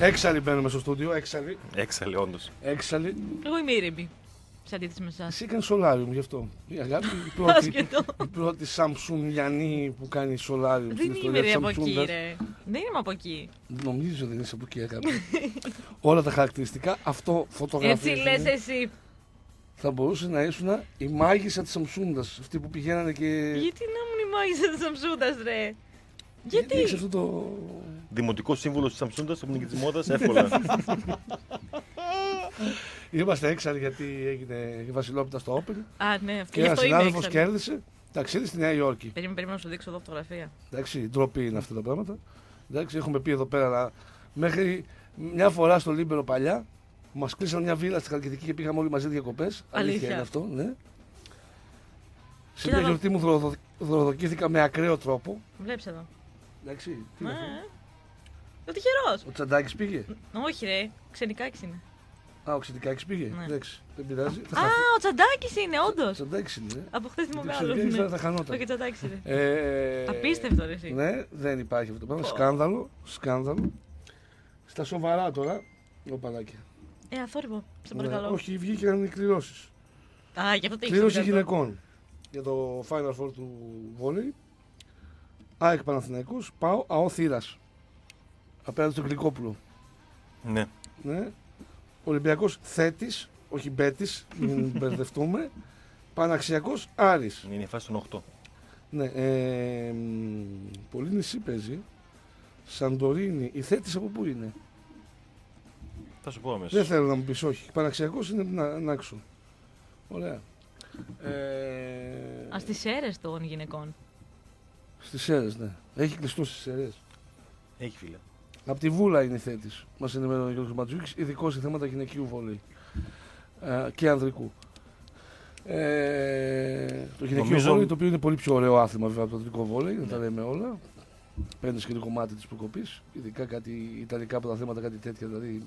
Έξαλλοι μπαίνουμε στο στούντιο, έξαλλοι. Έξαλλοι, όντως. Έξαλλοι. Εγώ είμαι ήρεμη. Σε αντίθεση με εσάς. Εσύ έκανε σολάριουμ γι' αυτό. Η αγάπη, η πρώτη, Άσχετο. η πρώτη Σαμσουνιανή που κάνει σολάριουμ. στην Δεν ιστορία είμαι της ρε από εκεί, Samsung. ρε. Δεν είμαι από εκεί. Νομίζω δεν είσαι από εκεί, αγάπη. Όλα τα χαρακτηριστικά, αυτό φωτογραφία. Έτσι λες εσύ. Θα μπορούσε να ήσουν η μάγισσα της Σαμσούντας. Αυτή που πηγαίνανε και. Γιατί να ήμουν η μάγισσα της Σαμσούντας, ρε; Γιατί; έχεις αυτό το. Δημοτικός σύμβολο της Σαμσούντα, ο τη μόδας, εύκολα. Είμαστε έξαλλοι γιατί έγινε η Βασιλόπιτα στο Open. Α, ναι, αυτό Και γι' ένα αυτό είμαι συνάδελφο έξαλλη. κέρδισε ταξίδι στη Νέα Υόρκη. Περίμενε, περίμενε να σου δείξω εδώ φωτογραφία. Εντάξει, ντροπή είναι αυτά τα πράγματα. Εντάξει, έχουμε πει εδώ πέρα να- μέχρι μια φορά στο Λίμπερο παλιά μας κλείσαν μια βίλα στη Χαλκιδική και πήγαμε όλοι μαζί διακοπές. Αλήθεια Αλήθεια. είναι αυτό, ναι. Σε Κοίτα μια εδώ. γιορτή μου δωροδο- δωροδοκήθηκα με ακραίο τρόπο. Βλέπεις εδώ. Εντάξει, τι Ναι. είναι αυτό; Ο τυχερός. Ο Τσαντάκης πήγε; Όχι, ρε. Ξενικάκι είναι. Α, ο Ξεντικάκη πήγε; Ναι. Εντάξει, δεν πειράζει. Θα Α, χαθεί. ο Τσαντάκης είναι, όντως. Ο Τσαντάκης είναι. ε. Από χθες Γιατί ο θυμάμαι Ξεντικάκης άλλο. θα χανόταν. Όχι, Τσαντάκης είναι. Ε, Απίστευτο, ρε, εσύ. Ναι, δεν υπάρχει αυτό το πράγμα. Σκάνδαλο, σκάνδαλο. Στα σοβαρά τώρα, ο Παλάκια. Ε, αθόρυβο. Σε Ναι, παρακαλώ. όχι, βγήκαν οι κληρώσει. Α, γι' αυτό το Κλήρωση ήξερα. γυναικών για το Final Four του βόλεϊ. ΑΕΚ Παναθηναϊκός, πάω ΑΟ Θήρας. Απέναντι στον Γλυκόπουλο. ναι. Ναι. Ολυμπιακός Θέτης, όχι Μπέτης, μην μπερδευτούμε. Παναξιακός Άρης. Είναι η φάση των 8. Ναι, ε, μ, πολύ νησί παίζει. Σαντορίνη. Η Θέτης από πού είναι; Θα σου πω αμέσως. Δεν θέλω να μου πεις όχι. Παναξιακός είναι να, να άξω. Ωραία. Ε, Α, στις αίρε των γυναικών. Στις Σέρες, ναι. Έχει κλειστό στις Σέρες. Έχει φίλε. Από τη Βούλα είναι η θέτης. Μας ενημερώνει ο Γιώργος Ματζούκης, ειδικός σε θέματα γυναικείου βόλεϊ ε, και ανδρικού. Ε, το γυναικείο Νομίζω- βόλεϊ, το οποίο είναι πολύ πιο ωραίο άθλημα βέβαια από το ανδρικό βόλεϊ, να τα λέμε όλα. Παίρνεις και το κομμάτι της προκοπής, ειδικά κάτι ιταλικά πρωταθλήματα, κάτι τέτοια. Δηλαδή,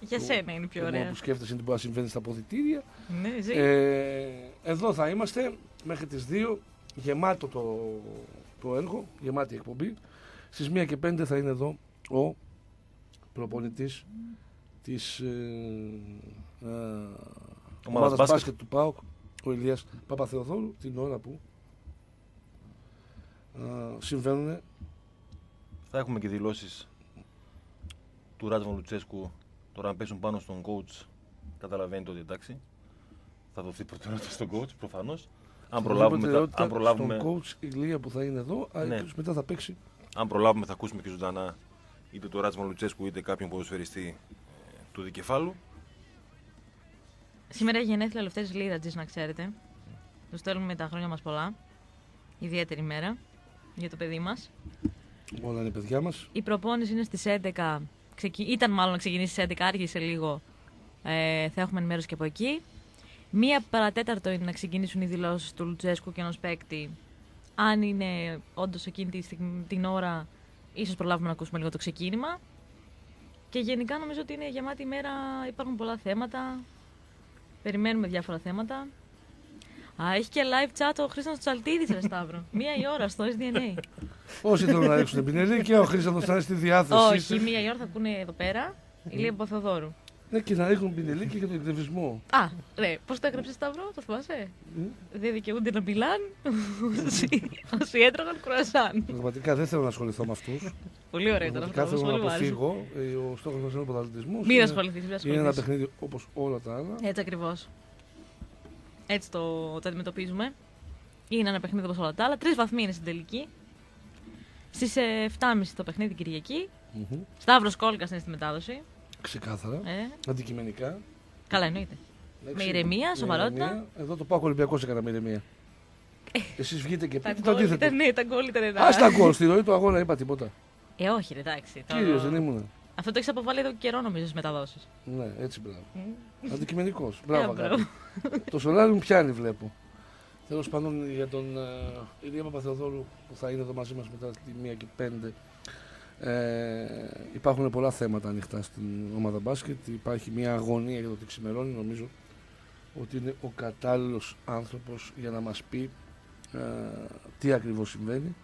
Για το- σένα είναι πιο το μόνο ωραία. που σκέφτεσαι είναι τι μπορεί να συμβαίνει στα ποδητήρια. Ναι, ζει. Ε, εδώ θα είμαστε μέχρι τις 2, γεμάτο το, το έργο, γεμάτη η εκπομπή. Στις 1 και 5 θα είναι εδώ ο προπονητής της ε, ε, ομάδας μπάσκετ. μπάσκετ του ΠΑΟΚ, ο Ηλίας Παπαθεοδόρου, την ώρα που ε, συμβαίνουν Θα έχουμε και δηλώσεις του Ράτβον Λουτσέσκου τώρα να πέσουν πάνω στον coach. Καταλαβαίνετε ότι εντάξει. Θα δοθεί προτεραιότητα στον coach προφανώς. Αν προλάβουμε, θα, προτεραιότητα αν, προλάβουμε, στον coach Ηλία που θα είναι εδώ, αλλά Ναι. και μετά θα παίξει αν προλάβουμε θα ακούσουμε και ζωντανά είτε τον Ράτβον Λουτσέσκου είτε κάποιον ποδοσφαιριστή ε, του δικεφάλου. Σήμερα έχει γενέθλια Λευτέρης Λίρατζη, να ξέρετε. Του στέλνουμε τα χρόνια μας πολλά. Ιδιαίτερη μέρα για το παιδί μας. όλα είναι παιδιά μας. Η προπόνηση είναι στις 11. Ξεκι... Ήταν μάλλον να ξεκινήσει στις 11, άργησε λίγο. Ε, θα έχουμε ενημέρωση και από εκεί. Μία παρατέταρτο είναι να ξεκινήσουν οι δηλώσεις του Λουτζέσκου και ενός παίκτη. Αν είναι όντως εκείνη τη στιγμή, την ώρα, ίσως προλάβουμε να ακούσουμε λίγο το ξεκίνημα. Και γενικά νομίζω ότι είναι γεμάτη ημέρα, υπάρχουν πολλά θέματα. Περιμένουμε διάφορα θέματα. Α, έχει και live chat ο Χρήστος Τσαλτίδης, ρε Σταύρο. Μία η ώρα στο SDNA. Όσοι θέλουν να ρίξουν πινελί και ο Χρήστος θα είναι στη διάθεσή Όχι, σας. μία η ώρα θα πούνε εδώ πέρα. Η Λία Παπαθεοδόρου. Ναι, και να ρίχνουν πινελί και για τον εκνευρισμό. Α, ρε, πώς το έγραψες Σταυρό, το θυμάσαι; Δεν δικαιούνται να μιλάν όσοι, όσοι έτρωγαν κουρασάν. Πραγματικά δεν θέλω να ασχοληθώ με αυτούς. Πολύ ωραίο ήταν αυτό. Πραγματικά θέλω όμως, να πολύ μου άρεσε. αποφύγω. Ε, Ο στόχος μας είναι ο πρωταθλητισμός. Μην ασχοληθείς, μην Είναι ένα ασχοληθείς. παιχνίδι όπως όλα τα άλλα. Έτσι ακριβώς. Έτσι το, το αντιμετωπίζουμε. Είναι ένα παιχνίδι όπως όλα τα άλλα. Τρεις βαθμοί είναι στην τελική. Στις 7.30 το παιχνίδι Κυριακή. Μμμ. Σταύρος Κόλκας είναι στη μετάδοση. Ξεκάθαρα. Ε, Αντικειμενικά. καλά, εννοείται. Εντάξει, ηρεμία, με σοβαρότητα. ηρεμία. Εδώ το πάω Ολυμπιακός έκανα με ηρεμία. Εσείς βγείτε και Τα πείτε το γκολ αντίθετο. ήταν, ναι, τα γκολ ήταν ένα. Α τα γκολ στη ροή του αγώνα είπα τίποτα. Ε, όχι, ρε, εντάξει. το- Κύριος δεν ήμουν. Αυτό το έχεις αποβάλει εδώ και καιρό νομίζω στις μεταδόσεις. Ναι, έτσι μπράβο. Αντικειμενικός. Μπράβο, Ε, αγάπη. Το σολάρι μου πιάνει, βλέπω. Τέλος πάντων για τον ε, Ηλία Παπαθεοδόρου που θα είναι εδώ μαζί μας μετά τη 1 και 5. Ε, υπάρχουν πολλά θέματα ανοιχτά στην ομάδα μπάσκετ. Υπάρχει μια αγωνία για το τι ξημερώνει. Νομίζω ότι είναι ο κατάλληλος άνθρωπος για να μας πει ε, τι ακριβώς συμβαίνει,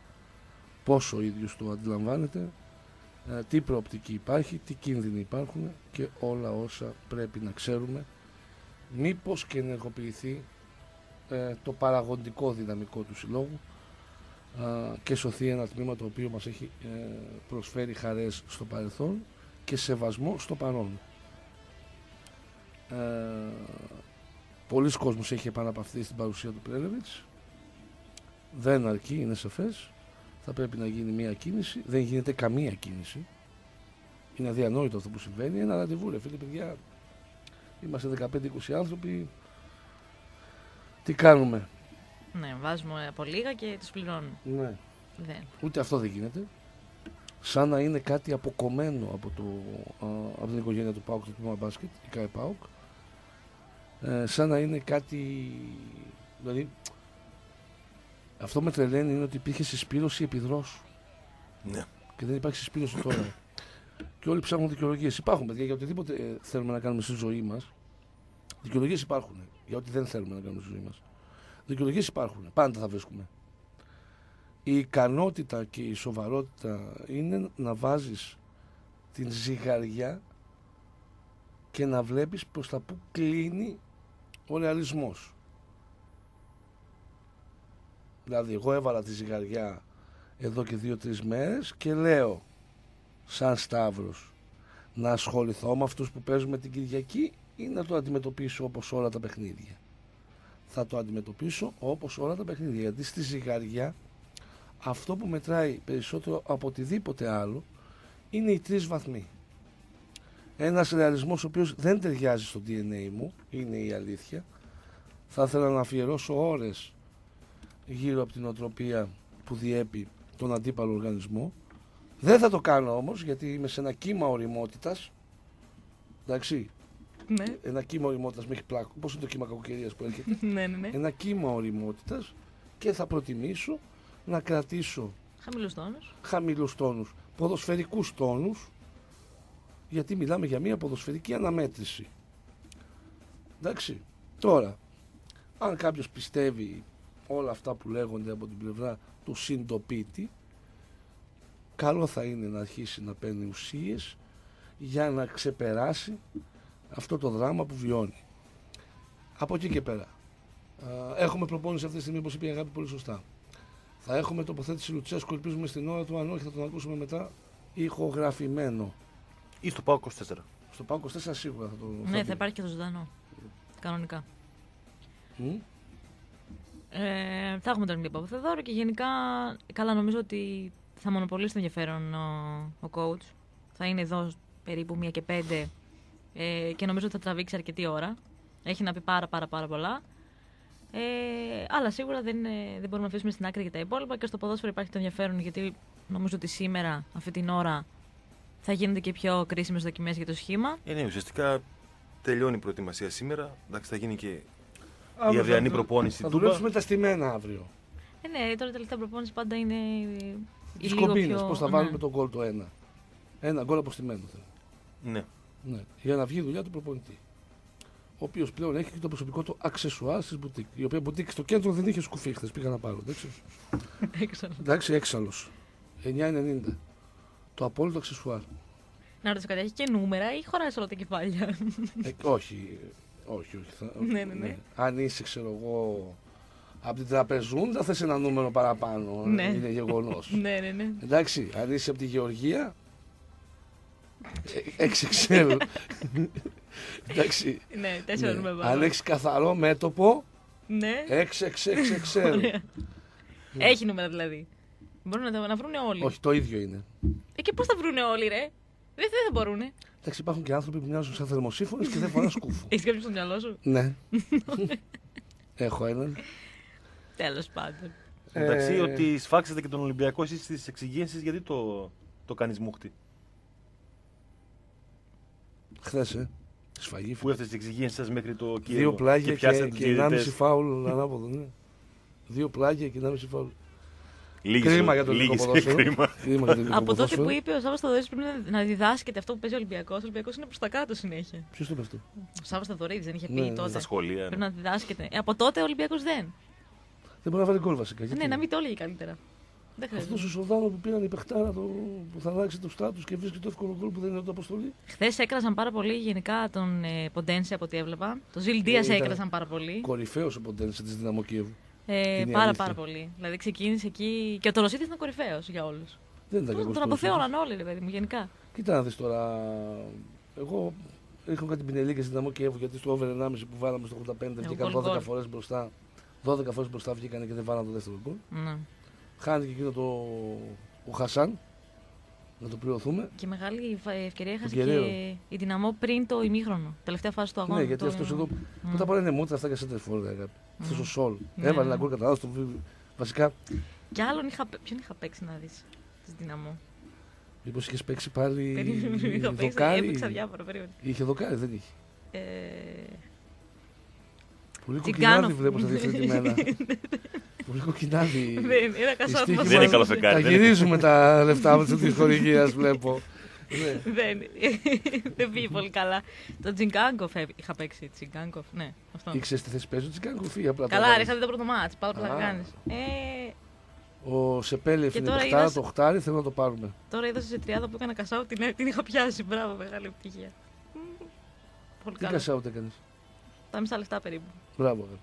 πόσο ο ίδιος το αντιλαμβάνεται ε, τι προοπτική υπάρχει, τι κίνδυνοι υπάρχουν και όλα όσα πρέπει να ξέρουμε μήπως και ενεργοποιηθεί ε, το παραγοντικό δυναμικό του συλλόγου ε, και σωθεί ένα τμήμα το οποίο μας έχει ε, προσφέρει χαρές στο παρελθόν και σεβασμό στο παρόν. Ε, πολλοί κόσμος έχει επαναπαυθεί στην παρουσία του Πρέλεβιτς. Δεν αρκεί, είναι σαφές. Θα πρέπει να γίνει μια κίνηση. Δεν γίνεται καμία κίνηση. Είναι αδιανόητο αυτό που συμβαίνει. Ένα ραντεβού, ρε φίλε, παιδιά. Είμαστε 15-20 άνθρωποι. Τι κάνουμε; Ναι, βάζουμε από λίγα και τους πληρώνουμε. Ναι. Δεν. Ούτε αυτό δεν γίνεται. Σαν να είναι κάτι αποκομμένο από, το, α, από την οικογένεια του ΠΑΟΚ, το τμήμα μπάσκετ, η ΚΑΕ ΠΑΟΚ. Ε, σαν να είναι κάτι... Δηλαδή, αυτό με τρελαίνει είναι ότι υπήρχε συσπήρωση επιδρόσου Ναι. και δεν υπάρχει συσπήρωση τώρα. και όλοι ψάχνουν δικαιολογίες. Υπάρχουν παιδιά για οτιδήποτε ε, θέλουμε να κάνουμε στη ζωή μας. Δικαιολογίες υπάρχουν για ό,τι δεν θέλουμε να κάνουμε στη ζωή μας. Δικαιολογίες υπάρχουν. Πάντα θα βρίσκουμε. Η ικανότητα και η σοβαρότητα είναι να βάζεις την ζυγαριά και να βλέπεις προς τα που κλείνει ο ρεαλισμός. Δηλαδή εγώ έβαλα τη ζυγαριά εδώ και δύο-τρεις μέρες και λέω σαν Σταύρος να ασχοληθώ με αυτούς που παίζουμε την Κυριακή ή να το αντιμετωπίσω όπως όλα τα παιχνίδια. Θα το αντιμετωπίσω όπως όλα τα παιχνίδια γιατί στη ζυγαριά αυτό που μετράει περισσότερο από οτιδήποτε άλλο είναι οι τρεις βαθμοί. Ένας ρεαλισμός ο οποίος δεν ταιριάζει στο DNA μου, είναι η αλήθεια. Θα ήθελα να αφιερώσω ώρες γύρω από την οτροπία που διέπει τον αντίπαλο οργανισμό. Δεν θα το κάνω όμως γιατί είμαι σε ένα κύμα οριμότητας. Εντάξει, Ναι, ένα κύμα οριμότητας με έχει πλάκο. Πώς είναι το κύμα κακοκαιρίας που έρχεται; ναι, ναι. ναι. ένα κύμα οριμότητας και θα προτιμήσω να κρατήσω Χαμηλούς τόνους. χαμηλούς τόνους, ποδοσφαιρικούς τόνους, γιατί μιλάμε για μια ποδοσφαιρική αναμέτρηση. Εντάξει, τώρα, αν κάποιος πιστεύει όλα αυτά που λέγονται από την πλευρά του συντοπίτη, καλό θα είναι να αρχίσει να παίρνει ουσίες για να ξεπεράσει αυτό το δράμα που βιώνει. Από εκεί και πέρα. Α, Έχουμε προπόνηση αυτή τη στιγμή, όπως είπε η Αγάπη πολύ σωστά. Θα έχουμε τοποθέτηση Λουτσέσκου, ελπίζουμε στην ώρα του, αν όχι θα τον ακούσουμε μετά ηχογραφημένο. Ή στο ΠΑΟ 24. Στο ΠΑΟ 24 σίγουρα θα το Ναι, πει. θα υπάρχει και το ζωντανό. Κανονικά. Μμ. Ε, θα έχουμε τον Λίπα Παπαθεδόρο και γενικά καλά νομίζω ότι θα μονοπολίσει το ενδιαφέρον ο, ο coach. Θα είναι εδώ περίπου μία και πέντε ε, και νομίζω ότι θα τραβήξει αρκετή ώρα. Έχει να πει πάρα πάρα πάρα πολλά. Ε, αλλά σίγουρα δεν, είναι, δεν μπορούμε να αφήσουμε στην άκρη για τα υπόλοιπα και στο ποδόσφαιρο υπάρχει το ενδιαφέρον γιατί νομίζω ότι σήμερα, αυτή την ώρα, θα γίνονται και πιο κρίσιμες δοκιμές για το σχήμα. Ε, ναι, ουσιαστικά τελειώνει η προετοιμασία σήμερα. Εντάξει, θα γίνει και Αύριο αυριανή θα- προπόνηση Θα Τούμπα. δουλέψουμε τα στημένα αύριο. Ε, ναι, τώρα η τελευταία προπόνηση πάντα είναι. Τι λίγο κομπίνε, πιο- πώς θα ναι. βάλουμε τον γκολ το ένα. Ένα γκολ αποστημένο θέλω. Ναι. Ναι. Για να βγει η δουλειά του προπονητή. Ο οποίος πλέον έχει και το προσωπικό του αξεσουάρ στη μπουτίκ. Η οποία μπουτίκ στο κέντρο δεν είχε σκουφί. Χθες πήγα να πάρω. Εντάξει, Έξω. εντάξει έξαλλος. 9,90. Το απόλυτο αξεσουάρ. Να ρωτήσω κάτι, έχει και νούμερα ή χωράει όλα τα κεφάλια; Ε, όχι, όχι, όχι. Θα, Ναι, ναι, ναι. Αν είσαι, ξέρω εγώ, από την τραπεζούντα, θες ένα νούμερο παραπάνω. Ναι. Είναι γεγονός. ναι, ναι, ναι. Εντάξει, αν είσαι από τη Γεωργία, ε, έξι ξέρω. Εντάξει, Ναι, τέσσερα ναι. νούμερα. αν έχει καθαρό μέτωπο, Ναι. έξι, έξι, έξι, ξέρω. Ωραία. Έχει νούμερα δηλαδή. Μπορούν να, τα- να βρούνε όλοι. Όχι, το ίδιο είναι. Ε, και πώ θα βρούνε όλοι, ρε. Δεν, δεν θα μπορούν. Εντάξει, υπάρχουν και άνθρωποι που μοιάζουν σαν θερμοσύφωνες και δεν φοράνε σκούφο. Έχει κάποιο στο μυαλό σου. ναι. Έχω έναν. Τέλο πάντων. Εντάξει, Ε, ότι σφάξατε και τον Ολυμπιακό εσεί στι εξηγήσει, γιατί το, το κάνει μούχτη. Χθες, ε. Σφαγή. Πού έφτασε τι εξηγήσει σας μέχρι το κύριο. Δύο πλάγια και, πιάσατε και, τους 1,5 διαιτητές. φάουλ ανάποδο. Ναι. Δύο πλάγια και 1,5 φάουλ. Λίγες, Κρίμα για το ελληνικό λίγες, ποδόσφαιρο. κρίμα. Κρίμα για το ελληνικό Από τότε ποδόσφαιρο. που είπε ο Σάββας Σταδωρίδη πρέπει να- να διδάσκεται αυτό που παίζει ο Ολυμπιακός, ο Ολυμπιακός είναι προς τα κάτω συνέχεια. Ποιος το είπε αυτό; Ο Σάββας Σταδωρίδη δεν είχε πει Ναι, ναι. τότε. Στα σχολεία. Πρέπει ναι. να διδάσκεται. Ε, από τότε ο Ολυμπιακός δεν. Δεν μπορεί να βάλει γκολ βασικά. γιατί; Ναι, να μην το έλεγε καλύτερα. Δεν Αυτός χρειάζεται. ο Σορδάνο που πήραν η παιχτάρα το, που θα αλλάξει το στάτους και βρίσκει το εύκολο γκολ που δεν είναι το αποστολή. Χθες έκρασαν πάρα πολύ γενικά τον ε, Ποντένσε από ό,τι έβλεπα. Το Ζιλ Δίας ήταν έκρασαν πάρα πολύ. Κορυφαίος ο Ποντένσε της Δυναμό Κιέβου. Ε, Είναι η πάρα αλήθεια. πάρα πολύ. Δηλαδή ξεκίνησε εκεί. Και ο Τωροσίτης ήταν κορυφαίος για όλους. Δεν ήταν Τον, κακός τον κορυφαίος. αποθέωναν όλοι, ρε παιδί μου, γενικά. Κοίτα να δεις τώρα. Εγώ έχω κάτι πινελί και στη Δυναμό Κιέβου γιατί στο over 1,5 που βάλαμε στο 85 βγήκαν γκολ, 12 γκολ. φορές μπροστά. 12 φορές μπροστά βγήκαν και δεν βάλαν το δεύτερο γκολ. Ναι. Χάνηκε εκείνο το ο Χασάν. Να το πληρωθούμε. Και μεγάλη φα- ευκαιρία έχασε Γκερέρο. και η δυναμό πριν το ημίχρονο. Τελευταία φάση του αγώνα. Ναι, γιατί το- αυτός εδώ. Μμ. Πρώτα απ' όλα είναι μούτρα αυτά για σέντερ φόρ. Αυτός ο Σολ. Ναι, Έβαλε ναι. ένα γκολ κατά λάθος, το βι- Βασικά, Και άλλον είχα, πέ- ποιον είχα παίξει να δεις. Της δυναμό; μήπως είχες παίξει πάλι. Περίμενε, είχα παίξει. δοκάρι. Έπαιξα διάφορα, περίμενε. Είχε δοκάρι, δεν είχε. Ε, Πολύ Τσιγκάνο. κοκκινάδι βλέπω στα διευθυντημένα. Πολύ κοκκινάδι. δεν, ένα κασά στοίχημα- που Δεν είναι καλό Τα φεγγάρι. δεν είναι- γυρίζουμε τα λεφτά μας της χορηγίας βλέπω. Ναι. Δεν, δεν πήγε πολύ καλά. Το Τζιγκάγκοφ ε, είχα παίξει. Τζιγκάγκοφ, ναι. Αυτό. Ήξερες τι θέση παίζει ο Τσικάνκοφ ή απλά το Καλά, ρε, έβαλες. είχα δει το πρώτο μάτς. Πάρα πολλά Α. κάνεις. Ε, Ο Σεπέλη Και έφυγε τώρα παιχτάρα, είδας- το οχτάρι, θέλω να το πάρουμε. τώρα είδα σε τριάδα που έκανα κασάου την, την είχα πιάσει. Μπράβο, μεγάλη επιτυχία. Μμμ. Πολύ Τι καλά. cash out έκανες; Τα μισά λεφτά περίπου. Μπράβο. ρε.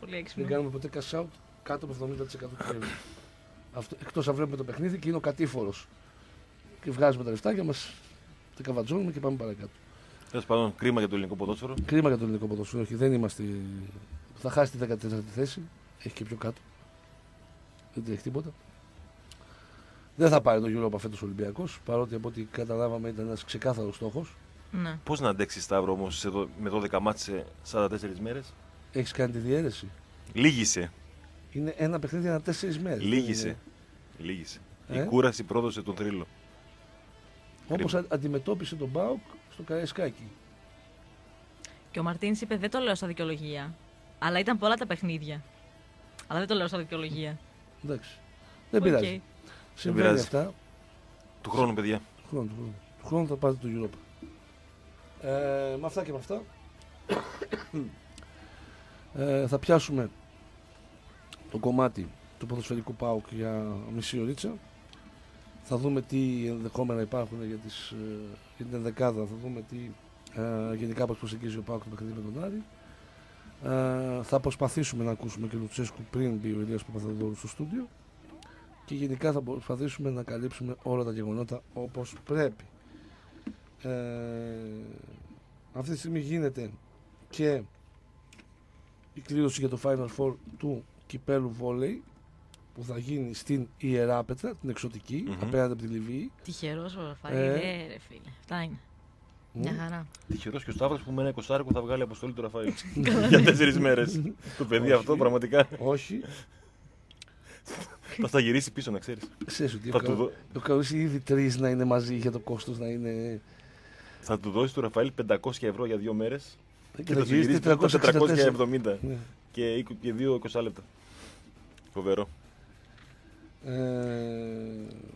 Πολύ έξυπνο. Δεν κάνουμε ποτέ cash out κάτω από 70% του κέρδους. Αυτό, εκτός αν βλέπουμε το παιχνίδι και είναι ο κατήφορος. Και βγάζουμε τα λεφτάκια μας, τα καβατζώνουμε και πάμε παρακάτω. Τέλος πάντων, κρίμα για το ελληνικό ποδόσφαιρο. Κρίμα για το ελληνικό ποδόσφαιρο. Όχι, δεν είμαστε. Θα χάσει τη 14η θέση. Έχει και πιο κάτω. Δεν τρέχει τίποτα. Δεν θα πάρει το Europa φέτος ο Ολυμπιακός. Παρότι από ό,τι καταλάβαμε ήταν ένας ξεκάθαρος στόχος. Ναι. Πώς να αντέξεις Σταύρο όμως με 12 μάτς σε 44 μέρες; Έχεις κάνει τη διαίρεση. Λύγισε. Είναι ένα παιχνίδι ανά τέσσερις μέρες. Λύγισε. Λύγισε. Ε; Η κούραση πρόδωσε τον θρύλο. Όπως αντιμετώπισε τον ΠΑΟΚ στο Καραϊσκάκι. Και ο Μαρτίνς είπε: Δεν το λέω σα δικαιολογία. Αλλά ήταν πολλά τα παιχνίδια. Αλλά δεν το λέω σα δικαιολογία. Εντάξει. Δεν Οκ. πειράζει. Συμβαίνει πειράζει. αυτά. Του χρόνου, παιδιά. Του χρόνου, του χρόνου. Του χρόνου θα πάρετε το Europa. Ε, με αυτά και με αυτά ε, θα πιάσουμε το κομμάτι του ποδοσφαιρικού ΠΑΟΚ για μισή ωρίτσα. Θα δούμε τι ενδεχόμενα υπάρχουν για, τις, ε, για την ενδεκάδα. Θα δούμε τι ε, γενικά πώς προσεγγίζει ο ΠΑΟΚ το παιχνίδι με τον Άρη. Ε, θα προσπαθήσουμε να ακούσουμε και Λουτσέσκου πριν μπει ο Ηλίας Παπαθεδόρου στο στούντιο και γενικά θα προσπαθήσουμε να καλύψουμε όλα τα γεγονότα όπως πρέπει. Ε, αυτή τη στιγμή γίνεται και η κλήρωση για το Final Four του κυπέλου βόλεϊ που θα γίνει στην Ιεράπετρα, την εξωτική, Μμμ. απέναντι από τη Λιβύη. Τυχερός ο Ραφαήλ. Ε. Ε, ρε φίλε. Αυτά είναι. Μια Μμ. χαρά. Τυχερός και ο Σταύρος που με ένα εικοσάρικο θα βγάλει αποστολή του Ραφαήλ. για τέσσερις μέρες. το παιδί Όχι. αυτό πραγματικά Όχι, θα στα γυρίσει πίσω, να ξέρεις. ξέρεις ότι Θα ο, του κα... δω- ο καλός ήδη τρεις να είναι μαζί για το κόστος να είναι... Θα του δώσει του Ραφαήλ 500 ευρώ για δύο μέρες Και, και θα του γυρίσει τα 470 και, είκο- και δύο 20 λεπτά. Φοβερό. Ε,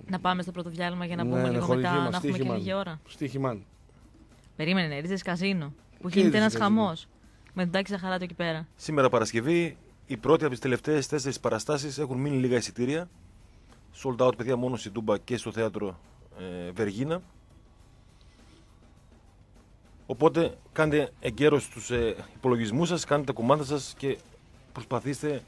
Να πάμε στο πρώτο διάλειμμα για να Ναι, πούμε ναι, λίγο χορηγή μετά μας, να έχουμε και στοίχημα. λίγη ώρα. στοίχημαν. Περίμενε, ρίζες καζίνο. Που Και γίνεται ένας ρίζες καζίνο; χαμός. Με τον Τάκη Ζαχαράτο εκεί πέρα. Σήμερα Παρασκευή, η πρώτη από τις τελευταίες τέσσερις παραστάσεις έχουν μείνει λίγα εισιτήρια. Sold out, παιδιά, μόνο στην Τούμπα και στο θέατρο ε, Βεργίνα. Οπότε κάντε εγκαίρως στους ε, υπολογισμούς σας, κάντε τα κουμάντα σας και προσπαθήστε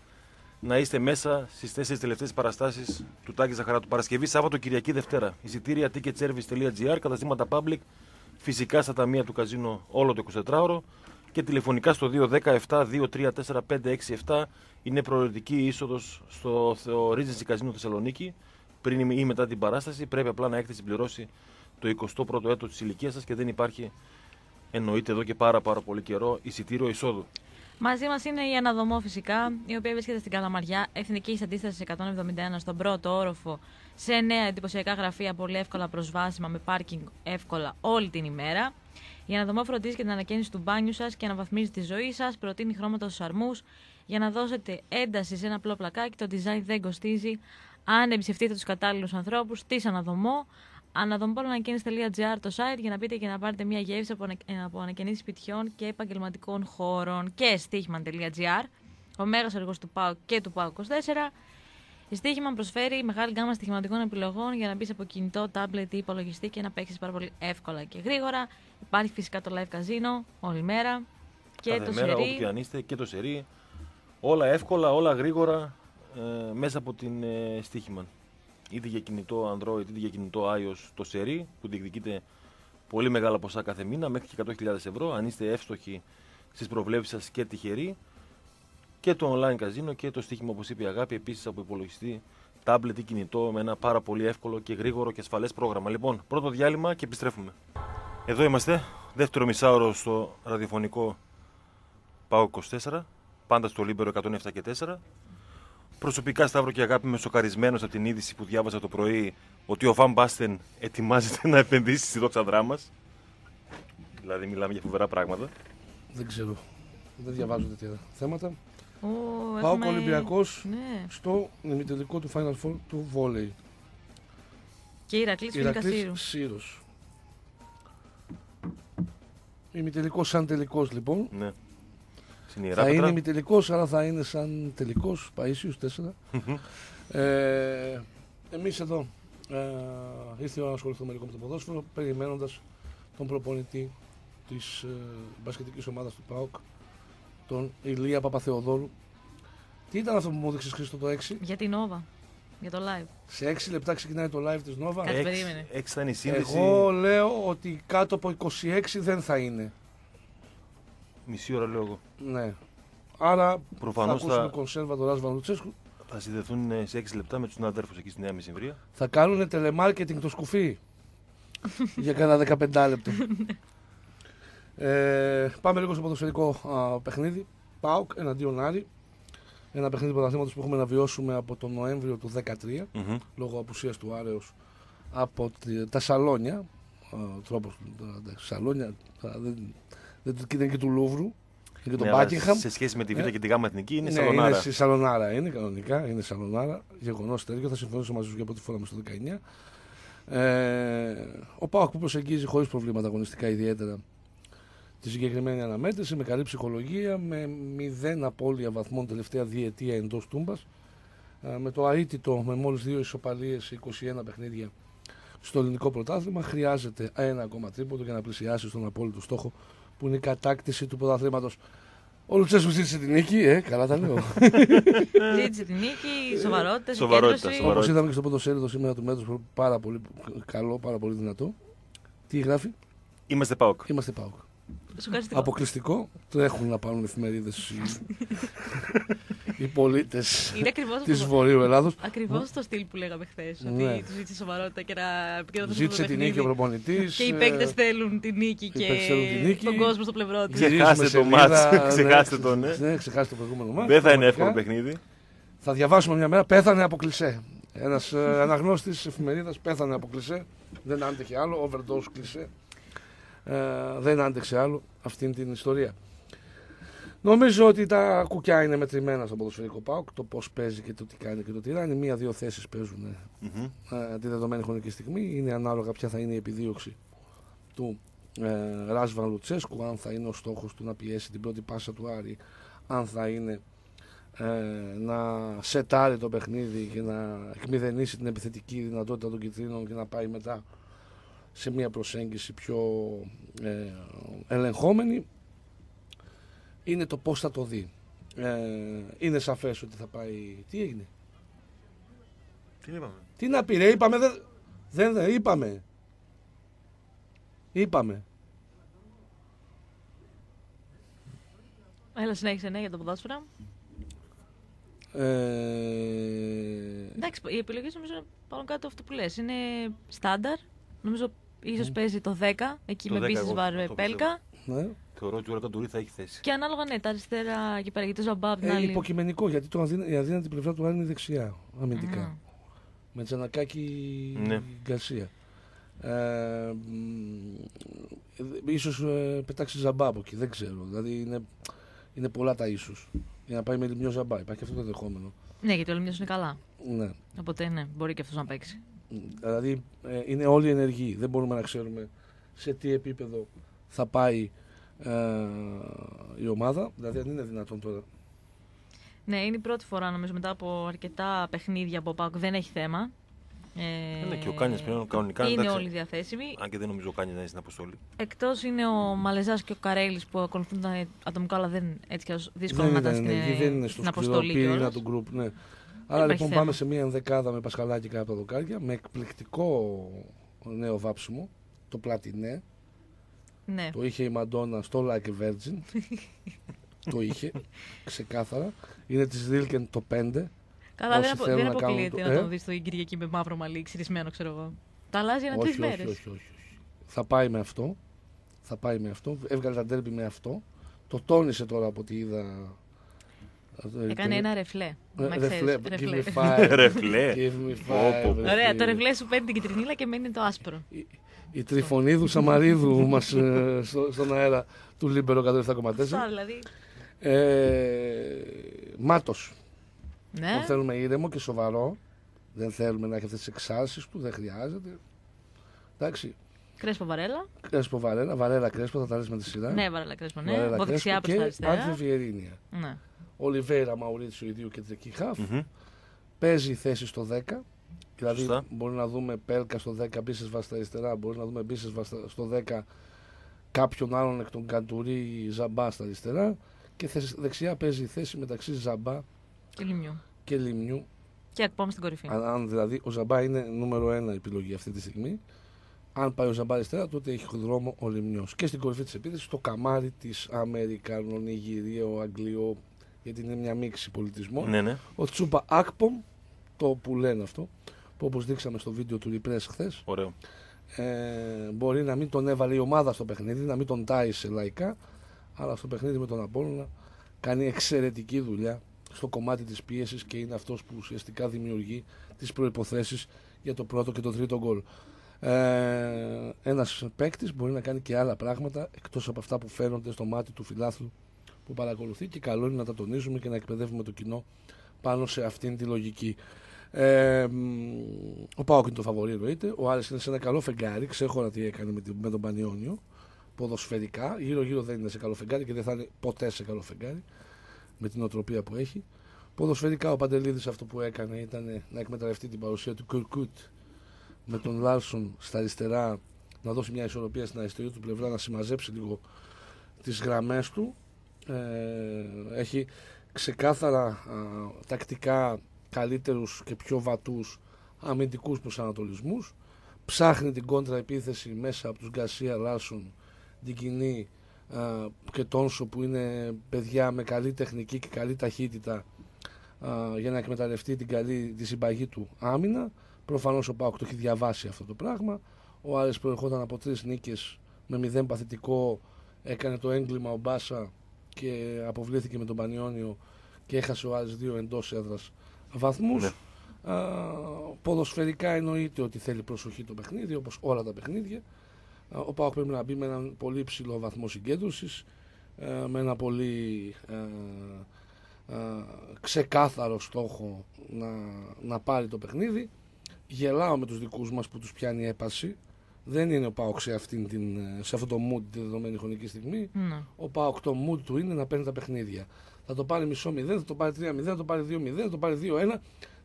να είστε μέσα στις τέσσερις τελευταίες παραστάσεις του Τάκη Ζαχαράτου. Παρασκευή, Σάββατο, Κυριακή, Δευτέρα. Εισιτήρια ticketservice.gr, καταστήματα public, φυσικά στα ταμεία του καζίνο όλο το 24ωρο και τηλεφωνικά στο 217-234-567 είναι προαιρετική είσοδος στο Θεο- Regency Καζίνο Θεσσαλονίκη πριν ή μετά την παράσταση. Πρέπει απλά να έχετε συμπληρώσει το 21ο έτος της ηλικίας σας και δεν υπάρχει εννοείται εδώ και πάρα πάρα πολύ καιρό εισιτήριο εισόδου. Μαζί μας είναι η Αναδομό φυσικά, η οποία βρίσκεται στην Καλαμαριά, εθνική αντίσταση 171 στον πρώτο όροφο, σε νέα εντυπωσιακά γραφεία πολύ εύκολα προσβάσιμα με πάρκινγκ εύκολα όλη την ημέρα. Η Αναδομό φροντίζει και την ανακαίνιση του μπάνιου σας και αναβαθμίζει τη ζωή σας, προτείνει χρώματα στους αρμούς για να δώσετε ένταση σε ένα απλό πλακάκι. Το design δεν κοστίζει. Αν εμπιστευτείτε τους κατάλληλους ανθρώπους, της Αναδομό. Αναδομοπόλοανακαίνιση.gr το site για να μπείτε και να πάρετε μια γεύση από, ανα- από ανακαινήσεις σπιτιών και επαγγελματικών χώρων και στοίχμαν.gr ο μέγας έργος του ΠΑΟ και του ΠΑΟ 24 Η Στοίχημα προσφέρει μεγάλη γκάμα στοιχηματικών επιλογών για να μπεις από κινητό, τάμπλετ ή υπολογιστή και να παίξεις πάρα πολύ εύκολα και γρήγορα. Υπάρχει φυσικά το live casino όλη μέρα και Κάθε το μέρα, όπου σερί. και αν είστε και το σερί. Όλα εύκολα, όλα γρήγορα ε, μέσα από την ε, στοίχημα. Είτε για κινητό Android είτε για κινητό iOS το σερί που διεκδικείται πολύ μεγάλα ποσά κάθε μήνα μέχρι και 100.000 ευρώ αν είστε εύστοχοι στις προβλέψεις σας και τυχεροί και το online καζίνο και το στοίχημα όπως είπε η Αγάπη επίσης από υπολογιστή, tablet ή κινητό με ένα πάρα πολύ εύκολο και γρήγορο και ασφαλές πρόγραμμα. Λοιπόν, πρώτο διάλειμμα και επιστρέφουμε. Εδώ είμαστε, δεύτερο μισάωρο στο ραδιοφωνικό ΠΑΟΚ 24, πάντα στο Λίμπερο 107 και 4. Προσωπικά, Σταύρο και Αγάπη, είμαι σοκαρισμένος από την είδηση που διάβαζα το πρωί ότι ο Βαν Μπάστεν ετοιμάζεται να επενδύσει στη Δόξα Δράμας. Δηλαδή, μιλάμε για φοβερά πράγματα. Δεν ξέρω. Δεν διαβάζω τέτοια θέματα. Ω, ΠΑΟΚ έχουμε- Ολυμπιακός Ναι. στο ημιτελικό του Final Four του βόλεϊ. Και η Ηρακλής Φιλικά Σύρου. Ηρακλής Σύρος. Ημιτελικός σαν τελικός λοιπόν. Ναι. Στην Θα Ιεράπετρα. είναι ημιτελικός, αλλά θα είναι σαν τελικός, Παΐσιους 4. ε, εμείς εδώ ε, ήρθε η ώρα να ασχοληθούμε λίγο με το ποδόσφαιρο, περιμένοντας τον προπονητή της ε, μπασκετικής ομάδας του ΠΑΟΚ, τον Ηλία Παπαθεοδόρου. Τι ήταν αυτό που μου έδειξες Χρήστο το 6? Για την Nova. Για το live. Σε 6 λεπτά ξεκινάει το live της Nova. Κάτσε, Έξι- περίμενε. έξι ήταν η σύνδεση. Εγώ λέω ότι κάτω από 26 δεν θα είναι. Μισή ώρα λέω εγώ. Ναι. Άρα θα Προφανώ ακούσουμε θα, κονσέρβα τον Ράσβαν Λουτσέσκου. θα συνδεθούν ε, σε 6 λεπτά με τους συναδέρφους εκεί στη Νέα Μεσημβρία. Θα κάνουν τελεμάρκετινγκ το σκουφί. για κάνα 15 λεπτό. ε, πάμε λίγο στο ποδοσφαιρικό α, παιχνίδι. ΠΑΟΚ εναντίον Άρη. Ένα παιχνίδι πρωταθλήματος που έχουμε να βιώσουμε από τον Νοέμβριο του 2013 Μμμ. λόγω απουσίας του Άρεος από τη- τα σαλόνια. Ο τρόπος, τα- εντάξει, σαλόνια α, δεν, δεν, δεν είναι και του Λούβρου. Είναι και το Ναι, αλλά Buckingham. Σε σχέση με τη Β' Ε. και τη Γ' Εθνική είναι ναι, σαλονάρα. Είναι στη σαλονάρα, είναι κανονικά, είναι σαλονάρα. Γεγονός τέτοιο, θα συμφωνήσω μαζί σου για πρώτη φορά με στο 19. Ε, ο Πάοκ που προσεγγίζει χωρίς προβλήματα αγωνιστικά ιδιαίτερα τη συγκεκριμένη αναμέτρηση, με καλή ψυχολογία, με μηδέν απώλεια βαθμών τελευταία διετία εντός τούμπας. Με το αίτητο με μόλις δύο ισοπαλίες σε 21 παιχνίδια στο ελληνικό πρωτάθλημα, χρειάζεται ένα ακόμα τρίποντο για να πλησιάσει στον απόλυτο στόχο που είναι η κατάκτηση του πρωταθλήματος. Ο Λουτσέσκου ζήτησε την νίκη, ε, καλά τα λέω. Ζήτησε την νίκη, σοβαρότητα, Σοβαρότητα, συγκέντρωση. σοβαρότητα. Όπως είδαμε και στο πρωτοσέλιδο σήμερα του μέτρου, πάρα πολύ καλό, πάρα πολύ δυνατό. Τι γράφει, Είμαστε ΠΑΟΚ. είμαστε ΠΑΟΚ. Σοκαριστικό. Αποκλειστικό, τρέχουν να πάρουν εφημερίδες οι, οι πολίτες Είναι ακριβώς της Βορείου Ελλάδος. Ακριβώς το στυλ που λέγαμε χθες. Ναι. Ότι του ζήτησε σοβαρότητα και να επικεντρωθούν στο Ζήτησε την παιχνίδι. νίκη ο προπονητής. Και οι παίκτες θέλουν την νίκη οι και παίκτες θέλουν την νίκη. τον κόσμο στο πλευρό τους. Ξεχάστε το μάτς, ξεχάστε το, ναι. Ναι, ξεχάστε το προηγούμενο μάτς. Δεν θα είναι πραγματικά. εύκολο παιχνίδι. Θα διαβάσουμε μια μέρα, πέθανε από κλισέ. Ένας ε, αναγνώστης της εφημερίδας πέθανε από κλισέ. Δεν άντεχε άλλο, overdose κλισέ. Ε, δεν άντεξε άλλο αυτήν την ιστορία. Νομίζω ότι τα κουκιά είναι μετρημένα στο ποδοσφαιρικό ΠΑΟΚ. Το πώς παίζει και το τι κάνει και το τι ράνει. Μία-δύο θέσεις παίζουν ε, Μμμ. ε, τη δεδομένη χρονική στιγμή. Είναι ανάλογα ποια θα είναι η επιδίωξη του ε, Ράσβαν Λουτσέσκου, αν θα είναι ο στόχος του να πιέσει την πρώτη πάσα του Άρη, αν θα είναι ε, να σετάρει το παιχνίδι και να εκμηδενήσει την επιθετική δυνατότητα των κυτρίνων και να πάει μετά σε μια προσέγγιση πιο ε, ελεγχόμενη είναι το πώς θα το δει. Ε, είναι σαφές ότι θα πάει... Τι έγινε; Τι είπαμε; Τι να πει ρε, είπαμε, δεν, δεν, δεν είπαμε. Είπαμε. Έλα, συνέχισε ναι για το ποδόσφαιρο. Ε, Εντάξει, οι επιλογές νομίζω είναι πάνω κάτω αυτό που λες. Είναι στάνταρ. Νομίζω ίσως Μμ. παίζει το 10, εκεί Το με 10 πίση εγώ βάρ το Πέλκα. ναι. Θεωρώ ότι ο Ρακαντουρί θα έχει θέση. Και ανάλογα ναι, τα αριστερά εκεί πέρα, γιατί το Ζαμπά απ' την Ε, άλλη. υποκειμενικό, γιατί το αδύνα, η αδύνατη πλευρά του Άρη είναι δεξιά, αμυντικά. Α. Με Τζανακάκη Ναι. Γκαρσία. Ε, μ, ε, ίσως ε, πετάξει Ζαμπά από εκεί, δεν ξέρω. Δηλαδή είναι, είναι πολλά τα ίσως. Για να πάει με λιμνιό Ζαμπά, υπάρχει αυτό το ενδεχόμενο. Ναι, γιατί ο Ολυμπιακό είναι καλά. Ναι. Οπότε ναι, μπορεί και αυτός να παίξει. Δηλαδή ε, είναι όλοι ενεργοί. Δεν μπορούμε να ξέρουμε σε τι επίπεδο θα πάει ε, η ομάδα. Δηλαδή αν είναι δυνατόν τώρα. Ναι, είναι η πρώτη φορά νομίζω μετά από αρκετά παιχνίδια από ΠΑΟΚ δεν έχει θέμα. Ε, ναι, και ο Κάνιας πλέον κανονικά είναι εντάξει, όλοι διαθέσιμοι. Αν και δεν νομίζω ο Κάνιας να είναι στην αποστολή. Εκτός είναι ο Μαλεζάς και ο Καρέλης που ακολουθούν τα ατομικά, αλλά δεν έτσι κι αλλιώς δύσκολο δεν να τα ήταν στην, εκεί, δεν είναι στο στην σκληρό αποστολή. πυρήνα κιόλας. του γκρουπ. Ναι. Άρα υπάρχει λοιπόν θέμα. πάμε σε μια ενδεκάδα με Πασχαλάκη κάτω από τα δοκάρια, με εκπληκτικό νέο βάψιμο, το πλατινέ. Ναι. Το είχε η Μαντόνα στο Like a Virgin. το είχε, ξεκάθαρα. Είναι της Rilken το 5. Καλά, όσοι δεν, απο, θέλουν δεν να κάνουν αποκλείεται το- να ε; τον δεις το Κυριακή με μαύρο μαλλί, ξυρισμένο, ξέρω εγώ. Τα αλλάζει ένα όχι, τρει όχι, μέρες. όχι, όχι, όχι. Θα πάει με αυτό. Θα πάει με αυτό. Έβγαλε τα ντέρμπι με αυτό. Το τόνισε τώρα από ό,τι είδα. Έκανε ένα ρεφλέ. Ε, να ρεφλέ, ξέρεις, give me ρεφλέ. five. Ρεφλέ. Give me Πω, five. πω, πω. ρε Ωραία, το φίλε. ρεφλέ σου παίρνει την κυτρινίλα και μένει το άσπρο. Η- Η Τριφωνίδου Σαμαρίδου μας ε, στο, στον αέρα του Λίμπερο 107,4. Σωστά, δηλαδή. Ε, μάτος. Ναι. Το θέλουμε ήρεμο και σοβαρό. Δεν θέλουμε να έχει αυτές τις εξάρσεις του, δεν χρειάζεται. Εντάξει. Κρέσπο βαρέλα. Κρέσπο Βαρέλα, Βαρέλα Κρέσπο, θα τα λες με τη σειρά. Ναι, βαρέλα κρέσπο, ναι. Βαρέλα Από δεξιά Κρέσπο προ τα και αριστερά. Άντρε Βιερίνια. Ναι. Ολιβέρα Μαουρίτσιο, ιδίου κεντρική χαφ. Μμμ. Παίζει η θέση στο 10. Δηλαδή Σωστά. μπορεί να δούμε Πέλκα στο 10, Μπίσε στα αριστερά. Μπορεί να δούμε Μπίσε στο 10, κάποιον άλλον εκ των Καντουρί ή Ζαμπά στα αριστερά. Και θέση- δεξιά παίζει η θέση μεταξύ Ζαμπά Και λιμιού. και Λιμνιού. Και πάμε στην κορυφή. Αν, αν δηλαδή ο Ζαμπά είναι νούμερο ένα επιλογή αυτή τη στιγμή. Αν πάει ο Ζαμπά αριστερά, τότε έχει δρόμο ο Λιμνιό. Και στην κορυφή της επίθεσης το καμάρι της Αμερικανό, Νιγηρίο, Αγγλίο, γιατί είναι μια μίξη πολιτισμών. Ναι, ναι. Ο Τσούπα Ακπομ, το που λένε αυτό, που όπως δείξαμε στο βίντεο του Repress χθες, Ωραίο. ε, μπορεί να μην τον έβαλε η ομάδα στο παιχνίδι, να μην τον τάισε λαϊκά, αλλά στο παιχνίδι με τον Απόλλωνα κάνει εξαιρετική δουλειά στο κομμάτι της πίεσης και είναι αυτός που ουσιαστικά δημιουργεί τις προϋποθέσεις για το πρώτο και το τρίτο γκολ. Ε, ένας παίκτης μπορεί να κάνει και άλλα πράγματα εκτός από αυτά που φαίνονται στο μάτι του φιλάθλου που παρακολουθεί και καλό είναι να τα τονίζουμε και να εκπαιδεύουμε το κοινό πάνω σε αυτήν τη λογική. Ε, μ, ο ΠΑΟΚ είναι το φαβορή εννοείται. Ο Άρης είναι σε ένα καλό φεγγάρι. Ξέχωρα τι έκανε με, την- με τον Πανιόνιο. Ποδοσφαιρικά. Γύρω-γύρω δεν είναι σε καλό φεγγάρι και δεν θα είναι ποτέ σε καλό φεγγάρι με τη νοοτροπία που έχει. Ποδοσφαιρικά ο Παντελίδης αυτό που έκανε ήταν να εκμεταλλευτεί την παρουσία του Κουρκούτ με τον Λάρσον στα αριστερά να δώσει μια ισορροπία στην αριστερή του πλευρά να συμμαζέψει λίγο τις γραμμές του ε, έχει ξεκάθαρα α, τακτικά καλύτερους και πιο βατούς αμυντικούς προσανατολισμούς. Ψάχνει την κόντρα επίθεση μέσα από τους Γκαρσία Λάρσον την κοινή α, και Τόνσο που είναι παιδιά με καλή τεχνική και καλή ταχύτητα α, για να εκμεταλλευτεί την καλή τη συμπαγή του άμυνα. Προφανώς ο Πάοκ το έχει διαβάσει αυτό το πράγμα. Ο Άρης προερχόταν από τρεις νίκες με μηδέν παθητικό. Έκανε το έγκλημα ο Μπάσα και αποβλήθηκε με τον Πανιόνιο και έχασε ο Άρης δύο εντός έδρας βαθμούς. Ναι. Α, ποδοσφαιρικά εννοείται ότι θέλει προσοχή το παιχνίδι όπως όλα τα παιχνίδια. Α, ο Πάοκ πρέπει να μπει με έναν πολύ ψηλό βαθμό συγκέντρωσης ε, με ένα πολύ ε, ε, ξεκάθαρο στόχο να, να πάρει το παιχνίδι. Γελάω με τους δικούς μας που τους πιάνει έπαση. Δεν είναι ο Πάοκ σε, αυτήν την, ε, σε αυτό το mood τη δεδομένη χρονική στιγμή. Ναι. Ο Πάοκ το mood του είναι να παίρνει τα παιχνίδια. Θα το πάρει μισό 0, θα το πάρει 3-0, θα το πάρει 2-0, θα το πάρει 2-1.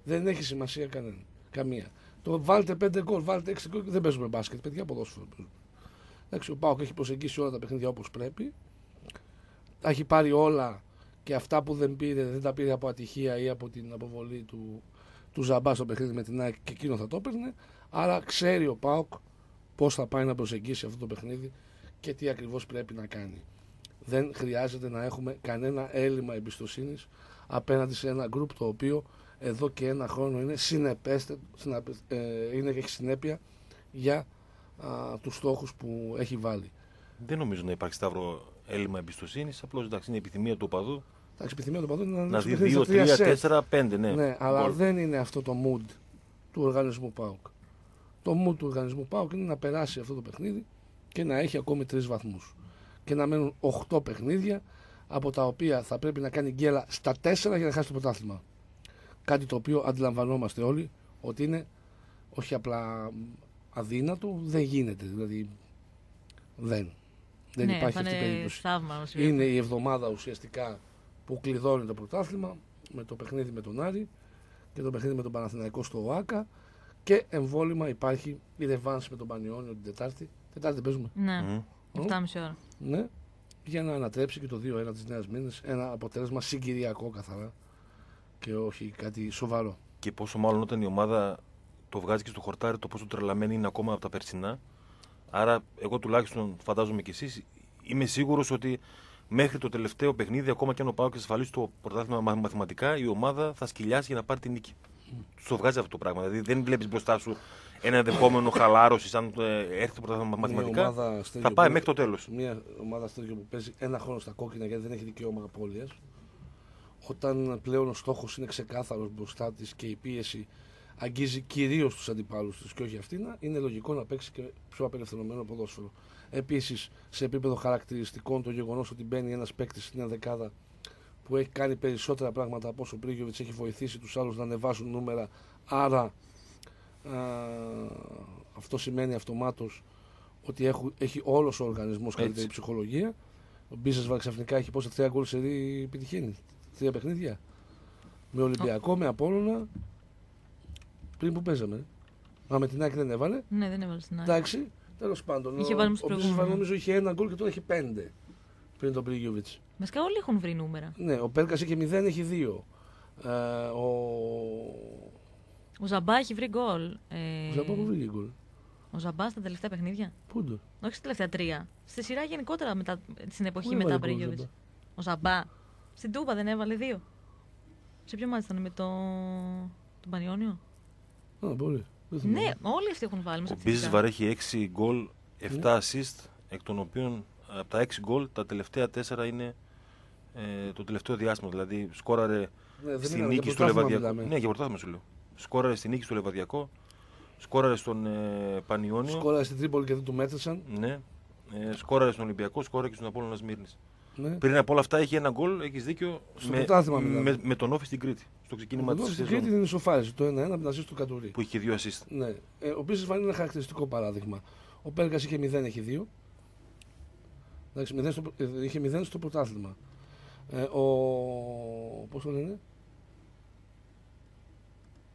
Δεν έχει σημασία κανένα. Καμία. Το βάλτε 5 γκολ, βάλτε 6 γκολ. Δεν παίζουμε μπάσκετ, παιδιά, ποδόσφαιρο παίζουμε. Εντάξει, ο Πάοκ έχει προσεγγίσει όλα τα παιχνίδια όπως πρέπει. Τα έχει πάρει όλα και αυτά που δεν πήρε, δεν τα πήρε από ατυχία ή από την αποβολή του, του Ζαμπά στο παιχνίδι με την ΑΕΚ και εκείνο θα το έπαιρνε. Άρα ξέρει ο Πάοκ πώς θα πάει να προσεγγίσει αυτό το παιχνίδι και τι ακριβώς πρέπει να κάνει. Δεν χρειάζεται να έχουμε κανένα έλλειμμα εμπιστοσύνης απέναντι σε ένα γκρουπ το οποίο εδώ και ένα χρόνο είναι συνεπέστε, συναπε- ε, είναι, έχει συνέπεια για α, τους στόχους που έχει βάλει. Δεν νομίζω να υπάρχει σταύρο έλλειμμα εμπιστοσύνης. Απλώς εντάξει, είναι η επιθυμία του οπαδού Εντάξει, επιθυμία του παδού είναι να, να ανοίξει δει το παιχνίδι 2, στα 3, τρία σετ. 4, 5. Ναι, Ναι, αλλά Γκολ. δεν είναι αυτό το mood του οργανισμού ΠΑΟΚ. Το mood του οργανισμού ΠΑΟΚ είναι να περάσει αυτό το παιχνίδι και να έχει ακόμη τρεις βαθμούς. Και να μένουν 8 παιχνίδια από τα οποία θα πρέπει να κάνει γκέλα στα 4 για να χάσει το πρωτάθλημα. Κάτι το οποίο αντιλαμβανόμαστε όλοι ότι είναι όχι απλά αδύνατο, δεν γίνεται. Δηλαδή δεν. Δεν ναι, υπάρχει θα αυτή η είναι περίπτωση. θαύμα. μας Είναι η εβδομάδα ουσιαστικά που κλειδώνει το πρωτάθλημα. με το παιχνίδι με τον Άρη και το παιχνίδι με τον Παναθηναϊκό στο ΟΑΚΑ και εμβόλυμα υπάρχει η ρεβάνση με τον Πανιόνιο την Τετάρτη. Τετάρτη παίζουμε. Ναι, Μμ. 7,5 ώρα. Ναι. Για να ανατρέψει και το 2-1 της Νέας Μήνε. Ένα αποτέλεσμα συγκυριακό καθαρά και όχι κάτι σοβαρό. Και πόσο μάλλον όταν η ομάδα το βγάζει και στο χορτάρι το πόσο τρελαμένη είναι ακόμα από τα περσινά. Άρα, εγώ τουλάχιστον φαντάζομαι κι εσείς, είμαι σίγουρος ότι μέχρι το τελευταίο παιχνίδι, ακόμα και αν ο Πάοκ εξασφαλίσει το πρωτάθλημα μα- μαθηματικά, η ομάδα θα σκυλιάσει για να πάρει την νίκη. Του το βγάζει αυτό το πράγμα. Δηλαδή δεν βλέπεις μπροστά σου ένα ενδεχόμενο χαλάρωσης αν ε, έρθει το πρωτάθλημα μαθηματικά. Μια ομάδα Στέργιο, Θα πάει που- μέχρι το τέλος. Μια ομάδα Στέργιο που παίζει ένα χρόνο στα κόκκινα γιατί δεν έχει δικαίωμα απώλειας. Όταν πλέον ο στόχος είναι ξεκάθαρος μπροστά της και η πίεση αγγίζει κυρίως τους αντιπάλους τη και όχι αυτήν, είναι λογικό να παίξει και πιο απελευθερωμένο ποδόσφαιρο. Επίσης, σε επίπεδο χαρακτηριστικών, το γεγονός ότι μπαίνει ένας παίκτης στην δεκάδα που έχει κάνει περισσότερα πράγματα από όσο ο Πρίγιοβιτ έχει βοηθήσει τους άλλους να ανεβάσουν νούμερα. Άρα, α, αυτό σημαίνει αυτομάτως ότι έχουν, έχει όλος ο οργανισμός καλύτερη Έτσι. ψυχολογία. Ο Μπίζεσβαρ ξαφνικά έχει πόσα τρία γκολ σε ρί επιτυχαίνει. Τρία παιχνίδια. Με Ολυμπιακό, με Απόλλωνα. Πριν που παίζαμε. Μα με την Άκη δεν έβαλε. Ναι, δεν έβαλε στην άλλη. Εντάξει, τέλος πάντων. Είχε ο- βάλει με τους ο Μπίζεσβαρ προηγούμενους. νομίζω είχε ένα γκολ και τώρα έχει πέντε. Πριν τον Πρίγιοβιτ. Βασικά όλοι έχουν βρει νούμερα. Ναι, ο Πέρκας είχε 0, έχει 2. Ε, ο. Ο Ζαμπά έχει βρει γκολ. Ε, Ζαμπά που βρήκε γκολ. Ο Ζαμπά στα τελευταία παιχνίδια; Πού είναι; Το. Όχι στα τελευταία τρία. Στη σειρά γενικότερα μετά, στην εποχή Πού μετά έβαλε γκολ ο Μπρίγιοβιτ. Ζαμπά; Ο Ζαμπά. Στην Τούπα δεν έβαλε δύο. Σε ποιο μάτι ήταν με το. τον Πανιόνιο; Α, μπορεί. Δεν θυμάμαι. Ναι, όλοι αυτοί έχουν βάλει. μέσα Ο από τη σειρά. Μπίζεσβαρ έχει 6 γκολ, 7 assist, εκ των οποίων από τα 6 γκολ τα τελευταία 4 είναι ε, το τελευταίο διάστημα. Δηλαδή σκόραρε Ναι, δεν στη είναι, νίκη για στο πρωτάθλημα Λεβαδιακό. μιλάμε. Ναι, για πρωτάθλημα σου λέω. Σκόραρε στη νίκη στο Λεβαδιακό, σκόραρε στον ε, Πανιόνιο. Σκόραρε στην Τρίπολη και δεν του μέτρησαν. Ναι. Ε, σκόραρε στον Ολυμπιακό, σκόραρε και στον Απόλλωνα Σμύρνης. Ναι. Πριν από όλα αυτά είχε ένα γκολ, έχεις δίκιο, Στο με, πρωτάθλημα μιλάμε. με, με τον Όφη στην Κρήτη. Στο ξεκίνημα Εδώ της στην σεζόν. Κρήτη την ισοφάρισε το 1-1 από την ασίστ του Κατουρί. Που είχε δύο assist. Ναι. Ε, ο Πίσης Βαν είναι ένα χαρακτηριστικό παράδειγμα. Ο Πέρκα είχε 0, έχει 2. Εντάξει, 0 στο, ε, είχε 0 στο πρωτάθλημα. Ε, ο. Πώς το λένε;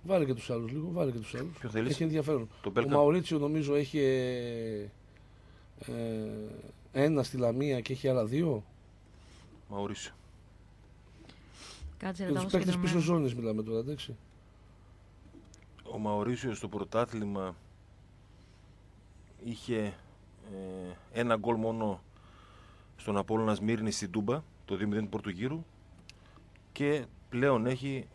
Βάλε και τους άλλους λίγο, βάλε και τους άλλους. Ποιο θέλεις; Έχει ενδιαφέρον. Τον Ο Πέλκα. Μαουρίτσιο νομίζω έχει ε, ένα στη Λαμία και έχει άλλα δύο. Μαουρίσιο. Κάτσε Και να τα του έχω παίκτε πίσω συγκεκριμένα. ζώνη μιλάμε τώρα, εντάξει. Ο Μαουρίσιο στο πρωτάθλημα είχε ε, ένα γκολ μόνο στον Απόλλωνας Σμύρνη στην Τούμπα, το 2-0 του Πορτογύρου και πλέον έχει,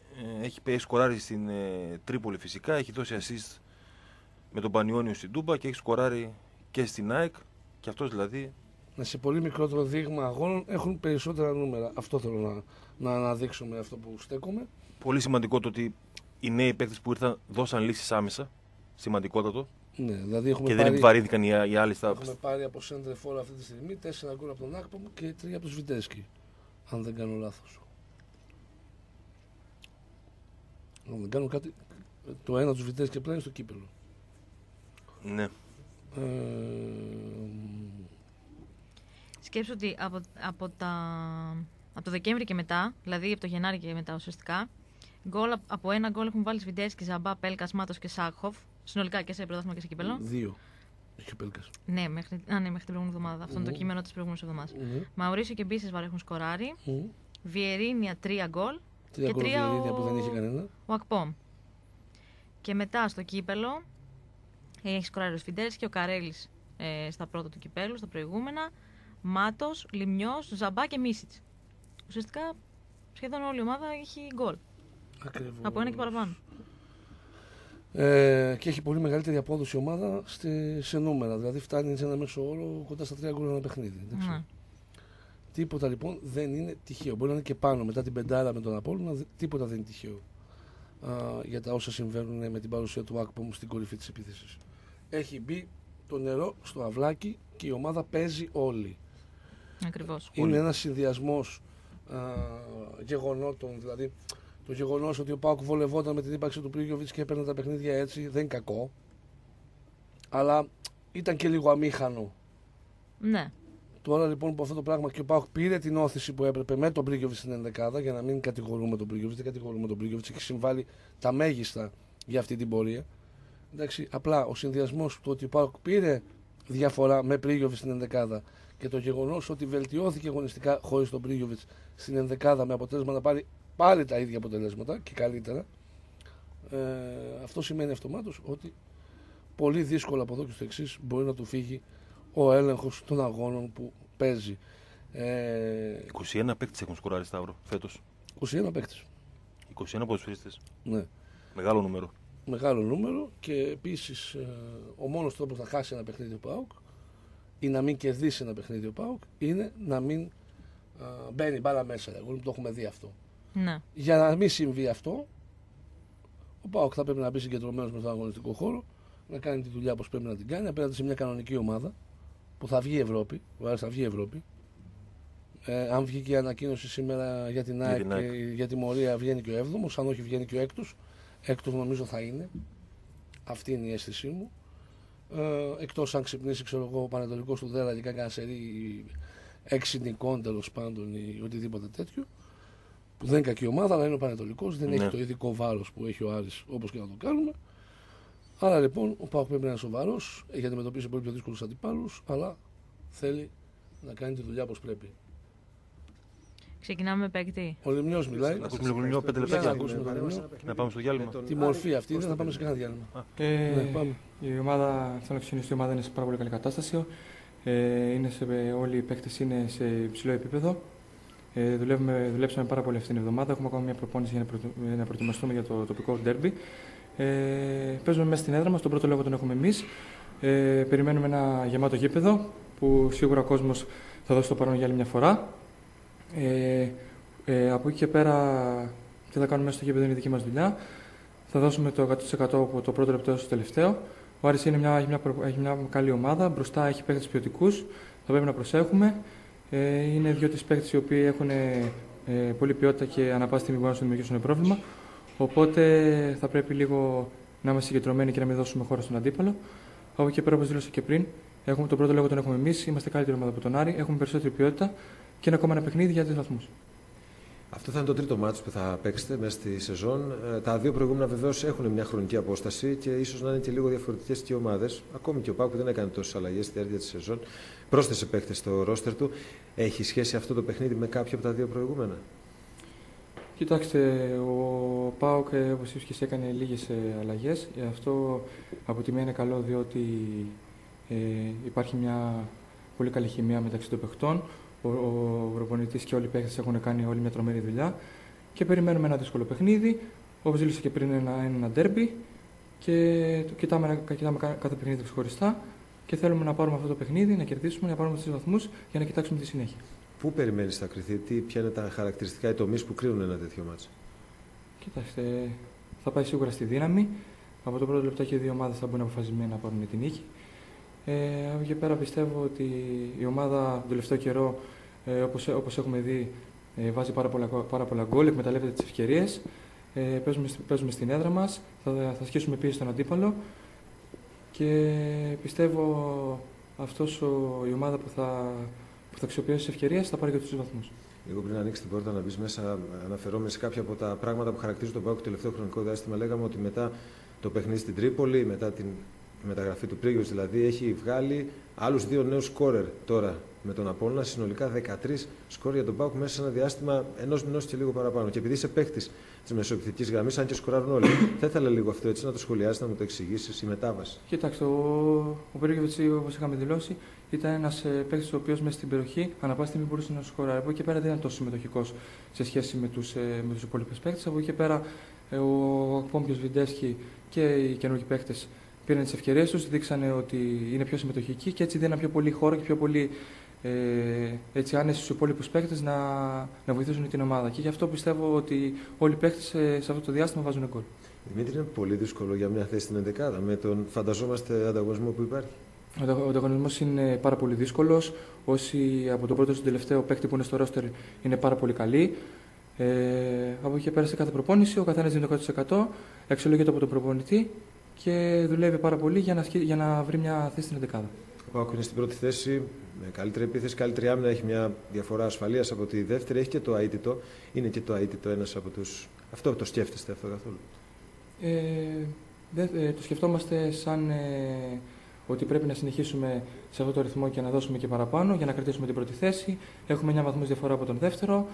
ε, έχει, έχει σκοράρει στην ε, Τρίπολη φυσικά, έχει δώσει assist με τον Πανιόνιο στην Τούμπα και έχει σκοράρει και στην ΑΕΚ και αυτός δηλαδή να σε πολύ μικρότερο δείγμα αγώνων έχουν περισσότερα νούμερα. Αυτό θέλω να, να αναδείξω με αυτό που στέκομαι. πολύ σημαντικό το ότι οι νέοι παίκτες που ήρθαν δώσαν λύσεις άμεσα, σημαντικότατο Ναι, δηλαδή έχουμε, και δεν πάρει, επιβαρύνθηκαν οι, οι άλλοι στα, έχουμε πάρει από σέντρε φόρα αυτή τη στιγμή 4 γκολ από τον Άκπομ και 3 από τους Βιτέσκι. Αν δεν κάνω λάθος. Αν δεν κάνω κάτι. Το ένα τους Βιτέσκι απλά είναι στο κύπελο. Ναι. Ε, Σκέψου ότι από, από, τα, από το Δεκέμβρη και μετά, δηλαδή από το Γενάρη και μετά ουσιαστικά, γκολ, από ένα γκολ έχουν βάλει Σβιντέσκι, Ζαμπά, Πέλκας, Μάτος και Σάκχοφ. Συνολικά και σε πρωτάθλημα και σε κύπελο. δύο. Έχει ο Πέλκας. Ναι, μέχρι, α, ναι, μέχρι την προηγούμενη εβδομάδα. Αυτό είναι το Μμμ. κείμενο της προηγούμενης εβδομάδας. Ναι. Μαουρίσιο και Μπίσεσβαρ έχουν σκοράρει. Μμ. Βιερίνια τρία γκολ. Τρία Και γκολ τρία Βιερίνια ο- που δεν είχε κανένα. Ο Ακπόμ. Και μετά στο κύπελο έχει σκοράρει ο Σφιντέρης και ο Καρέλης ε, στα πρώτα του κυπέλου, στα προηγούμενα. Μάτος, Λιμιό, Ζαμπά και Μίσιτς. Ουσιαστικά σχεδόν όλη η ομάδα έχει γκολ. Ακριβώς. Από ένα και παραπάνω. Ε, και έχει πολύ μεγαλύτερη απόδοση η ομάδα στη, σε νούμερα. Δηλαδή φτάνει σε ένα μέσο όρο κοντά στα τρία γκολ ένα παιχνίδι. εντάξει. Ναι. Τίποτα λοιπόν δεν είναι τυχαίο. Μπορεί να είναι και πάνω μετά την πεντάρα με τον Απόλλωνα, δε- τίποτα δεν είναι τυχαίο. Α, για τα όσα συμβαίνουν με την παρουσία του Άκπομ στην κορυφή της επίθεσης. Έχει μπει το νερό στο αυλάκι και η ομάδα παίζει όλη. Ακριβώς. Είναι ένας συνδυασμός γεγονότων. Δηλαδή, το γεγονός ότι ο Πάουκ βολευόταν με την ύπαρξη του Πρίγιοβιτς και έπαιρνε τα παιχνίδια έτσι δεν είναι κακό. Αλλά ήταν και λίγο αμήχανο Ναι. Τώρα λοιπόν που αυτό το πράγμα και ο Πάοκ πήρε την όθηση που έπρεπε με τον Μπρίγκοβιτ στην 11 για να μην κατηγορούμε τον Μπρίγκοβιτ, δεν κατηγορούμε τον Μπρίγκοβιτ, έχει συμβάλει τα μέγιστα για αυτή την πορεία. Εντάξει, απλά ο συνδυασμός του ότι ο Πάοκ πήρε διαφορά με Μπρίγκοβιτ στην 11 και το γεγονός ότι βελτιώθηκε αγωνιστικά χωρίς τον Μπρίγκοβιτ στην 11 με αποτέλεσμα να πάρει πάλι τα ίδια αποτελέσματα και καλύτερα. Ε, αυτό σημαίνει αυτομάτως ότι πολύ δύσκολα από εδώ και στο εξής μπορεί να του φύγει ο έλεγχος των αγώνων που παίζει. Ε, 21 παίκτες έχουν σκοράρει Σταύρο φέτος. 21 παίκτες. 21 ποδοσφαιριστές. Ναι. Μεγάλο νούμερο. Μεγάλο νούμερο και επίσης ε, ο μόνος τρόπος να χάσει ένα παιχνίδι ο Πάουκ ή να μην κερδίσει ένα παιχνίδι ο Πάουκ είναι να μην α, μπαίνει μπάλα μέσα. Εγώ το έχουμε δει αυτό. Ναι. Για να μην συμβεί αυτό, ο Πάουκ θα πρέπει να μπει συγκεντρωμένος με τον αγωνιστικό χώρο, να κάνει τη δουλειά όπως πρέπει να την κάνει απέναντι σε μια κανονική ομάδα που θα βγει η Ευρώπη. Ο Άρης θα βγει η Ευρώπη. Ε, αν βγήκε η ανακοίνωση σήμερα για την ΑΕΚ την και για τη Μορία βγαίνει και ο 7ο, αν όχι βγαίνει και ο 6ο. Έκτος νομίζω θα είναι. Αυτή είναι η αίσθησή μου. Ε, Εκτός αν ξυπνήσει ξέρω εγώ, ο Πανετολικός του Δέρα και κάνει ένα σερί έξι νικών τέλος πάντων ή οτιδήποτε τέτοιο. Που δεν είναι κακή ομάδα, αλλά είναι ο Πανετολικός, δεν Ναι. έχει το ειδικό βάρος που έχει ο Άρης όπως και να το κάνουμε. Άρα λοιπόν ο Πάοκ πρέπει να είναι σοβαρός, έχει αντιμετωπίσει πολύ πιο δύσκολους αντιπάλους, αλλά θέλει να κάνει τη δουλειά όπως πρέπει. Ξεκινάμε με παίκτη. Ο Λιμνιός μιλάει. Να ακούσουμε λίγο πέντε Για να λεπτάκια. ακούσουμε τον Λιμνιό. Να πάμε στο διάλειμμα. Τη μορφή αυτή δεν θα πάμε σε κανένα διάλειμμα. Ε, Ναι, πάμε. η ομάδα, θέλω να ξεκινήσω, η ομάδα είναι σε πάρα πολύ καλή κατάσταση. Ε, είναι σε, όλοι οι παίκτες είναι σε υψηλό επίπεδο. Ε, δουλεύουμε, δουλέψαμε πάρα πολύ αυτήν την εβδομάδα. Έχουμε ακόμα μια προπόνηση για να, πρωτο, για να προετοιμαστούμε για το τοπικό ντέρμπι. Ε, παίζουμε μέσα στην έδρα μας. Τον πρώτο λόγο τον έχουμε εμείς. Ε, περιμένουμε ένα γεμάτο γήπεδο που σίγουρα ο κόσμος θα δώσει το παρόν για άλλη μια φορά. Ε, ε, από εκεί και πέρα, τι θα κάνουμε μέσα στο γήπεδο είναι η δική μας δουλειά. Θα δώσουμε το 100% από το πρώτο λεπτό στο τελευταίο. Ο Άρης είναι μια, έχει, μια, προ- έχει μια καλή ομάδα. Μπροστά έχει παίκτες ποιοτικούς. Θα πρέπει να προσέχουμε. Ε, είναι δύο-τρει παίκτες οι οποίοι έχουν ε, πολλή ποιότητα και ανά πάση στιγμή μπορούν να σου δημιουργήσουν πρόβλημα. Οπότε θα πρέπει λίγο να είμαστε συγκεντρωμένοι και να μην δώσουμε χώρο στον αντίπαλο. Από εκεί και πέρα, όπως δήλωσα και πριν, έχουμε τον πρώτο λόγο τον έχουμε εμείς. Είμαστε καλύτερη ομάδα από τον Άρη. Έχουμε περισσότερη ποιότητα και είναι ακόμα ένα παιχνίδι για τρεις βαθμούς. Αυτό θα είναι το τρίτο μάτσο που θα παίξετε μέσα στη σεζόν. Ε, Τα δύο προηγούμενα βεβαίως έχουν μια χρονική απόσταση και ίσως να είναι και λίγο διαφορετικές και οι ομάδες. Ακόμη και ο Πάκου δεν έκανε τόσες αλλαγές στη διάρκεια της σεζόν. Πρόσθεσε παίχτες στο ρόστερ του. Έχει σχέση αυτό το παιχνίδι με κάποιο από τα δύο προηγούμενα; Κοιτάξτε, ο ΠΑΟΚ, ε, όπως είπες και εσύ, έκανε λίγες ε, αλλαγές. Ε, Αυτό από τη μία είναι καλό διότι ε, υπάρχει μια πολύ καλή χημεία μεταξύ των παιχτών. Ο, ο προπονητής και όλοι οι παίχτες έχουν κάνει όλη μια τρομερή δουλειά και περιμένουμε ένα δύσκολο παιχνίδι. Όπως δήλωσα και πριν, ένα, είναι ένα ντέρμπι και το κοιτάμε, να- κοιτάμε κα- κάθε παιχνίδι ξεχωριστά και θέλουμε να πάρουμε αυτό το παιχνίδι, να κερδίσουμε, να πάρουμε τους βαθμούς για να κοιτάξουμε τη συνέχεια. Πού περιμένεις θα κρυθεί, τι, ποια είναι τα χαρακτηριστικά, οι τομείς που κρίνουν ένα τέτοιο μάτσο. Κοιτάξτε, θα πάει σίγουρα στη δύναμη. Από το πρώτο λεπτό και οι δύο ομάδες θα μπουν αποφασισμένοι να πάρουν την νίκη. Ε, από εκεί και πέρα πιστεύω ότι η ομάδα τον τελευταίο καιρό, ε, όπως, όπως έχουμε δει, ε, βάζει πάρα πολλά, πάρα πολλά γκολ, εκμεταλλεύεται τις ευκαιρίες. Ε, παίζουμε, στη- παίζουμε στην έδρα μας, θα, θα ασκήσουμε πίεση στον αντίπαλο και πιστεύω αυτός ο, η ομάδα που θα, που θα αξιοποιήσει τις ευκαιρίες θα πάρει και τους βαθμούς. Λίγο πριν ανοίξει την πόρτα να μπεις μέσα, αναφερόμαι σε κάποια από τα πράγματα που χαρακτηρίζουν τον Πάοκ το τελευταίο χρονικό διάστημα. Λέγαμε ότι μετά το παιχνίδι στην Τρίπολη, μετά την μεταγραφή του Πρίγιου δηλαδή, έχει βγάλει άλλους δύο νέους σκόρερ τώρα με τον Απόλλωνα. Συνολικά 13 σκόρ για τον Πάοκ μέσα σε ένα διάστημα ενός μηνός και λίγο παραπάνω. Και επειδή είσαι παίχτη της μεσοεπιθετικής γραμμής, αν και σκοράρουν όλοι, θα ήθελα λίγο αυτό έτσι να το σχολιάσεις, να μου το εξηγήσεις η μετάβαση. Κοιτάξτε, ο, ο Περίγεβιτς, όπως είχαμε δηλώσει, ήταν ένας παίκτης ο οποίος μέσα στην περιοχή ανά πάση στιγμή μπορούσε να σκοράρει. Από εκεί και πέρα δεν ήταν τόσο συμμετοχικός σε σχέση με τους με τους υπόλοιπους παίκτες. Από εκεί και πέρα ε, ο Ακπόμπιο Βιντέσκι και οι καινούργιοι παίκτες πήραν τις ευκαιρίες τους, δείξανε ότι είναι πιο συμμετοχικοί και έτσι δίναν πιο πολύ χώρο και πιο πολύ ε, έτσι άνεση στους υπόλοιπους παίκτες να, να βοηθήσουν την ομάδα. Και γι' αυτό πιστεύω ότι όλοι οι παίκτες σε, σε αυτό το διάστημα βάζουν γκολ. Δημήτρη, είναι πολύ δύσκολο για μια θέση στην 11 με τον φανταζόμαστε ανταγωνισμό που υπάρχει. Ο αντα- Ο ανταγωνισμός είναι πάρα πολύ δύσκολος. Όσοι από τον πρώτο στον τελευταίο παίκτη που είναι στο ρόστερ είναι πάρα πολύ καλοί. Ε, από εκεί και πέρα σε κάθε προπόνηση ο καθένας δίνει το 100%, αξιολογείται από τον προπονητή και δουλεύει πάρα πολύ για να, σκι- για να βρει μια θέση στην 11. Ο Πάοκ είναι στην πρώτη θέση με καλύτερη επίθεση, καλύτερη άμυνα. Έχει μια διαφορά ασφαλείας από τη δεύτερη. Έχει και το αίτητο. Είναι και το αίτητο ένας από του. Αυτό το σκέφτεστε αυτό καθόλου; Ε, δε, ε, το σκεφτόμαστε σαν ε, ότι πρέπει να συνεχίσουμε σε αυτό το ρυθμό και να δώσουμε και παραπάνω για να κρατήσουμε την πρώτη θέση. Έχουμε 9 βαθμού διαφορά από τον δεύτερο.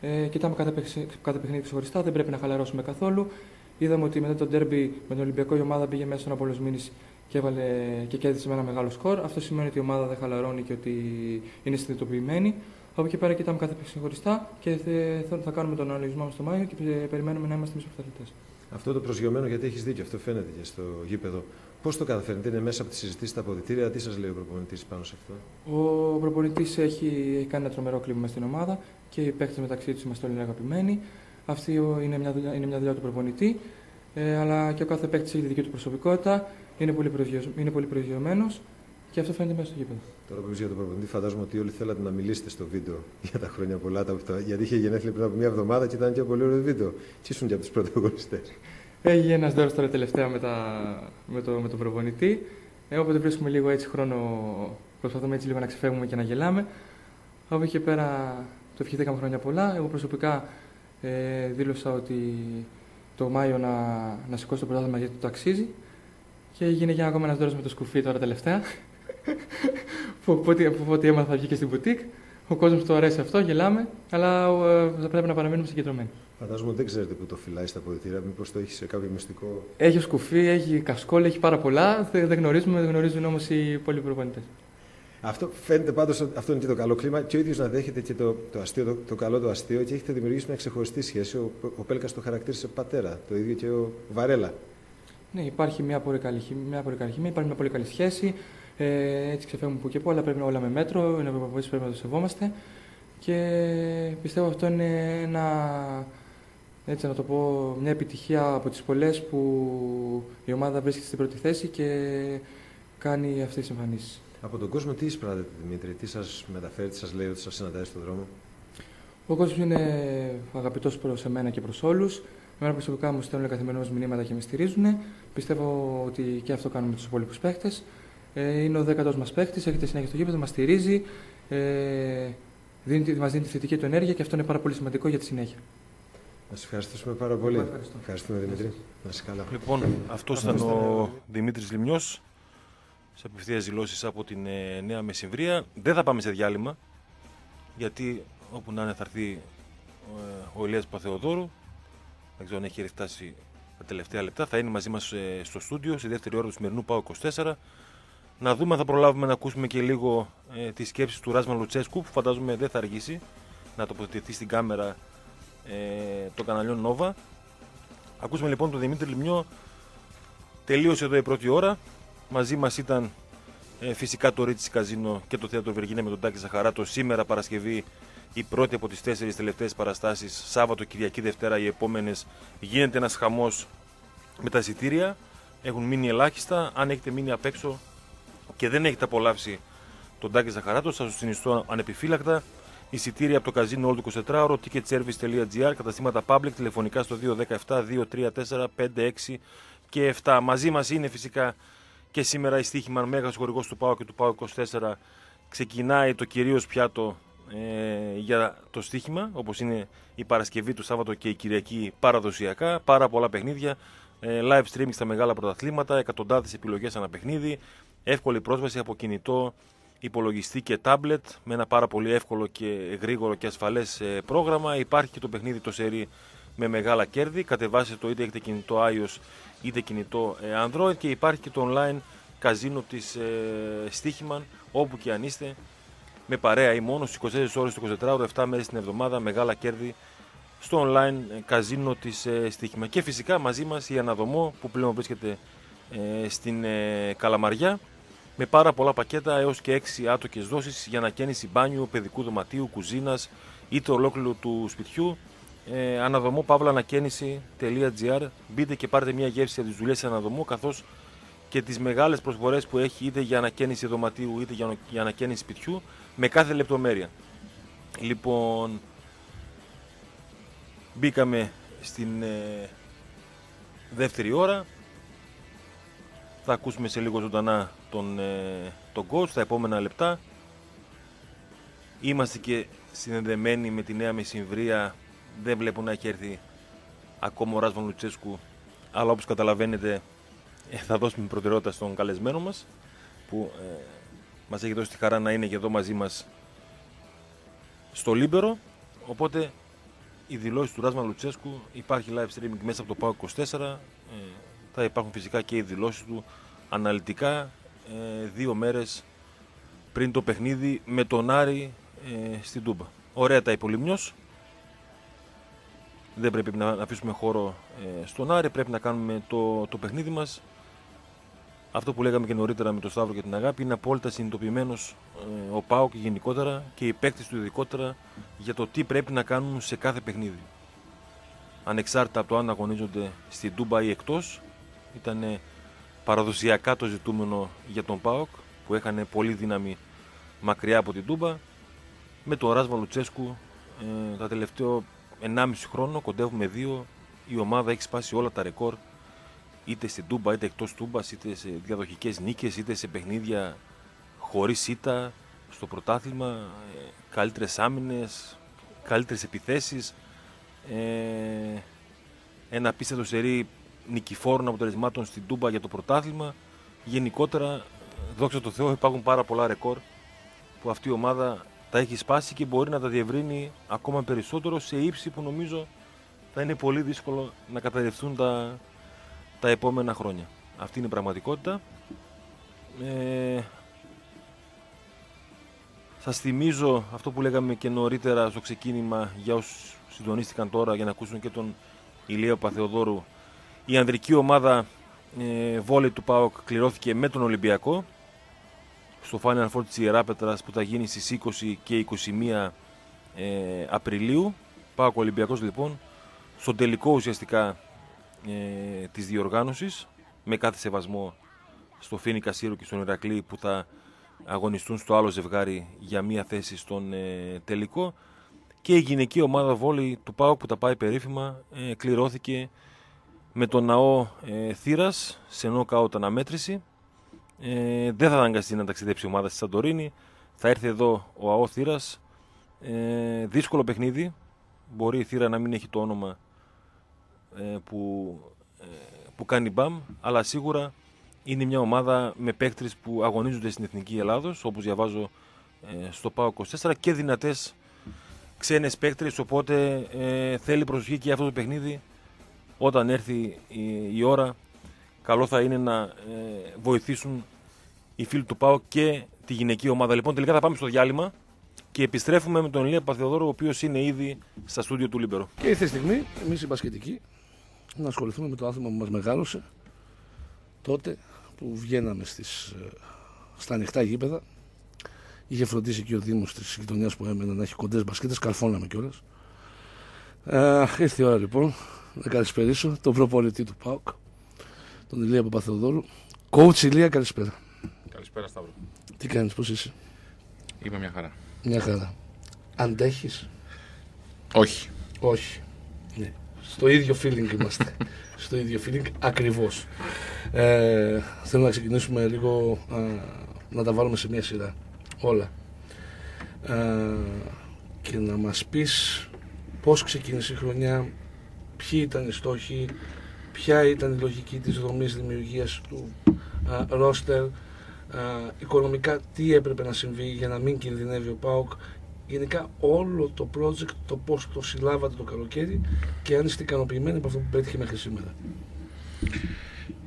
Ε, κοιτάμε κάθε, κάθε παιχνίδι ξεχωριστά, δεν πρέπει να χαλαρώσουμε καθόλου. Είδαμε ότι μετά το ντέρμπι με τον Ολυμπιακό η ομάδα πήγε μέσα στον Απολοσμήνη και, έβαλε, και κέρδισε με ένα μεγάλο σκορ. Αυτό σημαίνει ότι η ομάδα δεν χαλαρώνει και ότι είναι συνειδητοποιημένη. Από εκεί πέρα κοιτάμε κάθε παιχνίδι ξεχωριστά και θα, θα κάνουμε τον αναλογισμό μας το Μάιο και περιμένουμε να είμαστε εμείς Αυτό το προσγειωμένο, γιατί έχεις δίκιο, αυτό φαίνεται και στο γήπεδο. Πώς το καταφέρνετε, είναι μέσα από τις συζητήσεις στα αποδητήρια, τι σας λέει ο προπονητής πάνω σε αυτό; Ο προπονητής έχει, έχει κάνει ένα τρομερό κλίμα στην ομάδα και οι παίκτες μεταξύ τους είμαστε όλοι αγαπημένοι. Αυτή είναι μια δουλειά, είναι μια δουλειά του προπονητή. Ε, αλλά και ο κάθε παίκτης έχει τη δική του προσωπικότητα. Είναι πολύ, είναι πολύ προσγειωμένο και αυτό φαίνεται μέσα στο γήπεδο. Τώρα που για τον προπονητή, φαντάζομαι ότι όλοι θέλατε να μιλήσετε στο βίντεο για τα χρόνια πολλά. Τα, γιατί είχε γενέθλια πριν από μια εβδομάδα και ήταν και πολύ ωραίο βίντεο. Τι ήσουν και από τους πρωταγωνιστές; Έγινε ένας δώρος τώρα τελευταία με, τα, με, το, με τον προπονητή. Ε, όποτε βρίσκουμε λίγο έτσι χρόνο, προσπαθούμε έτσι λίγο να ξεφεύγουμε και να γελάμε. Από εκεί πέρα το ευχηθήκαμε χρόνια πολλά. Εγώ προσωπικά ε, δήλωσα ότι το Μάιο να, να σηκώσει το πρωτάθλημα γιατί το αξίζει. Και έγινε για ακόμα ένας δώρος με το σκουφί τώρα τελευταία. που ό,τι έμαθα θα βγει και στην μπουτίκ. Ο κόσμος του αρέσει αυτό, γελάμε, αλλά ε, θα πρέπει να παραμείνουμε συγκεντρωμένοι. Φαντάζομαι ότι δεν ξέρετε που το φυλάει στα αποδητήρια, μήπως το έχει σε κάποιο μυστικό; Έχει σκουφί, έχει κασκόλ, έχει πάρα πολλά. Δεν γνωρίζουμε, δεν γνωρίζουν όμως οι υπόλοιποι προπονητές. Αυτό φαίνεται πάντως, αυτό είναι και το καλό κλίμα και ο ίδιος να δέχεται και το, το, αστείο, το, το καλό το αστείο και έχετε δημιουργήσει μια ξεχωριστή σχέση. Ο, ο Πέλκας το χαρακτήρισε πατέρα, το ίδιο και ο Βαρέλα. Ναι, υπάρχει μια πολύ καλή, μια πολύ καλή χημία, υπάρχει μια πολύ καλή σχέση. Ε, έτσι ξεφεύγουμε που και που, αλλά πρέπει όλα με μέτρο. Είναι προπονητή πρέπει να το σεβόμαστε. Και πιστεύω αυτό είναι ένα, έτσι να το πω, μια επιτυχία από τις πολλές που η ομάδα βρίσκεται στην πρώτη θέση και κάνει αυτές τις εμφανίσεις. Από τον κόσμο τι εισπράτετε, Δημήτρη, τι σας μεταφέρει, τι σας λέει ότι σας συναντάει στον δρόμο; Ο κόσμος είναι αγαπητός προς εμένα και προς όλους. Εμένα προσωπικά μου στέλνουν καθημερινώς μηνύματα και με στηρίζουν. Πιστεύω ότι και αυτό κάνουμε με τους υπόλοιπους παίχτες. Ε, είναι ο δέκατος μας παίχτης, έχετε συνέχεια στο γήπεδο, μας στηρίζει. Ε, δίνει, μας δίνει τη θετική του ενέργεια και αυτό είναι πάρα πολύ σημαντικό για τη συνέχεια. Να σα ευχαριστήσουμε πάρα πολύ. Ευχαριστώ. Ευχαριστούμε Δημήτρη. Να είσαι καλά. Λοιπόν, αυτός ήταν ο Δημήτρης Λιμιό. Σε απευθείας δηλώσεις από την ε, Νέα Μεσημβρία. Δεν θα πάμε σε διάλειμμα. Γιατί όπου να είναι θα έρθει ε, ο Ηλίας Παθεοδόρου. Δεν ξέρω αν έχει φτάσει τα τελευταία λεπτά. Θα είναι μαζί μας ε, στο στούντιο στη δεύτερη ώρα του σημερινού ΠΑΟ 24 να δούμε αν θα προλάβουμε να ακούσουμε και λίγο ε, τις σκέψεις του Ράσμα Λουτσέσκου που φαντάζομαι δεν θα αργήσει να τοποθετηθεί στην κάμερα ε, των καναλιών Nova. Ακούσουμε λοιπόν τον Δημήτρη Λιμιό. Τελείωσε εδώ η πρώτη ώρα. Μαζί μας ήταν ε, φυσικά το Ρίτσι Καζίνο και το Θέατρο Βεργίνα με τον Τάκη Ζαχαράτο. Σήμερα Παρασκευή η πρώτη από τις τέσσερις τελευταίες παραστάσεις. Σάββατο, Κυριακή, Δευτέρα οι επόμενες. Γίνεται ένας χαμός με τα εισιτήρια. Έχουν μείνει ελάχιστα. Αν έχετε μείνει απ' έξω και δεν έχετε απολαύσει τον Τάκη Ζαχαράτο, σας το συνιστώ ανεπιφύλακτα. Εισιτήρια από το καζίνο όλο 24 ώρο, ticketservice.gr, καταστήματα public, τηλεφωνικά στο 217-234-56 και 7. Μαζί μας είναι φυσικά και σήμερα η στοίχημα μέγας χορηγός του ΠΑΟ και του ΠΑΟ 24. Ξεκινάει το κυρίως πιάτο ε, για το στοίχημα, όπως είναι η Παρασκευή, του Σάββατο και η Κυριακή παραδοσιακά. Πάρα πολλά παιχνίδια, ε, live streaming στα μεγάλα πρωταθλήματα, εκατοντάδες επιλογές ανά παιχνίδι, εύκολη πρόσβαση από κινητό, υπολογιστή και τάμπλετ με ένα πάρα πολύ εύκολο και γρήγορο και ασφαλές ε, πρόγραμμα. Υπάρχει και το παιχνίδι το σερί με μεγάλα κέρδη. Κατεβάστε το είτε έχετε κινητό iOS είτε κινητό ε, Android και υπάρχει και το online καζίνο της ε, Στίχημαν όπου και αν είστε με παρέα ή μόνος στις 24 ώρες το 24 ώρες, 7 μέρες την εβδομάδα μεγάλα κέρδη στο online καζίνο της Στίχημαν. Και φυσικά μαζί μας η Αναδομό που πλέον βρίσκεται στην Καλαμαριά με πάρα πολλά πακέτα έως και 6 άτοκες δόσεις για ανακαίνιση μπάνιου, παιδικού δωματίου, κουζίνας είτε ολόκληρου του σπιτιού. Ε, αναδομό παύλα-ανακαίνιση.gr Μπείτε και πάρτε μια γεύση από τις δουλειές αναδομού καθώς και τις μεγάλες προσφορές που έχει είτε για ανακαίνιση δωματίου είτε για, για ανακαίνιση σπιτιού με κάθε λεπτομέρεια. Λοιπόν, μπήκαμε στην ε, δεύτερη ώρα Θα ακούσουμε σε λίγο ζωντανά τον, ε, τον coach τα επόμενα λεπτά. Είμαστε και συνδεδεμένοι με τη Νέα Μεσημβρία. Δεν βλέπω να έχει έρθει ακόμα ο Ραζβάν Λουτσέσκου. Αλλά όπως καταλαβαίνετε ε, θα δώσουμε προτεραιότητα στον καλεσμένο μας που ε, μας έχει δώσει τη χαρά να είναι και εδώ μαζί μας στο Λίμπερο. Οπότε οι δηλώσεις του Ράσμα Λουτσέσκου υπάρχει live streaming μέσα από το PAOK 24. Ε, θα υπάρχουν φυσικά και οι δηλώσεις του αναλυτικά ε, δύο μέρες πριν το παιχνίδι με τον Άρη ε, στην Τούμπα. Ωραία τα υπολοιμνιός. Δεν πρέπει να αφήσουμε χώρο ε, στον Άρη, πρέπει να κάνουμε το, το παιχνίδι μας. Αυτό που λέγαμε και νωρίτερα με τον Σταύρο και την Αγάπη είναι απόλυτα συνειδητοποιημένος ε, ο Πάοκ γενικότερα και οι παίκτες του ειδικότερα για το τι πρέπει να κάνουν σε κάθε παιχνίδι. Ανεξάρτητα από το αν αγωνίζονται στην Τούμπα ή εκτός, ήταν παραδοσιακά το ζητούμενο για τον Πάοκ που έχανε πολύ δύναμη μακριά από την Τούμπα. Με τον Ράσβα Λουτσέσκου ε, τα τελευταίο 1,5 χρόνο, κοντεύουμε 2, η ομάδα έχει σπάσει όλα τα ρεκόρ είτε στην Τούμπα είτε εκτός Τούμπας, είτε σε διαδοχικές νίκες, είτε σε παιχνίδια χωρίς ήττα στο πρωτάθλημα, ε, καλύτερες άμυνες, καλύτερες επιθέσεις, ε, ένα απίστευτο σερί νικηφόρων αποτελεσμάτων στην Τούμπα για το πρωτάθλημα. Γενικότερα, δόξα τω Θεώ, υπάρχουν πάρα πολλά ρεκόρ που αυτή η ομάδα τα έχει σπάσει και μπορεί να τα διευρύνει ακόμα περισσότερο σε ύψη που νομίζω θα είναι πολύ δύσκολο να καταδευθούν τα, τα επόμενα χρόνια. Αυτή είναι η πραγματικότητα. Ε, σας θυμίζω αυτό που λέγαμε και νωρίτερα στο ξεκίνημα για όσους συντονίστηκαν τώρα για να ακούσουν και τον Ηλία Παθεοδόρου. Η ανδρική ομάδα ε, βόλεϊ του ΠΑΟΚ κληρώθηκε με τον Ολυμπιακό στο Final Four της Ιεράπετρας που θα γίνει στις 20 και 21 ε, Απριλίου. ΠΑΟΚ Ολυμπιακός λοιπόν. Στο τελικό ουσιαστικά ε, της διοργάνωσης με κάθε σεβασμό στο Φίνι Κασίρου και στον Ηρακλή που θα αγωνιστούν στο άλλο ζευγάρι για μία θέση στον ε, τελικό. Και η γυναική ομάδα βόλη του ΠΑΟ που τα πάει περίφημα ε, κληρώθηκε με τον ναό ε, Θήρας σε νοκάουτ αναμέτρηση. Ε, δεν θα αναγκαστεί να ταξιδέψει η ομάδα στη Σαντορίνη. Θα έρθει εδώ ο ΑΟ Θήρας. Ε, δύσκολο παιχνίδι. Μπορεί η Θήρα να μην έχει το όνομα ε, που, ε, που κάνει μπαμ, αλλά σίγουρα είναι μια ομάδα με παίκτες που αγωνίζονται στην Εθνική Ελλάδος, όπως διαβάζω ε, στο ΠΑΟ 24 και δυνατές ξένες παίκτες, οπότε θέλει προσοχή και αυτό το παιχνίδι όταν έρθει η, ώρα καλό θα είναι να βοηθήσουν οι φίλοι του ΠΑΟ και τη γυναική ομάδα. Λοιπόν, τελικά θα πάμε στο διάλειμμα και επιστρέφουμε με τον Ηλία Παθεοδόρο, ο οποίος είναι ήδη στα στούντιο του Λίμπερο. Και ήρθε η στιγμή, εμείς οι μπασκετικοί, να ασχοληθούμε με το άθλημα που μας μεγάλωσε τότε που βγαίναμε στις, ε, στα ανοιχτά γήπεδα. Είχε φροντίσει και ο Δήμος της γειτονιάς που έμενε να έχει κοντές μπασκέτες, καρφώναμε κιόλας. Ε, ήρθε η ώρα λοιπόν να καλησπερίσω τον προπονητή του ΠΑΟΚ, τον Ηλία Παπαθεοδόρου. Coach Ηλία, καλησπέρα. Καλησπέρα Σταύρο. Τι κάνεις, πώς είσαι; Είμαι μια χαρά. Μια χαρά. Αντέχεις; Όχι. Όχι. Ναι. Στο ίδιο feeling είμαστε. Στο ίδιο feeling ακριβώς. Ε, θέλω να ξεκινήσουμε λίγο να τα βάλουμε σε μια σειρά. Όλα. Ε, και να μας πεις πώς ξεκίνησε η χρονιά, ποιοι ήταν οι στόχοι, ποια ήταν η λογική της δομής δημιουργίας του ρόστερ, οικονομικά τι έπρεπε να συμβεί για να μην κινδυνεύει ο ΠΑΟΚ γενικά όλο το project, το πώς το συλλάβατε το καλοκαίρι και αν είστε ικανοποιημένοι από αυτό που πέτυχε μέχρι σήμερα.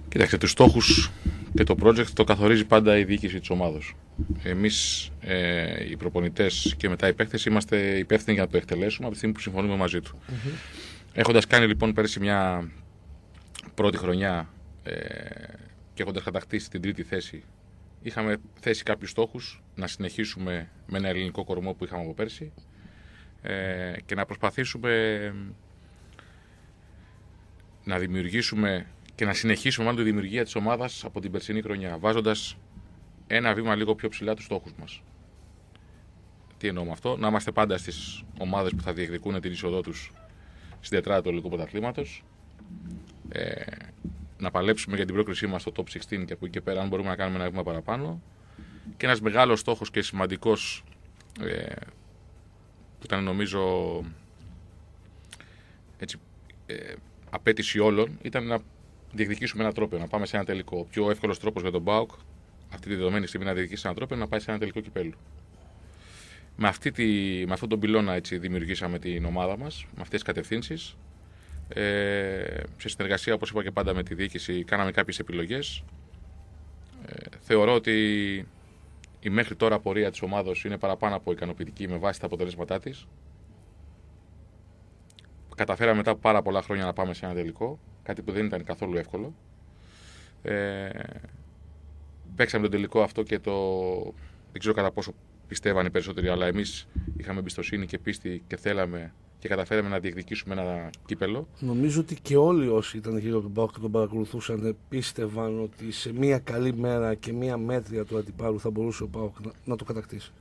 Κοιτάξτε, τους στόχους και το project το καθορίζει πάντα η διοίκηση της ομάδος. Εμείς ε, οι προπονητές και μετά οι παίχτες είμαστε υπεύθυνοι για να το εκτελέσουμε από τη στιγμή που συμφωνούμε μαζί του. Mm-hmm. Έχοντας κάνει λοιπόν πέρσι μια πρώτη χρονιά ε, και έχοντας κατακτήσει την τρίτη θέση είχαμε θέσει κάποιους στόχους να συνεχίσουμε με ένα ελληνικό κορμό που είχαμε από πέρσι ε, και να προσπαθήσουμε να δημιουργήσουμε και να συνεχίσουμε μάλλον τη δημιουργία της ομάδας από την περσινή χρονιά βάζοντας ένα βήμα λίγο πιο ψηλά τους στόχους μας. Τι εννοώ με αυτό, να είμαστε πάντα στις ομάδες που θα διεκδικούν την είσοδό τους στην τετράδα του ελληνικού πρωταθλήματος ε, να παλέψουμε για την πρόκρισή μας στο top 16 και από εκεί και πέρα, αν μπορούμε να κάνουμε ένα βήμα παραπάνω. Και ένας μεγάλος στόχος και σημαντικός ε, που ήταν νομίζω έτσι, ε, απέτηση όλων ήταν να διεκδικήσουμε ένα τρόπο, να πάμε σε ένα τελικό. Ο πιο εύκολος τρόπος για τον Μπάουκ αυτή τη δεδομένη στιγμή να διεκδικήσει ένα τρόπο είναι να πάει σε ένα τελικό κυπέλου. Με, αυτή τη, με αυτόν τον πυλώνα έτσι, δημιουργήσαμε την ομάδα μας, με αυτές τις κατευθύνσεις. Ε, σε συνεργασία, όπως είπα και πάντα, με τη διοίκηση, κάναμε κάποιες επιλογές. Ε, θεωρώ ότι η μέχρι τώρα πορεία της ομάδα είναι παραπάνω από ικανοποιητική με βάση τα αποτελέσματά της. Καταφέραμε μετά από πάρα πολλά χρόνια να πάμε σε ένα τελικό, κάτι που δεν ήταν καθόλου εύκολο. Ε, παίξαμε τον τελικό αυτό και το. Δεν ξέρω κατά πόσο πιστεύαν οι περισσότεροι, αλλά εμείς είχαμε εμπιστοσύνη και πίστη και θέλαμε και καταφέραμε να διεκδικήσουμε ένα κύπελο. Νομίζω ότι και όλοι όσοι ήταν γύρω από τον Πάοκ και τον παρακολουθούσαν πίστευαν ότι σε μια καλή μέρα και μια μέτρια του αντιπάλου θα μπορούσε ο Πάοκ να, να το κατακτήσει.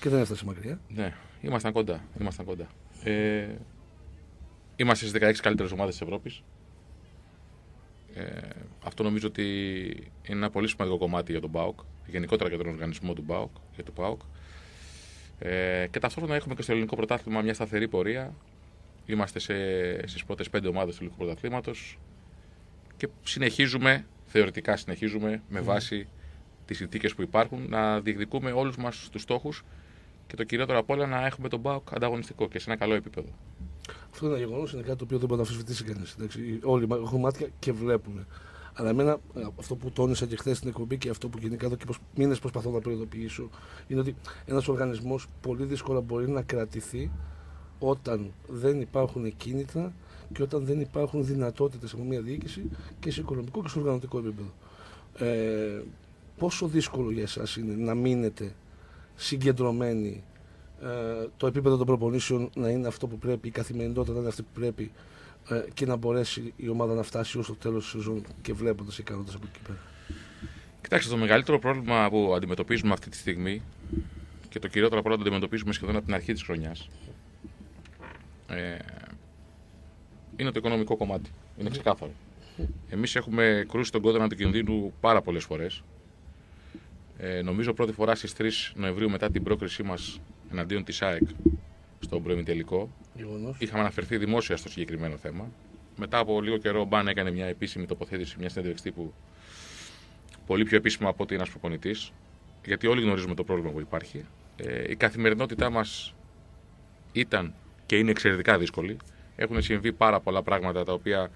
Και δεν έφτασε μακριά. Ναι, ήμασταν κοντά. Ήμασταν κοντά. Ε, είμαστε στις 16 καλύτερες ομάδες της Ευρώπης. Ε, αυτό νομίζω ότι είναι ένα πολύ σημαντικό κομμάτι για τον ΠΑΟΚ, γενικότερα για τον οργανισμό του ΠΑΟΚ, για το ΠΑΟΚ. Ε, και ταυτόχρονα έχουμε και στο ελληνικό πρωτάθλημα μια σταθερή πορεία. Είμαστε στις πρώτες πέντε ομάδες του ελληνικού πρωταθλήματος και συνεχίζουμε, θεωρητικά συνεχίζουμε, με βάση τις συνθήκες που υπάρχουν, να διεκδικούμε όλους μας τους στόχους και το κυριότερο απ' όλα να έχουμε τον ΠΑΟΚ ανταγωνιστικό και σε ένα καλό επίπεδο. Αυτό είναι ένα γεγονός, είναι κάτι το οποίο δεν μπορεί να αμφισβητήσει κανείς. Όλοι έχουν μάτια και βλέπουν. Αλλά εμένα αυτό που τόνισα και χθες στην εκπομπή και αυτό που γενικά εδώ και μήνες προσπαθώ να προειδοποιήσω είναι ότι ένας οργανισμός πολύ δύσκολα μπορεί να κρατηθεί όταν δεν υπάρχουν κίνητρα και όταν δεν υπάρχουν δυνατότητες από μια διοίκηση και σε οικονομικό και σε οργανωτικό επίπεδο. Ε, πόσο δύσκολο για εσάς είναι να μείνετε συγκεντρωμένοι ε, το επίπεδο των προπονήσεων να είναι αυτό που πρέπει, η καθημερινότητα να είναι αυτή που πρέπει ε, και να μπορέσει η ομάδα να φτάσει ως το τέλος της σεζόν και βλέποντας ικανότητες από εκεί πέρα. Κοιτάξτε, το μεγαλύτερο πρόβλημα που αντιμετωπίζουμε αυτή τη στιγμή και το κυριότερο πρόβλημα το αντιμετωπίζουμε σχεδόν από την αρχή της χρονιάς ε, είναι το οικονομικό κομμάτι. Είναι ξεκάθαρο. Εμείς έχουμε κρούσει τον κόδωνα του κινδύνου πάρα πολλές φορές. Ε, νομίζω πρώτη φορά στις 3 Νοεμβρίου μετά την πρόκρισή μας εναντίον της ΑΕΚ στον προημιτελικό. Είχαμε αναφερθεί δημόσια στο συγκεκριμένο θέμα. Μετά από λίγο καιρό, ο Μπάν έκανε μια επίσημη τοποθέτηση, μια συνέντευξη τύπου πολύ πιο επίσημα από ότι ένας προπονητής. Γιατί όλοι γνωρίζουμε το πρόβλημα που υπάρχει. Ε, η καθημερινότητά μας ήταν και είναι εξαιρετικά δύσκολη. Έχουν συμβεί πάρα πολλά πράγματα τα οποία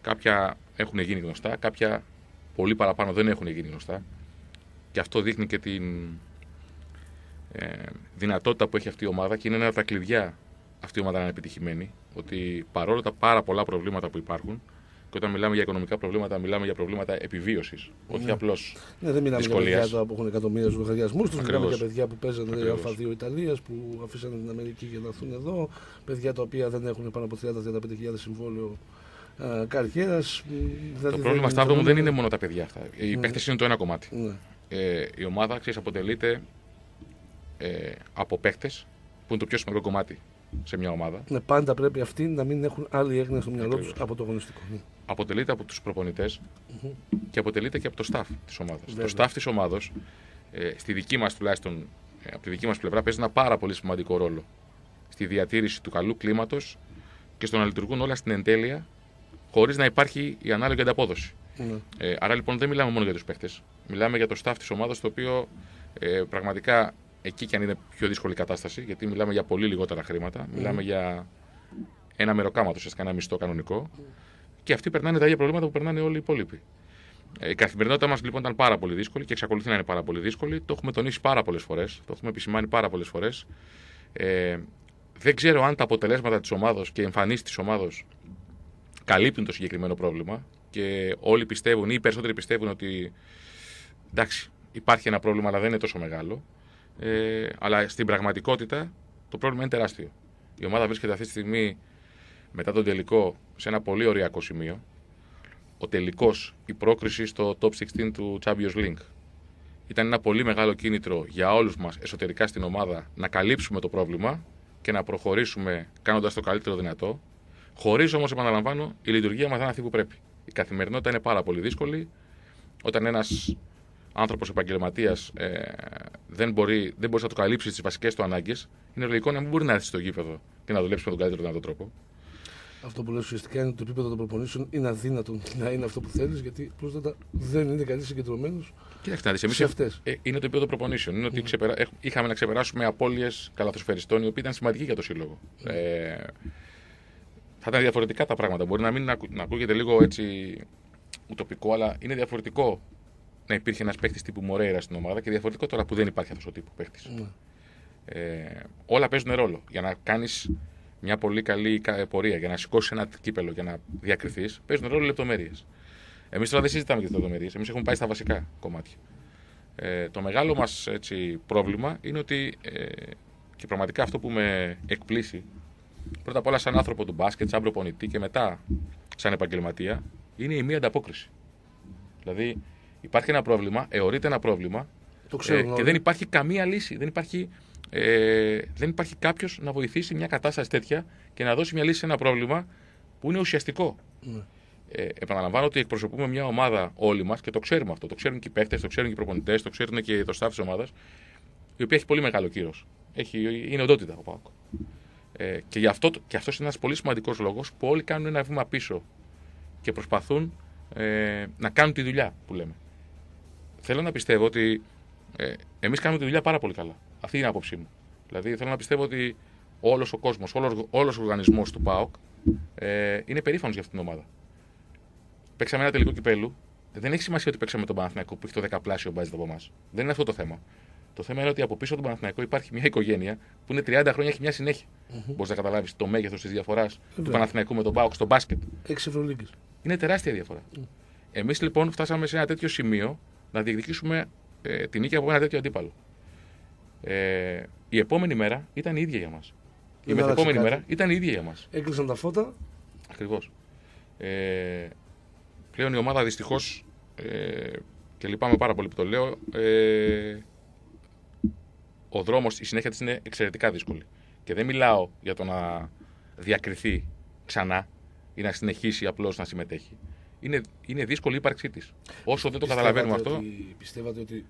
κάποια έχουν γίνει γνωστά, κάποια πολύ παραπάνω δεν έχουν γίνει γνωστά. Και αυτό δείχνει και την ε, δυνατότητα που έχει αυτή η ομάδα και είναι ένα από τα κλειδιά αυτή η ομάδα να είναι επιτυχημένη. Ότι παρόλο τα πάρα πολλά προβλήματα που υπάρχουν, και όταν μιλάμε για οικονομικά προβλήματα, μιλάμε για προβλήματα επιβίωσης. Ναι. Όχι απλώς. Ναι, δεν μιλάμε δυσκολίας. για παιδιά που έχουν εκατομμύρια λογαριασμούς τους. Μιλάμε για παιδιά που παίζανε Α2 Ιταλίας, που αφήσανε την Αμερική για να έρθουν εδώ. Παιδιά τα οποία δεν έχουν πάνω από 30-35 συμβόλαιο ε, καριέρας. Το πρόβλημα, Σταύρο μου, δεν είναι μόνο τα παιδιά αυτά. Οι ναι. παίχτε είναι το ένα κομμάτι. Ναι. Ε, η ομάδα ξέρεις αποτελείται ε, από παίχτε, που είναι το πιο σημαντικό κομμάτι σε μια ομάδα. Ναι, πάντα πρέπει αυτοί να μην έχουν άλλη έγνοια στο μυαλό τους από το αγωνιστικό. Ναι. Αποτελείται από τους προπονητε και αποτελείται και από το staff της ομάδας. Το staff της ομάδα, ε, στη δική μας τουλάχιστον, ε, από τη δική μας πλευρά, παίζει ένα πάρα πολύ σημαντικό ρόλο στη διατήρηση του καλού κλίματος και στο να λειτουργούν όλα στην εντέλεια χωρίς να υπάρχει η ανάλογη ανταπόδοση. Ναι. Ε, άρα λοιπόν δεν μιλάμε μόνο για τους παίχτε. Μιλάμε για το staff της ομάδας, το οποίο ε, πραγματικά εκεί και αν είναι πιο δύσκολη κατάσταση, γιατί μιλάμε για πολύ λιγότερα χρήματα, μιλάμε για ένα μεροκάματο, ουσιαστικά ένα μισθό κανονικό, και αυτοί περνάνε τα ίδια προβλήματα που περνάνε όλοι οι υπόλοιποι. Ε, η καθημερινότητά μας λοιπόν ήταν πάρα πολύ δύσκολη και εξακολουθεί να είναι πάρα πολύ δύσκολη. Το έχουμε τονίσει πάρα πολλές φορές, το έχουμε επισημάνει πάρα πολλές φορές. Ε, δεν ξέρω αν τα αποτελέσματα της ομάδα και οι εμφανίσεις της ομάδα καλύπτουν το συγκεκριμένο πρόβλημα και όλοι πιστεύουν ή οι περισσότεροι πιστεύουν ότι εντάξει, υπάρχει ένα πρόβλημα, αλλά δεν είναι τόσο μεγάλο. Ε, αλλά στην πραγματικότητα το πρόβλημα είναι τεράστιο. Η ομάδα βρίσκεται αυτή τη στιγμή μετά τον τελικό σε ένα πολύ ωριακό σημείο. Ο τελικός, η πρόκριση στο top 16 του Champions League. Ήταν ένα πολύ μεγάλο κίνητρο για όλους μας εσωτερικά στην ομάδα να καλύψουμε το πρόβλημα και να προχωρήσουμε κάνοντας το καλύτερο δυνατό. Χωρίς όμως, επαναλαμβάνω, η λειτουργία μας να είναι αυτή που πρέπει. Η καθημερινότητα είναι πάρα πολύ δύσκολη. Όταν ένας άνθρωπος επαγγελματίας ε, δεν μπορεί, δεν μπορείς να το καλύψεις τις βασικές του ανάγκες, είναι λογικό να μην μπορεί να έρθει στο γήπεδο και να δουλέψει με τον καλύτερο δυνατό τρόπο. Αυτό που λέω ουσιαστικά είναι ότι το επίπεδο των προπονήσεων είναι αδύνατο να είναι αυτό που θέλεις, γιατί πρόσθετα δεν είναι κανείς συγκεντρωμένος Κοιτάξτε να δεις, εμείς σε αυτέ. ε, είναι το επίπεδο προπονήσεων. Είναι ότι ξεπερα... έχ- είχαμε να ξεπεράσουμε απώλειες καλαθοσφαιριστών οι οποίοι ήταν σημαντικοί για το σύλλογο. Ε, θα ήταν διαφορετικά τα πράγματα. Μπορεί να μην ακου- να ακούγεται λίγο έτσι ουτοπικό, αλλά είναι διαφορετικό να υπήρχε ένας παίχτη τύπου Μορέιρα στην ομάδα και διαφορετικό τώρα που δεν υπάρχει αυτός ο τύπου παίχτη. Ναι. Ε, όλα παίζουν ρόλο. Για να κάνεις μια πολύ καλή κα- πορεία, για να σηκώσεις ένα κύπελο, για να διακριθείς, παίζουν ρόλο λεπτομέρειες. Εμείς τώρα δεν συζητάμε για τις λεπτομέρειες. Εμείς έχουμε πάει στα βασικά κομμάτια. Ε, το μεγάλο μας πρόβλημα είναι ότι ε, και πραγματικά αυτό που με εκπλήσει πρώτα απ' όλα σαν άνθρωπο του μπάσκετ, σαν προπονητή και μετά σαν επαγγελματία είναι η μία ανταπόκριση. Δηλαδή υπάρχει ένα πρόβλημα, αιωρείται ένα πρόβλημα Το ε, ξέρουν και όλοι. δεν υπάρχει καμία λύση. Δεν υπάρχει, ε, δεν υπάρχει κάποιος να βοηθήσει μια κατάσταση τέτοια και να δώσει μια λύση σε ένα πρόβλημα που είναι ουσιαστικό. Ναι. Ε, επαναλαμβάνω ότι εκπροσωπούμε μια ομάδα όλοι μας και το ξέρουμε αυτό. Το ξέρουν και οι παίχτε, το ξέρουν και οι προπονητές, το ξέρουν και το staff της ομάδας, η οποία έχει πολύ μεγάλο κύρος. Είναι οντότητα ο Πάοκ. Ε, και, γι αυτό, και αυτός είναι ένας πολύ σημαντικός λόγος που όλοι κάνουν ένα βήμα πίσω και προσπαθούν ε, να κάνουν τη δουλειά που λέμε. Θέλω να πιστεύω ότι ε, εμείς κάνουμε τη δουλειά πάρα πολύ καλά. Αυτή είναι η άποψή μου. Δηλαδή θέλω να πιστεύω ότι όλος ο κόσμος, όλος ο οργανισμός του ΠΑΟΚ ε, είναι περήφανος για αυτήν την ομάδα. Παίξαμε ένα τελικό κυπέλου. Δεν έχει σημασία ότι παίξαμε τον Παναθηναϊκό που έχει το δεκαπλάσιο μπάζι από εμάς. Δεν είναι αυτό το θέμα. Το θέμα είναι ότι από πίσω από τον Παναθηναϊκό υπάρχει μια οικογένεια που είναι 30 χρόνια έχει μια συνέχεια. Μπορείς να καταλάβεις το μέγεθος της διαφοράς του Βέβαια. Παναθηναϊκού με τον ΠΑΟΚ στο μπάσκετ. Έξι Ευρωλίγκες. Είναι τεράστια διαφορά. Εμείς λοιπόν φτάσαμε σε ένα τέτοιο σημείο να διεκδικήσουμε ε, την νίκη από ένα τέτοιο αντίπαλο. Ε, η επόμενη μέρα ήταν η ίδια για μας. Η Δεν μεθεπόμενη άλλαξε μέρα ήταν η ίδια για μας. Έκλεισαν τα φώτα. Ακριβώς. Ε, πλέον η ομάδα δυστυχώς. Ε, και λυπάμαι πάρα πολύ που το λέω. Ε, ο δρόμος, η συνέχεια της είναι εξαιρετικά δύσκολη. Και δεν μιλάω για το να διακριθεί ξανά ή να συνεχίσει απλώς να συμμετέχει. Είναι, είναι δύσκολη η ύπαρξή της. Όσο δεν το καταλαβαίνουμε αυτό. Ότι, πιστεύατε ότι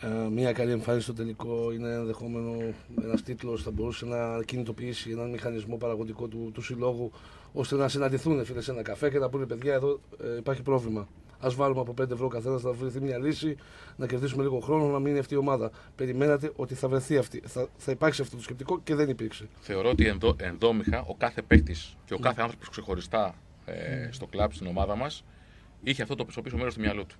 ε, μια καλή εμφάνιση στο τελικό είναι ενδεχόμενο ένας τίτλος θα μπορούσε να κινητοποιήσει έναν μηχανισμό παραγωγικό του, του συλλόγου ώστε να συναντηθούν φίλε σε ένα καφέ και να πούνε παιδιά εδώ ε, υπάρχει πρόβλημα. Α βάλουμε από 5 ευρώ καθένας να βρεθεί μια λύση, να κερδίσουμε λίγο χρόνο, να μείνει αυτή η ομάδα. Περιμένατε ότι θα βρεθεί αυτή, θα, θα υπάρξει αυτό το σκεπτικό και δεν υπήρξε. Θεωρώ ότι ενδο, ενδόμηχα ο κάθε παίκτης και ο κάθε άνθρωπος ξεχωριστά ε, στο κλαμπ στην ομάδα μας είχε αυτό το πίσω πίσω μέρος του μυαλού του.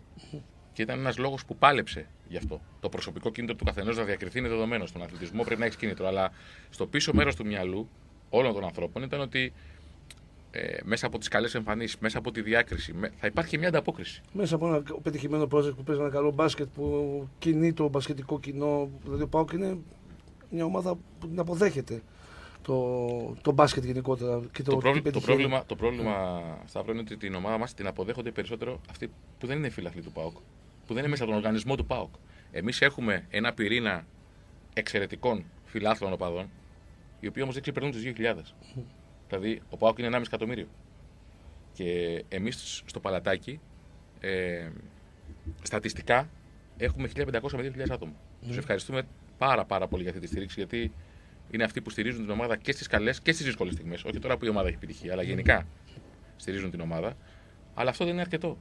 Και ήταν ένας λόγος που πάλεψε γι' αυτό. Το προσωπικό κίνητρο του καθενός να διακριθεί είναι δεδομένο. Στον αθλητισμό πρέπει να έχεις κίνητρο. Αλλά στο πίσω μέρος του μυαλού όλων των ανθρώπων ήταν ότι ε, μέσα από τις καλές εμφανίσεις, μέσα από τη διάκριση, με, θα υπάρχει μια ανταπόκριση. Μέσα από ένα πετυχημένο project που παίζει ένα καλό μπάσκετ που κινεί το μπασκετικό κοινό. Δηλαδή ο Πάοκ είναι μια ομάδα που την αποδέχεται το, το μπάσκετ γενικότερα. Και το, Το, τι πρόβλημα, το πετυχαίνει. πρόβλημα, το πρόβλημα Σταύρο, είναι ότι την ομάδα μας την αποδέχονται περισσότερο αυτοί που δεν είναι φίλαθλοι του ΠΑΟΚ. Που δεν είναι μέσα από τον οργανισμό του ΠΑΟΚ. Εμείς έχουμε ένα πυρήνα εξαιρετικών φιλάθλων οπαδών, οι οποίοι όμως δεν ξεπερνούν τους 2.000. Δηλαδή, ο ΠΑΟΚ είναι 1,5 εκατομμύριο. Και εμείς στο παλατάκι, ε, στατιστικά, έχουμε 1.500 με 2.000 άτομα. Τους ευχαριστούμε πάρα, πάρα πολύ για αυτή τη στήριξη, γιατί είναι αυτοί που στηρίζουν την ομάδα και στις καλές και στις δύσκολες στιγμές. Όχι τώρα που η ομάδα έχει επιτυχία, αλλά γενικά στηρίζουν την ομάδα. Αλλά αυτό δεν είναι αρκετό.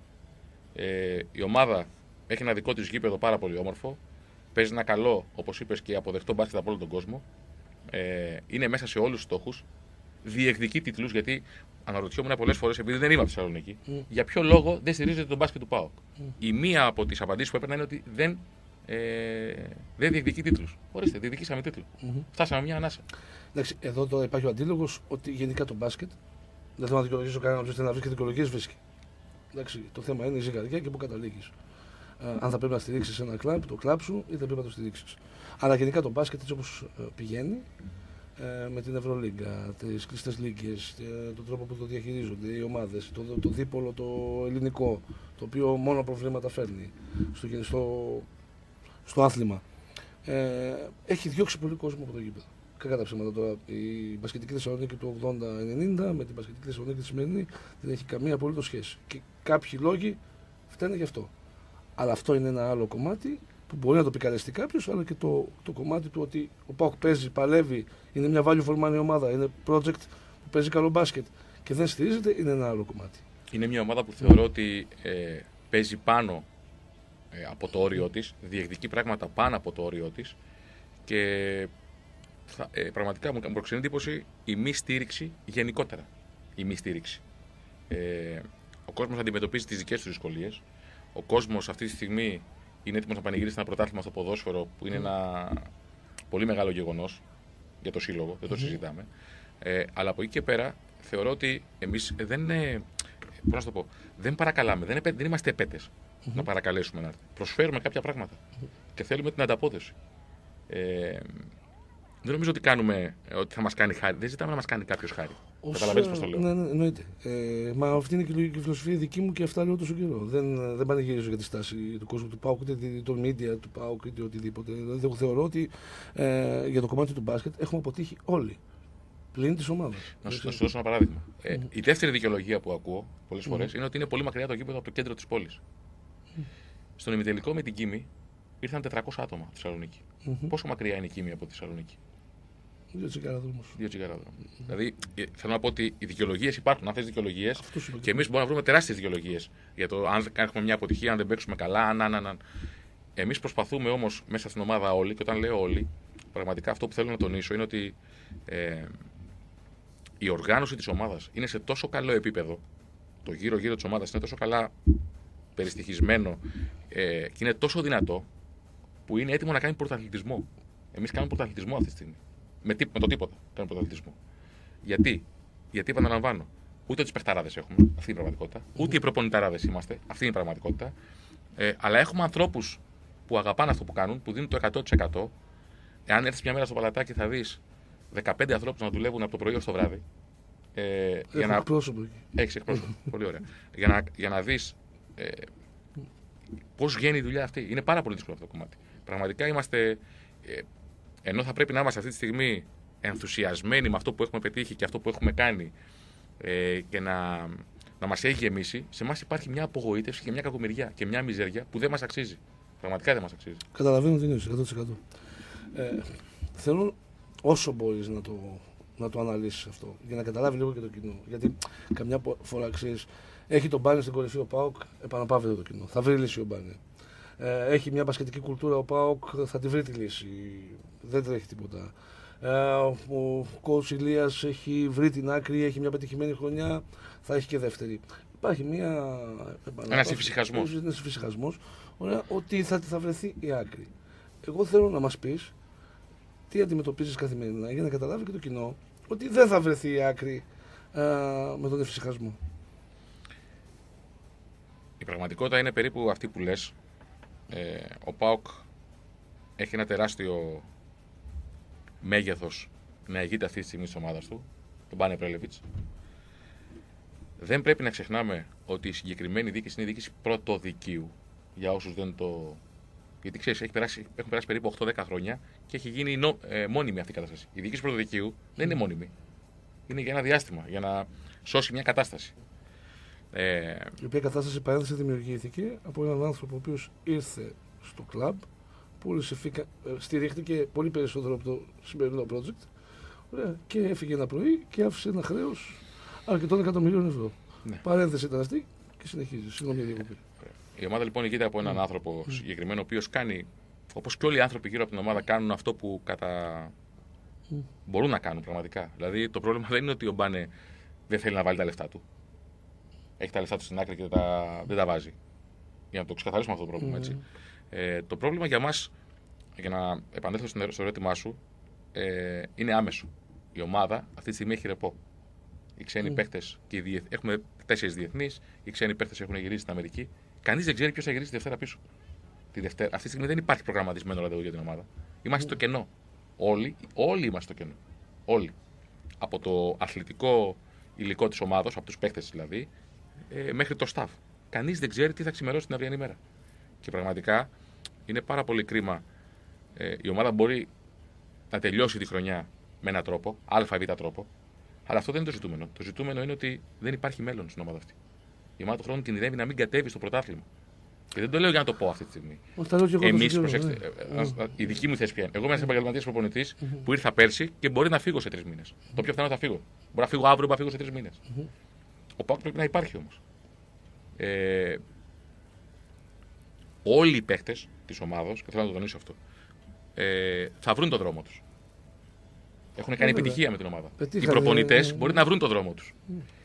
Ε, η ομάδα έχει ένα δικό της γήπεδο πάρα πολύ όμορφο. Παίζει ένα καλό, όπως είπες, και αποδεκτό μπάσκετ από όλο τον κόσμο. Ε, είναι μέσα σε όλους τους στόχους. Διεκδικεί τίτλους, γιατί αναρωτιόμουν πολλές φορές, επειδή δεν είμαι από τη Θεσσαλονίκη, για ποιο λόγο δεν στηρίζεται τον μπάσκετ του ΠΑΟΚ. Η μία από τις απαντήσεις που έπαιρνα είναι ότι δεν, ε, δεν διεκδικεί τίτλους. Ορίστε, διεκδικήσαμε τίτλο. Φτάσαμε μια ανάσα. Εντάξει, εδώ τώρα υπάρχει ο αντίλογος ότι γενικά το μπάσκετ. Δεν θέλω να δικαιολογήσω κανέναν που θέλει να βρει και δικαιολογίες βρίσκει. Εντάξει, το θέμα είναι η ζυγαριά και πού καταλήγεις. αν θα πρέπει να στηρίξεις ένα κλαμπ, το κλαμπ σου, ή δεν πρέπει να το στηρίξεις. Αλλά γενικά το μπάσκετ έτσι όπως πηγαίνει, ε, με την Ευρωλίγκα, τις κλειστές λίγκες, τον τρόπο που το διαχειρίζονται οι ομάδες, το, το δίπολο το ελληνικό, το οποίο μόνο προβλήματα φέρνει στο, στο, στο άθλημα. Ε, έχει διώξει πολύ κόσμο από το γήπεδο. κακά τα ψέματα τώρα. Η μπασκετική Θεσσαλονίκη του 80-90 με την μπασκετική Θεσσαλονίκη της σημερινή δεν έχει καμία απολύτως σχέση. Και κάποιοι λόγοι φταίνε γι' αυτό. Αλλά αυτό είναι ένα άλλο κομμάτι που μπορεί να το πικαρεστεί κάποιος, αλλά και το, το κομμάτι του ότι ο Πάοκ παίζει, παλεύει, είναι μια value for money ομάδα, είναι project που παίζει καλό μπάσκετ και δεν στηρίζεται, είναι ένα άλλο κομμάτι. Είναι μια ομάδα που θεωρώ ότι ε, παίζει πάνω ε, από το όριό της, διεκδικεί πράγματα πάνω από το όριό της και θα, ε, πραγματικά μου, μου προξενεί εντύπωση η μη στήριξη γενικότερα. Η μη στήριξη. Ε, ο κόσμος αντιμετωπίζει τις δικές του δυσκολίες. Ο κόσμος αυτή τη στιγμή είναι έτοιμος να πανηγυρίσει ένα πρωτάθλημα στο ποδόσφαιρο που είναι ένα πολύ μεγάλο γεγονός για το σύλλογο, δεν το συζητάμε. Ε, αλλά από εκεί και πέρα θεωρώ ότι εμείς δεν είναι. Πώς να το πω, δεν παρακαλάμε, δεν, δεν είμαστε επέτε να παρακαλέσουμε να έρθει. Προσφέρουμε κάποια πράγματα και θέλουμε την ανταπόδοση. Ε, δεν νομίζω ότι κάνουμε ότι θα μας κάνει χάρη. Δεν ζητάμε να μας κάνει κάποιος χάρη. Καταλαβαίνετε πώς το λέω. Ναι, ναι, εννοείται. Ε, μα αυτή είναι και η φιλοσοφία δική μου και αυτά λέω τόσο καιρό. Δεν, δεν πανηγυρίζω για τη στάση του κόσμου του ΠΑΟΚ, ούτε των media του ΠΑΟΚ, είτε οτιδήποτε. Δηλαδή, εγώ θεωρώ ότι ε, για το κομμάτι του μπάσκετ έχουμε αποτύχει όλοι. Πλην της ομάδας. Να σου, δώσω ένα παράδειγμα. Ε, η δεύτερη δικαιολογία που ακούω πολλές φορές είναι ότι είναι πολύ μακριά το γήπεδο από το κέντρο της πόλης. Στον ημιτελικό με την Κίμη ήρθαν 400 άτομα από τη Θεσσαλονίκη. Πόσο μακριά είναι η Κίμη από τη Θεσσαλονίκη; Δύο τσιγαράδρομου. Δύο τσιγαράδρομου. Δηλαδή, ε, θέλω να πω ότι οι δικαιολογίες υπάρχουν, αυτέ τι δικαιολογίες. Και εμείς μπορούμε να βρούμε τεράστιες δικαιολογίες για το αν έχουμε μια αποτυχία, αν δεν παίξουμε καλά, αν, αν, αν. αν. Εμείς προσπαθούμε όμως μέσα στην ομάδα όλοι, και όταν λέω όλοι, πραγματικά αυτό που θέλω να τονίσω είναι ότι ε, η οργάνωση της ομάδας είναι σε τόσο καλό επίπεδο, το γύρω-γύρω της ομάδας είναι τόσο καλά περιστοιχισμένο ε, και είναι τόσο δυνατό που είναι έτοιμο να κάνει πρωταθλητισμό. Εμείς κάνουμε πρωταθλητισμό αυτή τη στιγμή. Με, τί, με το τίποτα κάνουμε πρωταθλητισμό. Γιατί, γιατί επαναλαμβάνω, ούτε τις παιχταράδες έχουμε, αυτή είναι η πραγματικότητα, ούτε οι προπονηταράδες είμαστε, αυτή είναι η πραγματικότητα. Ε, αλλά έχουμε ανθρώπους που αγαπάνε αυτό που κάνουν, που δίνουν το 100%. Εάν έρθεις μια μέρα στο παλατάκι, θα δεις 15 ανθρώπους να δουλεύουν από το πρωί ως το βράδυ. Ε, για να... εκπρόσωπο εκεί. Έχεις εκπρόσωπο. Πολύ ωραία. Για να, για να δεις ε, πώς βγαίνει η δουλειά αυτή. Είναι πάρα πολύ δύσκολο αυτό το κομμάτι. Πραγματικά είμαστε. Ε, ενώ θα πρέπει να είμαστε αυτή τη στιγμή ενθουσιασμένοι με αυτό που έχουμε πετύχει και αυτό που έχουμε κάνει ε, και να, να μας έχει γεμίσει, σε εμάς υπάρχει μια απογοήτευση και μια κακομοιριά και μια μιζέρια που δεν μας αξίζει. Πραγματικά δεν μας αξίζει. Καταλαβαίνω την έννοια 100%. Ε, θέλω όσο μπορείς να το, να το αναλύσεις αυτό για να καταλάβει λίγο και το κοινό. Γιατί καμιά φορά ξέρεις, έχει τον μπάνι στην κορυφή ο Πάοκ, επαναπαύεται το κοινό. Θα βρει λύση ο μπάνι. Ε, έχει μια μπασκετική κουλτούρα ο Πάοκ, θα τη βρει τη λύση. Δεν τρέχει τίποτα. Ε, ο Κόου Ηλίας έχει βρει την άκρη, έχει μια πετυχημένη χρονιά, θα έχει και δεύτερη. Υπάρχει μια. Ένας εφησυχασμό. Ένας εφησυχασμό. Ότι θα, θα βρεθεί η άκρη. Εγώ θέλω να μας πεις τι αντιμετωπίζεις καθημερινά για να καταλάβει και το κοινό ότι δεν θα βρεθεί η άκρη α, με τον εφησυχασμό. Η πραγματικότητα είναι περίπου αυτή που λες. Ε, ο ΠΑΟΚ έχει ένα τεράστιο μέγεθος να ηγείται αυτή τη στιγμή της ομάδας του, τον Πάνε Πρέλεβιτς. Δεν πρέπει να ξεχνάμε ότι η συγκεκριμένη δίκηση είναι η δίκηση πρωτοδικίου για όσους δεν το γιατί ξέρεις, έχει περάσει, έχουν περάσει περίπου 8-10 χρόνια και έχει γίνει νο, ε, μόνιμη αυτή η κατάσταση. Η δική πρωτοδικίου δεν είναι μόνιμη. Είναι για ένα διάστημα, για να σώσει μια κατάσταση. Ε, η οποία κατάσταση παρένθεση δημιουργήθηκε από έναν άνθρωπο ο οποίος ήρθε στο κλαμπ, πούλησε, φύκα, ε, στηρίχθηκε πολύ περισσότερο από το σημερινό project ωραία, και έφυγε ένα πρωί και άφησε ένα χρέος αρκετών εκατομμυρίων ευρώ. Ναι. Παρένθεση ήταν αυτή και συνεχίζει. Συγγνώμη για διακοπή. Η ομάδα λοιπόν ηγείται από έναν άνθρωπο συγκεκριμένο, ο οποίος κάνει, όπως και όλοι οι άνθρωποι γύρω από την ομάδα, κάνουν αυτό που κατά... μπορούν να κάνουν πραγματικά. Δηλαδή το πρόβλημα δεν είναι ότι ο Μπάνε δεν θέλει να βάλει τα λεφτά του. Έχει τα λεφτά του στην άκρη και τα... δεν τα βάζει. Για να το ξεκαθαρίσουμε αυτό το πρόβλημα. Έτσι. Ε, το πρόβλημα για μας, για να επανέλθω στο ερώτημά σου, ε, είναι άμεσο. Η ομάδα αυτή τη στιγμή έχει ρεπό. Οι ξένοι mm. παίχτε και οι διεθ... έχουμε τέσσερις διεθνείς. Οι ξένοι παίχτε έχουν γυρίσει στην Αμερική. Κανείς δεν ξέρει ποιος θα γυρίσει τη Δευτέρα πίσω. Τη Δευτέρα. Αυτή τη στιγμή δεν υπάρχει προγραμματισμένο ραντεβού για την ομάδα. Είμαστε στο κενό. Όλοι, όλοι είμαστε στο κενό. Όλοι. Από το αθλητικό υλικό της ομάδα, από τους παίχτε δηλαδή, ε, μέχρι το staff. Κανείς δεν ξέρει τι θα ξημερώσει την αυριανή μέρα. Και πραγματικά είναι πάρα πολύ κρίμα. Ε, η ομάδα μπορεί να τελειώσει τη χρονιά με έναν τρόπο, ΑΒ τρόπο. Αλλά αυτό δεν είναι το ζητούμενο. Το ζητούμενο είναι ότι δεν υπάρχει μέλλον στην ομάδα αυτή. Η ομάδα του χρόνου κινδυνεύει να μην κατέβει στο πρωτάθλημα. Και δεν το λέω για να το πω αυτή τη στιγμή. Όχι, τα λέω και εγώ Εμείς, το ξέρω, προσέξτε, ναι. ε, ε, η δική μου θέση ποια είναι. Εγώ είμαι ένας επαγγελματίας προπονητής που ήρθα πέρσι και μπορεί να φύγω σε τρεις μήνες. Το πιο πιθανό θα φύγω. Μπορεί να φύγω αύριο, μπορεί να φύγω σε τρεις μήνες. Ο Πάουκ πρέπει να υπάρχει όμως. Ε, όλοι οι παίχτε της ομάδα, και θέλω να το τονίσω αυτό, ε, θα βρουν τον δρόμο τους. Έχουν κάνει βέβαια. επιτυχία με την ομάδα. Οι Πετύχανε, προπονητές ναι, ναι. μπορεί να βρουν τον δρόμο τους.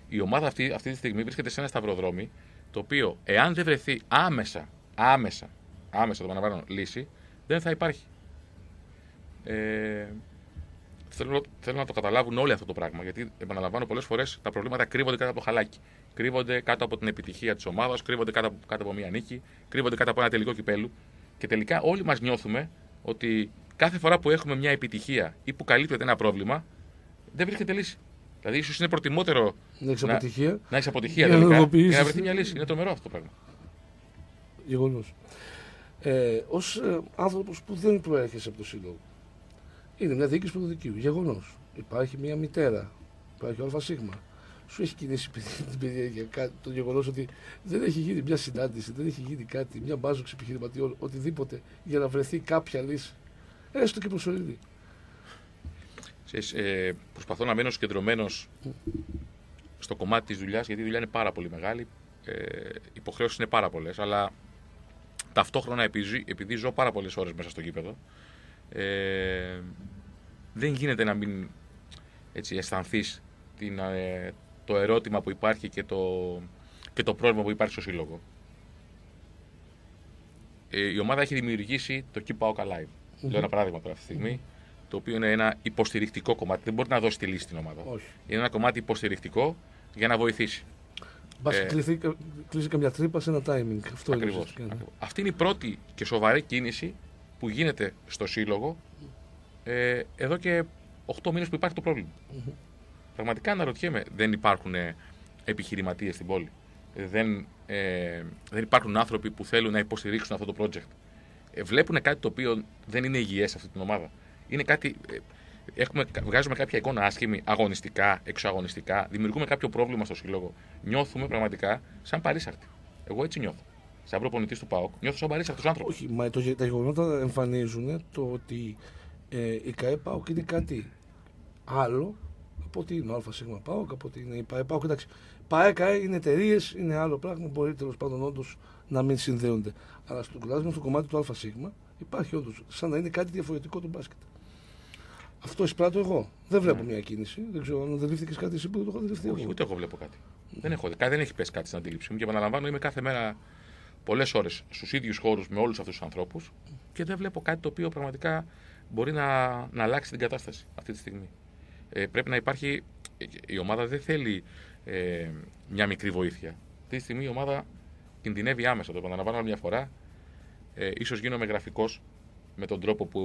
Η ομάδα αυτή, αυτή τη στιγμή βρίσκεται σε ένα σταυροδρόμι το οποίο, εάν δεν βρεθεί άμεσα, άμεσα, άμεσα το επαναλαμβάνω, λύση, δεν θα υπάρχει. Ε, θέλω, θέλω να το καταλάβουν όλοι αυτό το πράγμα. Γιατί, επαναλαμβάνω, πολλές φορές τα προβλήματα κρύβονται κάτω από το χαλάκι. Κρύβονται κάτω από την επιτυχία της ομάδας, κρύβονται κάτω, από- κάτω από μια νίκη, κρύβονται κάτω από ένα τελικό κυπέλου. Και τελικά όλοι μας νιώθουμε ότι κάθε φορά που έχουμε μια επιτυχία ή που καλύπτεται ένα πρόβλημα, δεν βρίσκεται λύση. Δηλαδή, ίσως είναι προτιμότερο Να έχεις να- αποτυχία. να έχεις αποτυχία Για να τελικά υλοποιήσεις. για να βρεθεί μια λύση. Είναι τρομερό αυτό το πράγμα. Γεγονός. Ε, Ω ε, άνθρωπος που δεν προέρχεσαι από το σύλλογο, είναι μια διοίκηση πρωτοδικείου. Γεγονός. Υπάρχει μια μητέρα. Υπάρχει ο ΑΣ. Σου έχει κινήσει την παιδεία για κάτι, το γεγονός ότι δεν έχει γίνει μια συνάντηση, δεν έχει γίνει κάτι, μια μπάζοξη επιχειρηματιών, οτιδήποτε για να βρεθεί κάποια λύση. Έστω και προσωρινή. Ξέρεις, ε, προσπαθώ να μένω συγκεντρωμένος στο κομμάτι της δουλειάς, γιατί η δουλειά είναι πάρα πολύ μεγάλη. Ε, οι υποχρεώσεις είναι πάρα πολλές, αλλά ταυτόχρονα επειδή, επειδή ζω πάρα πολλές ώρες μέσα στο γήπεδο, ε, δεν γίνεται να μην έτσι, αισθανθείς ε, το ερώτημα που υπάρχει και το, και το πρόβλημα που υπάρχει στο σύλλογο. Ε, η ομάδα έχει δημιουργήσει το Keep Out Alive. Λέω ένα παράδειγμα τώρα αυτή τη στιγμή, το οποίο είναι ένα υποστηρικτικό κομμάτι. Δεν μπορεί να δώσει τη λύση στην ομάδα. Όχι. Είναι ένα κομμάτι υποστηρικτικό για να βοηθήσει. Μπας Ε, κλείσει, κλείσει καμιά τρύπα σε ένα timing. Αυτό είναι Ακριβώς. ουσιαστικά, ναι. Ακριβώς. Αυτή είναι η πρώτη και σοβαρή κίνηση που γίνεται στο σύλλογο ε, εδώ και 8 μήνες που υπάρχει το πρόβλημα. Πραγματικά αναρωτιέμαι, δεν υπάρχουν ε, επιχειρηματίες στην πόλη; Ε, Δεν, ε, δεν υπάρχουν άνθρωποι που θέλουν να υποστηρίξουν αυτό το project; Ε, βλέπουν κάτι το οποίο δεν είναι υγιές σε αυτή την ομάδα; Είναι κάτι, ε, έχουμε, βγάζουμε κάποια εικόνα άσχημη αγωνιστικά, εξωαγωνιστικά, δημιουργούμε κάποιο πρόβλημα στο σύλλογο. Νιώθουμε πραγματικά σαν παρήσαρτοι. Εγώ έτσι νιώθω. Σαν προπονητή του ΠΑΟΚ, νιώθω σαν παρήσαρτο άνθρωπος. Όχι, μα το, τα γεγονότα εμφανίζουν το ότι ε, η ΚαΕ ΠΑΟΚ είναι κάτι άλλο από ότι είναι ο ΑΣ ΠΑΟΚ, από ότι είναι η ΠαΕ ΠΑΟΚ. Εντάξει, ΠαΕ, ΚαΕ είναι εταιρείες, είναι άλλο πράγμα, μπορεί τέλος πάντων όντως να μην συνδέονται. Αλλά στο, τουλάχιστον στο κομμάτι του ΑΣ υπάρχει όντως σαν να είναι κάτι διαφορετικό το μπάσκετ. Αυτό εισπράττω εγώ. Δεν βλέπω μια κίνηση. Δεν ξέρω αν αντιλήφθηκε κάτι εσύ που δεν το έχω αντιληφθεί Όχι, εγώ. ούτε εγώ βλέπω κάτι. Δεν, έχω, κα- δεν έχει πέσει κάτι στην αντίληψή μου και επαναλαμβάνω, είμαι κάθε μέρα πολλές ώρες στους ίδιους χώρους με όλους αυτούς τους ανθρώπους και δεν βλέπω κάτι το οποίο πραγματικά μπορεί να, να αλλάξει την κατάσταση αυτή τη στιγμή. Ε, πρέπει να υπάρχει. ε, Η ομάδα δεν θέλει ε, μια μικρή βοήθεια. Αυτή τη στιγμή η ομάδα κινδυνεύει άμεσα. Το επαναλαμβάνω άλλη μια φορά. Ε, ίσως γίνομαι γραφικός με τον τρόπο που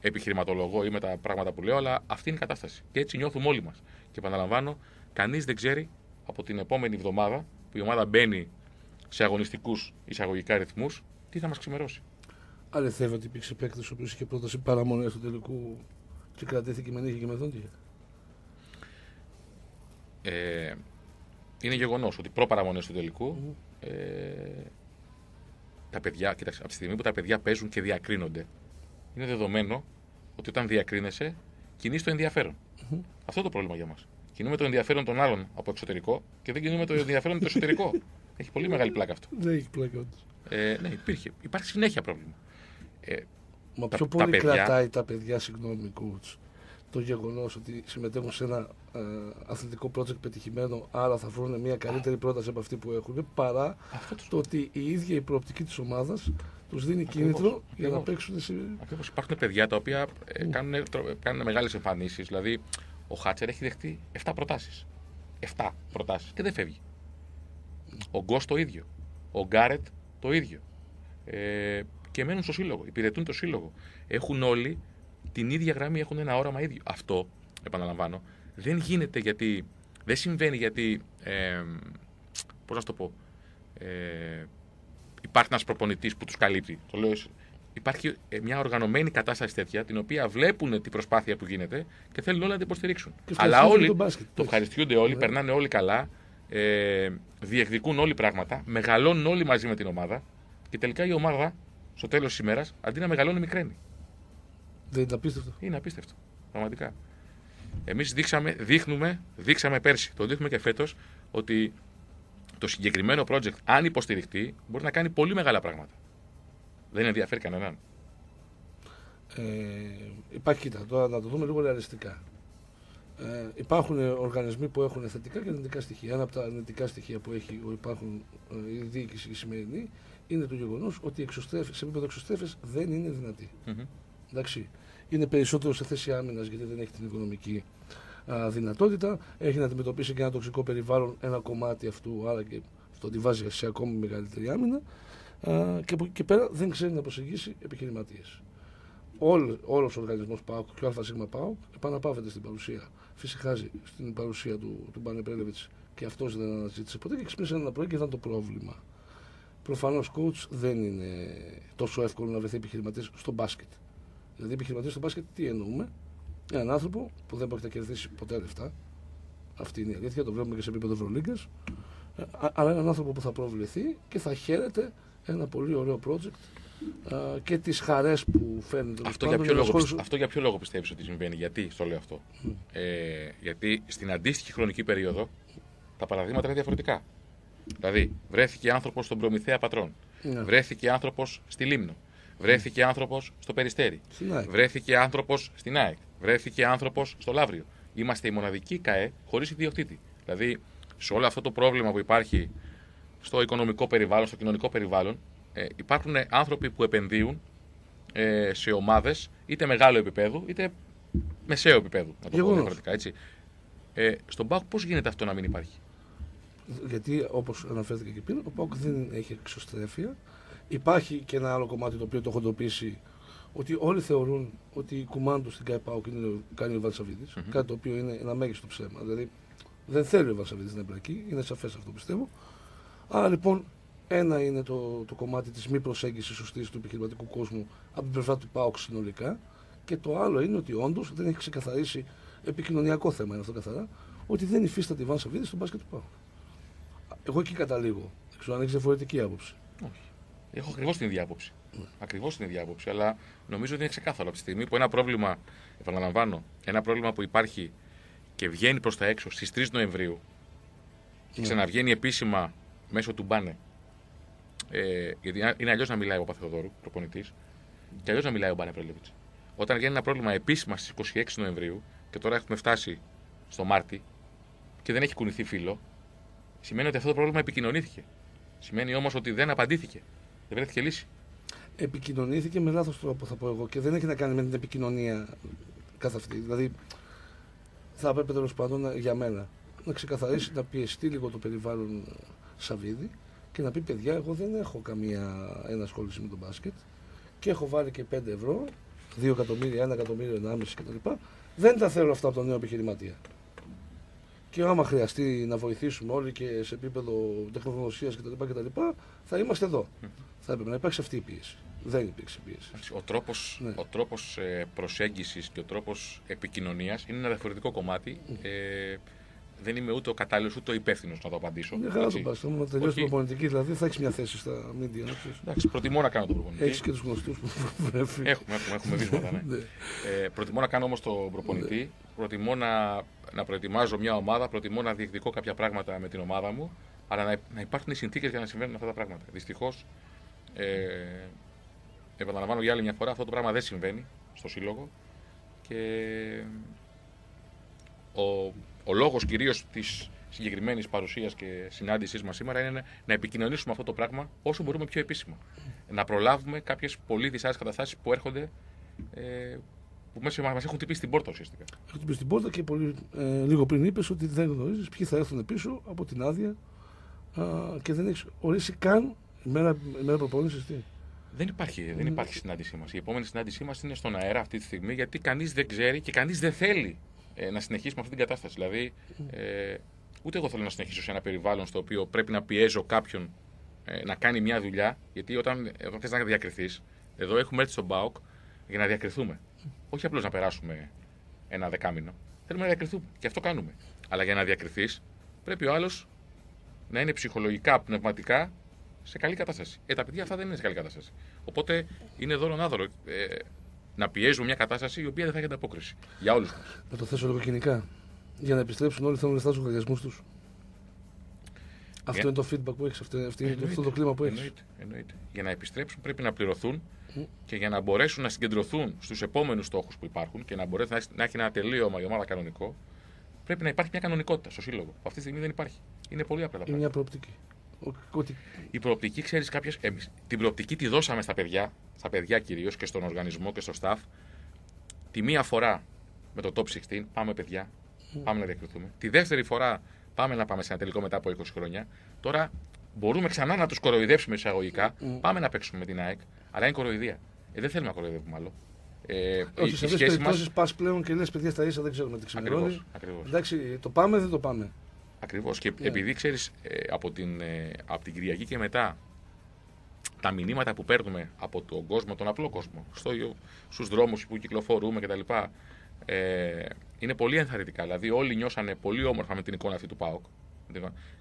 επιχειρηματολογώ ή με τα πράγματα που λέω, αλλά αυτή είναι η κατάσταση. Και έτσι νιώθουμε όλοι μας. Και επαναλαμβάνω, κανείς δεν ξέρει από την επόμενη εβδομάδα που η ομάδα μπαίνει σε αγωνιστικούς εισαγωγικά ρυθμούς, τι θα μας ξημερώσει. Αληθεύει ότι υπήρξε παίκτης ο οποίος είχε πρόταση παραμονές του τελικού και κρατήθηκε με νύχια και με δόντια. Ε, είναι γεγονός ότι προ-παραμονέ του τελικού ε, τα παιδιά, κοίταξε, από τη στιγμή που τα παιδιά παίζουν και διακρίνονται, είναι δεδομένο ότι όταν διακρίνεσαι, κινείς το ενδιαφέρον. Αυτό είναι το πρόβλημα για μας. Κινούμε το ενδιαφέρον των άλλων από εξωτερικό και δεν κινούμε το ενδιαφέρον το εσωτερικό. Έχει πολύ μεγάλη πλάκα αυτό. Δεν έχει πλάκα όντως. Ε, ναι, υπήρχε. Υπάρχει συνέχεια πρόβλημα. Ε, Μα Τα- πιο τα πολύ παιδιά- κρατάει τα παιδιά, συγγνώμη, coach, το γεγονός ότι συμμετέχουν σε ένα ε, αθλητικό project πετυχημένο, άρα θα βρουν μια καλύτερη πρόταση από αυτή που έχουν, παρά αυτό τους... το ότι η ίδια η προοπτική της ομάδας τους δίνει Ακριβώς, κίνητρο για να ακριβώς. παίξουν σε. Ακριβώς. Υπάρχουν παιδιά τα οποία ε, κάνουν, κάνουν μεγάλες εμφανίσεις. Δηλαδή, ο Χάτσερ έχει δεχτεί 7 προτάσεις. 7 προτάσεις και δεν φεύγει. Ο Γκος το ίδιο. Ο Γκάρετ το ίδιο. Ε, και μένουν στο σύλλογο. Υπηρετούν το σύλλογο. Έχουν όλοι την ίδια γραμμή, έχουν ένα όραμα ίδιο. Αυτό, επαναλαμβάνω, δεν γίνεται γιατί. Δεν συμβαίνει γιατί. Ε, Πώς να σου το πω. Ε, υπάρχει ένας προπονητής που τους καλύπτει. Το λέω, υπάρχει ε, μια οργανωμένη κατάσταση τέτοια, την οποία βλέπουν την προσπάθεια που γίνεται και θέλουν όλοι να την υποστηρίξουν. Και Αλλά ευχαριστούνται όλοι τον μπάσκετ, το έτσι. ευχαριστούνται όλοι, Ναι. περνάνε όλοι καλά, ε, διεκδικούν όλοι πράγματα, μεγαλώνουν όλοι μαζί με την ομάδα και τελικά η ομάδα στο τέλος της ημέρας αντί να μεγαλώνει μικραίνει. Δεν είναι απίστευτο. Είναι απίστευτο. Πραγματικά. Εμείς δείξαμε, δείχνουμε, δείξαμε πέρσι, το δείχνουμε και φέτος, ότι το συγκεκριμένο project, αν υποστηριχτεί, μπορεί να κάνει πολύ μεγάλα πράγματα. Δεν ενδιαφέρει κανέναν. Ε, υπάρχει, κοίτα, τώρα να το δούμε λίγο ρεαλιστικά. Ε, υπάρχουν οργανισμοί που έχουν θετικά και αρνητικά στοιχεία. Ένα από τα αρνητικά στοιχεία που έχει ο υπάρχουν ε, η διοίκηση η σημερινή είναι το γεγονός ότι οι εξωστρέφες, σε επίπεδο εξωστρέφε δεν είναι δυνατοί. Μμμ. Εντάξει. Είναι περισσότερο σε θέση άμυνας γιατί δεν έχει την οικονομική α, δυνατότητα. Έχει να αντιμετωπίσει και ένα τοξικό περιβάλλον, ένα κομμάτι αυτού, άρα και αυτό τη βάζει σε ακόμη μεγαλύτερη άμυνα. Α, και από εκεί και πέρα δεν ξέρει να προσεγγίσει επιχειρηματίες. Όλος ο οργανισμός ΠΑΟΚ και ο ΑΣ ΠΑΟΚ επαναπαύεται στην παρουσία. Φυσικάζει στην παρουσία του, του Μπάνε Πρέλεβιτ και αυτός δεν αναζήτησε ποτέ και ξύπνησε ένα πρωί και ήταν το πρόβλημα. Προφανώς, coach δεν είναι τόσο εύκολο να βρεθεί επιχειρηματής στο μπάσκετ. Δηλαδή, επιχειρηματής στο μπάσκετ τι εννοούμε, έναν άνθρωπο που δεν πρόκειται να κερδίσει ποτέ λεφτά. Αυτή είναι η αλήθεια, το βλέπουμε και σε επίπεδο Ευρωλίγκας. Αλλά έναν άνθρωπο που θα προβληθεί και θα χαίρεται ένα πολύ ωραίο project α, και τις χαρές που φέρνει τέλος Αυτό για, πάντων, ποιο να λόγο, ασχοληθούν- πιστε- αυτό για ποιο λόγο πιστεύεις ότι συμβαίνει, γιατί στο λέω αυτό. Ε, γιατί στην αντίστοιχη χρονική περίοδο τα παραδείγματα είναι διαφορετικά. Δηλαδή, βρέθηκε άνθρωπος στον Προμηθέα Πατρών. Ναι. Βρέθηκε άνθρωπος στη Λίμνο. Βρέθηκε άνθρωπος στο Περιστέρι. Στην ΑΕΚ. Βρέθηκε άνθρωπος στην ΑΕΚ. Βρέθηκε άνθρωπος στο Λαύριο. Είμαστε η μοναδική ΚΑΕ χωρίς ιδιοκτήτη. Δηλαδή, σε όλο αυτό το πρόβλημα που υπάρχει στο οικονομικό περιβάλλον, στο κοινωνικό περιβάλλον, ε, υπάρχουν άνθρωποι που επενδύουν ε, σε ομάδες είτε μεγάλο επίπεδο είτε μεσαίο επίπεδο. Να το πω Γεγονός. διαφορετικά έτσι. Ε, στον ΠΑΟΚ πώς γίνεται αυτό να μην υπάρχει; Γιατί όπως αναφέρθηκε και πριν, ο ΠΑΟΚ δεν έχει εξωστρέφεια. Υπάρχει και ένα άλλο κομμάτι το οποίο το έχω εντοπίσει ότι όλοι θεωρούν ότι η κουμάντου στην ΚΑΕ ΠΑΟΚ είναι, ο- κάνει ο βαλσαβιδη Κάτι το οποίο είναι ένα μέγιστο ψέμα. Δηλαδή δεν θέλει ο Βαλσαβίδη να εμπλακεί, είναι σαφές αυτό πιστεύω. Άρα λοιπόν ένα είναι το, το κομμάτι της μη προσέγγισης σωστή του επιχειρηματικού κόσμου από την πλευρά του ΠΑΟΚ συνολικά. Και το άλλο είναι ότι όντως δεν έχει ξεκαθαρίσει επικοινωνιακό θέμα είναι αυτό καθαρά, ότι δεν υφίσταται η Βαν Σαββίδης στο μπάσκετ του ΠΑΟΚ. Εγώ εκεί καταλήγω. Δεν ξέρω αν έχεις διαφορετική άποψη. Όχι. Έχω ακριβώς την ίδια άποψη. Ακριβώς την ίδια άποψη. Αλλά νομίζω ότι είναι ξεκάθαρο από τη στιγμή που ένα πρόβλημα, επαναλαμβάνω, ένα πρόβλημα που υπάρχει και βγαίνει προς τα έξω στις 3 Νοεμβρίου και Ναι. ξαναβγαίνει επίσημα μέσω του Μπάνε. Ε, γιατί είναι αλλιώς να μιλάει ο Παθεοδόρου, προπονητής, και αλλιώς να μιλάει ο Μπάνε Πρέλεβιτ. Όταν βγαίνει ένα πρόβλημα επίσημας στις 26 Νοεμβρίου και τώρα έχουμε φτάσει στο Μάρτι και δεν έχει κουνηθεί φύλλο, σημαίνει ότι αυτό το πρόβλημα επικοινωνήθηκε. Σημαίνει όμως ότι δεν απαντήθηκε. Δεν βρέθηκε λύση. Επικοινωνήθηκε με λάθος τρόπο, θα πω εγώ, και δεν έχει να κάνει με την επικοινωνία καθ' αυτή. Δηλαδή, θα έπρεπε τέλος πάντων να- για μένα να ξεκαθαρίσει, να πιεστεί λίγο το περιβάλλον ε, Σαββίδη και να πει: Παιδιά, εγώ δεν έχω καμία ενασχόληση με τον μπάσκετ και έχω βάλει και 5 ευρώ, 2 εκατομμύρια, 1 εκατομμύριο, 1,5 κτλ. Δεν τα θέλω αυτά από τον νέο επιχειρηματία. Και άμα χρειαστεί να βοηθήσουμε όλοι και σε επίπεδο τεχνογνωσίας κτλ, κτλ. θα είμαστε εδώ. Θα έπρεπε να υπάρξει αυτή η πίεση. Δεν υπήρξε πίεση. Ο τρόπος, Ναι. ο τρόπος ε, προσέγγισης και ο τρόπος επικοινωνίας είναι ένα διαφορετικό κομμάτι. Ε, δεν είμαι ούτε ο κατάλληλος ούτε ο υπεύθυνος να το απαντήσω. Μια χαρά έτσι. τον πα. Όταν τελειώσει Όχι. την προπονητική, δηλαδή θα έχεις μια θέση στα media. να ξέρεις. Εντάξει, προτιμώ να κάνω τον προπονητή. Έχεις και τους γνωστούς που βρέφει. Έχουμε, έχουμε, έχουμε βίσματα, ναι. Ναι. Ε, προτιμώ να κάνω όμως τον προπονητή. Προτιμώ να, να προετοιμάζω μια ομάδα. Προτιμώ να διεκδικώ κάποια πράγματα με την ομάδα μου. Αλλά να, να υπάρχουν οι συνθήκες για να συμβαίνουν αυτά τα πράγματα. Δυστυχώς, ε, επαναλαμβάνω για άλλη μια φορά, αυτό το πράγμα δεν συμβαίνει στο σύλλογο. Και ο, ο λόγος κυρίως της συγκεκριμένης παρουσίας και συνάντησής μας σήμερα είναι να- να επικοινωνήσουμε αυτό το πράγμα όσο μπορούμε πιο επίσημα. Να προλάβουμε κάποιες πολύ δυσάρεστες καταστάσεις που έρχονται ε, που μέσα μας έχουν τυπήσει την πόρτα ουσιαστικά. Έχω την πει στην πόρτα και πολύ, ε, λίγο πριν είπες ότι δεν γνωρίζεις ποιοι θα έρθουν πίσω από την άδεια α, και δεν έχεις ορίσει καν ημέρα, ημέρα προπόνησης. Τι. Δεν υπάρχει, δεν υπάρχει συνάντησή μας. Η επόμενη συνάντησή μας είναι στον αέρα αυτή τη στιγμή γιατί κανείς δεν ξέρει και κανείς δεν θέλει ε, να συνεχίσει με αυτή την κατάσταση. Δηλαδή, ε, ούτε εγώ θέλω να συνεχίσω σε ένα περιβάλλον στο οποίο πρέπει να πιέζω κάποιον ε, να κάνει μια δουλειά. Γιατί όταν, όταν θες να διακριθείς, Εδώ έχουμε έρθει στον Μπάουκ για να διακριθούμε. Όχι απλώς να περάσουμε ένα δεκάμινο. Θέλουμε να διακριθούμε. Και αυτό κάνουμε. Αλλά για να διακριθείς, πρέπει ο άλλος να είναι ψυχολογικά, πνευματικά σε καλή κατάσταση. Ε, τα παιδιά αυτά δεν είναι σε καλή κατάσταση. Οπότε είναι δώρο άδωρο. Ε, να πιέζουμε μια κατάσταση η οποία δεν θα έχει ανταπόκριση. Για όλους μας. Να το θέσω λίγο κοινικά. Για να επιστρέψουν όλοι θέλουν να στάσουν λογαριασμούς τους. Αυτό Για- είναι το feedback που έχεις, αυτό, αυτό είναι το- Εννοείται. αυτό το κλίμα που έχεις. Εννοείται, εννοείται. Για να επιστρέψουν πρέπει να πληρωθούν και για να μπορέσουν να συγκεντρωθούν στους επόμενους στόχους που υπάρχουν και να μπορέσει να έχει, να έχει ένα τελείωμα η ομάδα κανονικό, πρέπει να υπάρχει μια κανονικότητα στο σύλλογο. Που αυτή τη στιγμή δεν υπάρχει. Είναι πολύ απλά τα Είναι πράγματα. μια προοπτική. Ο- Ότι Η προοπτική, ξέρεις, κάποιε. Την προοπτική τη δώσαμε στα παιδιά, στα παιδιά κυρίως και στον οργανισμό και στο staff. Τη μία φορά με το top 16, πάμε παιδιά, πάμε να διακριθούμε. Τη δεύτερη φορά πάμε να πάμε σε ένα τελικό μετά από 20 χρόνια. Τώρα μπορούμε ξανά να τους κοροϊδέψουμε εισαγωγικά. Πάμε να παίξουμε με την ΑΕΚ, αλλά είναι κοροϊδία. Ε, δεν θέλουμε να κοροϊδεύουμε άλλο. Ε, η- όχι, η σε αυτές τις σχέση μας- περιπτώσεις πας πλέον και λες: Παιδιά, στα ίσα δεν ξέρουμε τι ξημερώνεις. Ακριβώς, ακριβώς. Εντάξει, το πάμε, δεν το πάμε. Ακριβώς. Και Ναι. επειδή ξέρεις από, την, ε, από την Κυριακή και μετά τα μηνύματα που παίρνουμε από τον κόσμο, τον απλό κόσμο, στο, στους δρόμους που κυκλοφορούμε κτλ. Ε, είναι πολύ ενθαρρυντικά. Δηλαδή, όλοι νιώσανε πολύ όμορφα με την εικόνα αυτή του ΠΑΟΚ.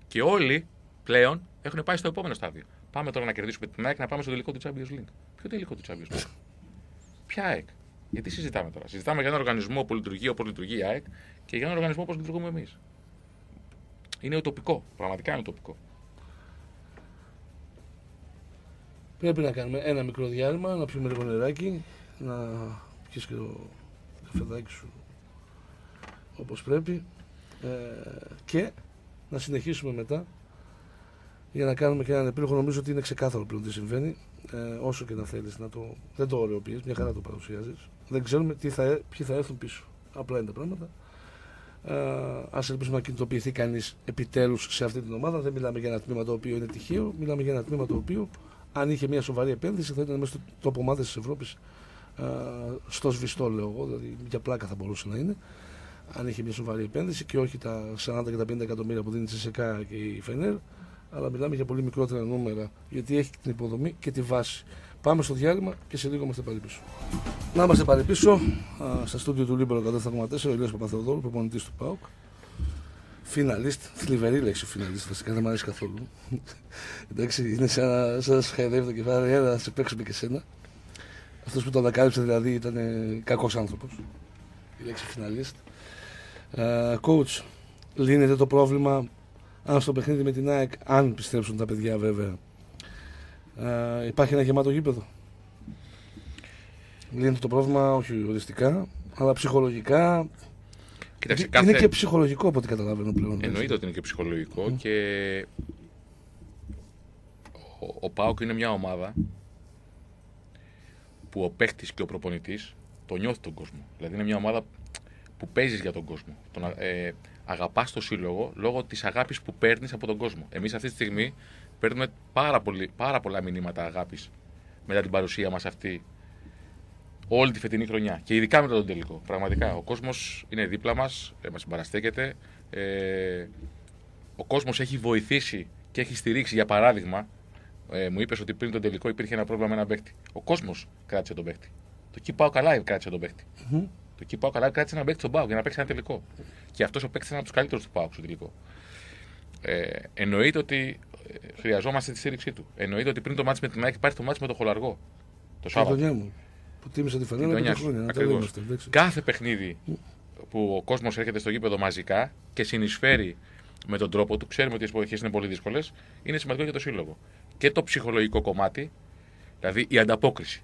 Και όλοι πλέον έχουν πάει στο επόμενο στάδιο. Πάμε τώρα να κερδίσουμε την ΑΕΚ να πάμε στο τελικό του Champions League. Ποιο τελικό του Champions League; Ποια ΑΕΚ; Γιατί συζητάμε τώρα; Συζητάμε για έναν οργανισμό που λειτουργεί όπως λειτουργεί η ΑΕΚ και για έναν οργανισμό όπως λειτουργούμε εμείς. Είναι ουτοπικό. Πραγματικά είναι ουτοπικό. Πρέπει να κάνουμε ένα μικρό διάλειμμα, να πιούμε λίγο νεράκι, να πιεις και το καφεδάκι σου όπως πρέπει ε, και να συνεχίσουμε μετά για να κάνουμε και έναν επίλογο. Νομίζω ότι είναι ξεκάθαρο πλέον τι συμβαίνει. Ε, όσο και να θέλεις να το... Δεν το ωρεοποιείς, μια χαρά το παρουσιάζεις. Δεν ξέρουμε τι θα, ε- ποιοι θα έρθουν πίσω. Απλά είναι τα πράγματα. Ε, ας ελπίσουμε να κινητοποιηθεί κανείς επιτέλους σε αυτή την ομάδα. Δεν μιλάμε για ένα τμήμα το οποίο είναι τυχαίο. Μιλάμε για ένα τμήμα το οποίο αν είχε μια σοβαρή επένδυση θα ήταν μέσα στο top ομάδες της Ευρώπης ε, στο σβηστό λέω εγώ, δηλαδή για πλάκα θα μπορούσε να είναι αν είχε μια σοβαρή επένδυση και όχι τα 40 και τα 50 εκατομμύρια που δίνει η ΤΣΣΚΑ και η ΦΕΝΕΡ αλλά μιλάμε για πολύ μικρότερα νούμερα γιατί έχει την υποδομή και τη βάση. Πάμε στο διάλειμμα και σε λίγο είμαστε πάλι πίσω. Να είμαστε πάλι πίσω α, στα στούντιο του Λίμπερο 104,4 ο Ηλίας Παπαθεοδόρου, προπονητής του ΠΑΟΚ. Φιναλίστ, θλιβερή λέξη φιναλίστ, βασικά δεν μου αρέσει καθόλου. Εντάξει, είναι σαν να, σαν να σου χαϊδεύει το κεφάλι, έλα να σε παίξουμε και σένα. Αυτός που το ανακάλυψε δηλαδή ήταν κακός άνθρωπος. Η λέξη φιναλίστ. Uh, coach, λύνεται το πρόβλημα αν στο παιχνίδι με την ΑΕΚ, αν πιστέψουν τα παιδιά βέβαια, ε, υπάρχει ένα γεμάτο γήπεδο. Λύνεται το πρόβλημα όχι οριστικά, αλλά ψυχολογικά. Κοίταξε, Είναι κάθε... και ψυχολογικό από ό,τι καταλαβαίνω πλέον. έτσι. Εννοείται ότι είναι και ψυχολογικό και ο, ο ΠΑΟΚ είναι μια ομάδα που ο παίχτη και ο προπονητής το νιώθει τον κόσμο. Δηλαδή είναι μια ομάδα που παίζεις για τον κόσμο. Τον, ε, αγαπάς το σύλλογο λόγω της αγάπης που παίρνεις από τον κόσμο. Εμείς αυτή τη στιγμή παίρνουμε πάρα, πολύ, πάρα πολλά μηνύματα αγάπης μετά την παρουσία μας αυτή όλη τη φετινή χρονιά. Και ειδικά μετά τον τελικό. Πραγματικά. Ο κόσμος είναι δίπλα μας, ε, μας συμπαραστέκεται. Ε, ο κόσμος έχει βοηθήσει και έχει στηρίξει, για παράδειγμα, ε, μου είπες ότι πριν τον τελικό υπήρχε ένα πρόβλημα με έναν παίχτη. Ο κόσμος κράτησε τον παίχτη. Το εκεί πάω καλά κράτησε τον παίχτη. Μμμ. Το εκεί πάω καλά κράτησε έναν παίχτη στον Πάο για να παίξει ένα τελικό. Και αυτός ο παίχτη ήταν από τους καλύτερους του Πάου στο τελικό. Ε, εννοείται ότι ε, χρειαζόμαστε τη στήριξή του. Εννοείται ότι πριν το μάτι με την ΑΕΚ υπάρχει το μάτι με το Χολαργό. Το Τη Σάββατο. γειτονιά μου. Που τίμησε τη Τη φανέλα γειτονιά πέντε σου. χρόνια. Να τα Ακριβώς. λέμε αυτά, εντάξει. Κάθε παιχνίδι που ο κόσμος έρχεται στο γήπεδο μαζικά και συνεισφέρει με τον τρόπο του, ξέρουμε ότι οι εποχέ είναι πολύ δύσκολες, είναι σημαντικό για το σύλλογο. Και το ψυχολογικό κομμάτι, δηλαδή η ανταπόκριση.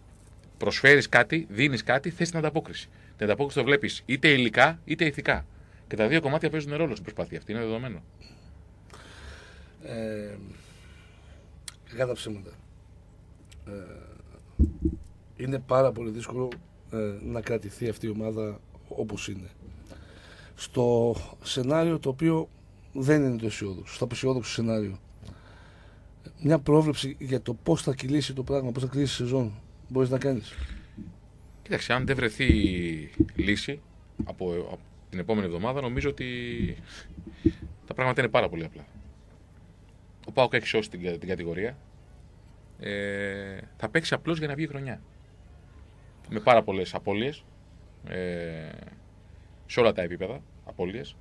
Προσφέρεις κάτι, δίνεις κάτι, θες την ανταπόκριση. Την ανταπόκριση το βλέπεις είτε υλικά είτε ηθικά. Και τα δύο κομμάτια παίζουν ρόλο στην προσπάθεια αυτή, είναι δεδομένο. Ε, κακά τα ψέματα. Ε, είναι πάρα πολύ δύσκολο ε, να κρατηθεί αυτή η ομάδα όπως είναι. Στο σενάριο το οποίο δεν είναι το αισιόδοξο, στο απεσιόδοξο σενάριο. Μια πρόβλεψη για το πώς θα κυλήσει το πράγμα, πώς θα κυλήσει η σεζόν, μπορείς να κάνεις. Κοίταξε, αν δεν βρεθεί λύση από, από την επόμενη εβδομάδα, νομίζω ότι τα πράγματα είναι πάρα πολύ απλά. Ο Πάοκ έχει σώσει την, κα- την κατηγορία. Ε, θα παίξει απλώς για να βγει η χρονιά. με πάρα πολλές απώλειες. Ε, σε όλα τα επίπεδα απώλειες.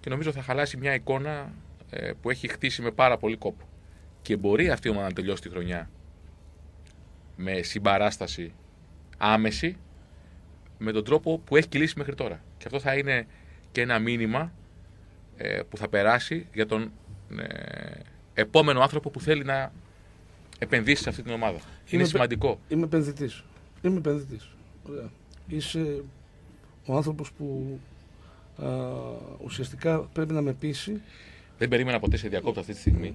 Και νομίζω θα χαλάσει μια εικόνα ε, που έχει χτίσει με πάρα πολύ κόπο. Και μπορεί αυτή η ομάδα να τελειώσει τη χρονιά με συμπαράσταση άμεση με τον τρόπο που έχει κυλήσει μέχρι τώρα. Και αυτό θα είναι και ένα μήνυμα ε, που θα περάσει για τον ε, επόμενο άνθρωπο που θέλει να επενδύσει σε αυτή την ομάδα. είναι σημαντικό. Είμαι επενδυτής. Είμαι επενδυτής. Είσαι ο άνθρωπος που α, ουσιαστικά πρέπει να με πείσει. Δεν περίμενα ποτέ σε διακόπτω αυτή τη στιγμή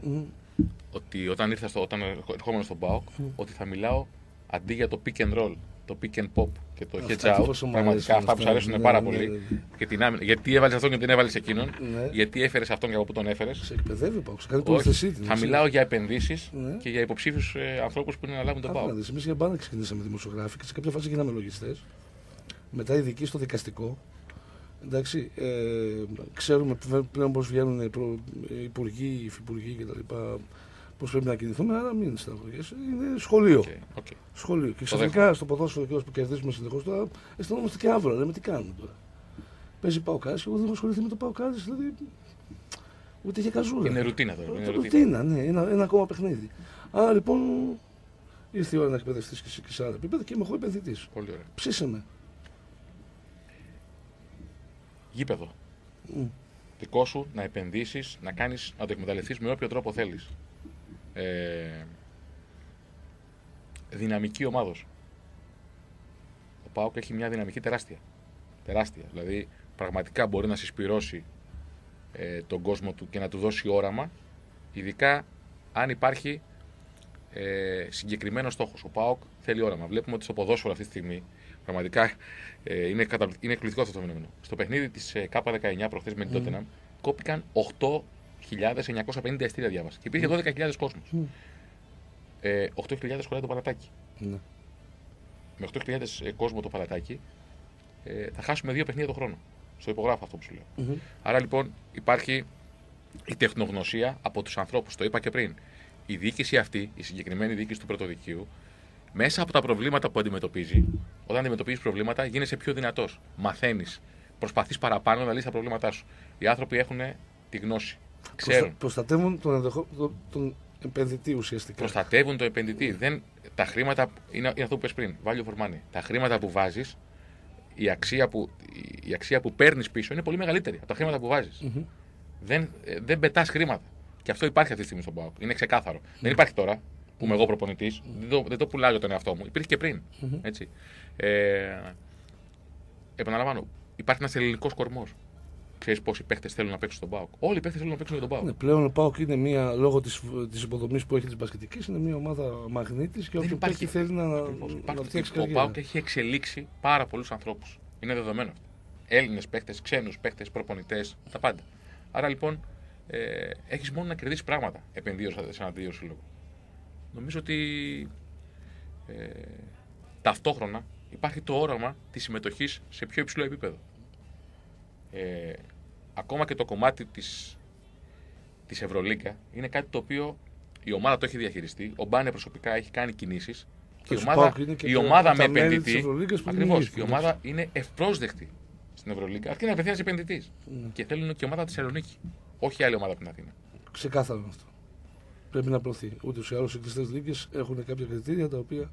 ότι όταν ήρθα στο, όταν ερχόμενο στον ΠΑΟΚ ότι θα μιλάω αντί για το pick and roll το pick and pop και το hedge out. Πραγματικά αυτά που σου αρέσουν ναι, πάρα ναι, πολύ. Ναι, και την άμυνα. Γιατί έβαλες αυτόν και την έβαλες εκείνον. Γιατί έφερες αυτόν και από πού τον έφερες. Σε εκπαιδεύει πάω. Σε κάνει προθεσή. Θα μιλάω για επενδύσεις και για υποψήφιους ε, ανθρώπους που είναι να λάβουν τον πάο. Εμείς για μπάνα ξεκινήσαμε δημοσιογράφοι και σε κάποια φάση γίναμε λογιστές. Μετά ειδικοί στο δικαστικό. Εντάξει, ε, ξέρουμε πλέον πώς βγαίνουν οι υπουργοί, οι υφυπουργοί κτλ πώ πρέπει να κινηθούμε, άρα μην στεναχωριέσαι. Είναι σχολείο. Okay, okay. σχολείο. Και ξαφνικά στο ποδόσφαιρο και που κερδίζουμε συνεχώς τώρα, αισθανόμαστε και αύριο. Λέμε τι κάνουμε τώρα. Παίζει Παοκάρι και εγώ δεν έχω ασχοληθεί με το Παοκάρι, δηλαδή. Ούτε για καζούλα. Είναι ρουτίνα τώρα. Είναι ρουτίνα, ναι, ένα, ένα ακόμα παιχνίδι. Άρα λοιπόν ήρθε η ώρα να εκπαιδευτείς και, και σε άλλα επίπεδα και είμαι εγώ επενδυτής. Πολύ ωραία. Ψήσε με. Γήπεδο. Mm. Δικό σου να επενδύσεις, να κάνεις, να το εκμεταλλευτείς με όποιο τρόπο θέλεις ε, δυναμική ομάδος. Ο ΠΑΟΚ έχει μια δυναμική τεράστια. Τεράστια. Δηλαδή πραγματικά μπορεί να συσπυρώσει ε, τον κόσμο του και να του δώσει όραμα, ειδικά αν υπάρχει ε, συγκεκριμένος στόχος. Ο ΠΑΟΚ θέλει όραμα. Βλέπουμε ότι στο ποδόσφαιρο αυτή τη στιγμή πραγματικά ε, είναι, είναι εκπληκτικό αυτό το φαινόμενο. Στο παιχνίδι της ε, K19 προχθές με την mm. Tottenham κόπηκαν 8 8.950 εστία διάβασα. Και υπήρχε 12.000 κόσμος. Ε, 8.000 χωράει το παλατάκι. Ναι. Με 8.000 ε, κόσμο το παλατάκι ε, θα χάσουμε δύο παιχνίδια το χρόνο. Στο υπογράφω αυτό που σου λέω. Άρα λοιπόν υπάρχει η τεχνογνωσία από τους ανθρώπους. Το είπα και πριν. Η διοίκηση αυτή, η συγκεκριμένη διοίκηση του πρωτοδικείου, μέσα από τα προβλήματα που αντιμετωπίζει, όταν αντιμετωπίζεις προβλήματα, γίνεσαι πιο δυνατός. Μαθαίνεις. Προσπαθείς παραπάνω να λύσεις τα προβλήματά σου. Οι άνθρωποι έχουν τη γνώση. Ξέρουν. Προστατεύουν τον, ενδεχο... τον επενδυτή ουσιαστικά. Προστατεύουν τον επενδυτή. Δεν... Τα χρήματα είναι, είναι αυτό που πες πριν. Value for money. Τα χρήματα που βάζεις, η αξία που, η αξία που παίρνεις πίσω είναι πολύ μεγαλύτερη από τα χρήματα που βάζεις. Mm-hmm. Δεν, δεν πετάς χρήματα. Και αυτό υπάρχει αυτή τη στιγμή στον ΠΑΟΚ. Είναι ξεκάθαρο. Mm-hmm. Δεν υπάρχει τώρα που είμαι εγώ προπονητής. Mm-hmm. Δεν, το, δεν το πουλάω για τον εαυτό μου. Υπήρχε και πριν. Έτσι. Ε, επαναλαμβάνω, υπάρχει ένας ελληνικός κορμός ξέρεις πόσοι παίχτε θέλουν να παίξουν στον Πάοκ. Όλοι οι παίχτε θέλουν να παίξουν για τον Πάοκ. Ναι, πλέον ο Πάοκ είναι μια, λόγω της υποδομής που έχει της μπασκετικής, είναι μια ομάδα μαγνήτης και όποιο υπάρχει... θέλει να, να φτιάξει Ο Πάοκ έχει εξελίξει πάρα πολλούς ανθρώπους. Είναι δεδομένο αυτό. Έλληνες παίχτε, ξένους παίχτε, προπονητές, τα πάντα. Άρα λοιπόν ε, έχεις μόνο να κερδίσεις πράγματα επενδύοντας σε ένα δύο σύλλογο. Νομίζω ότι ε, ταυτόχρονα υπάρχει το όραμα της συμμετοχής σε πιο υψηλό επίπεδο. Ε, ακόμα και το κομμάτι της, της Ευρωλίγκα είναι κάτι το οποίο η ομάδα το έχει διαχειριστεί. Ο Μπάνε προσωπικά έχει κάνει κινήσεις και η ομάδα, η ομάδα με επενδυτή. Ακριβώς. Η ομάδα είναι ευπρόσδεκτη στην Ευρωλίγκα. Αυτή είναι απευθεία επενδυτής. Ναι. Και θέλουν και η ομάδα της Θεσσαλονίκη. Όχι άλλη ομάδα από την Αθήνα. Ξεκάθαρο αυτό. Πρέπει να προωθεί. Ούτε ή άλλως οι κλειστές λίγε έχουν κάποια κριτήρια τα οποία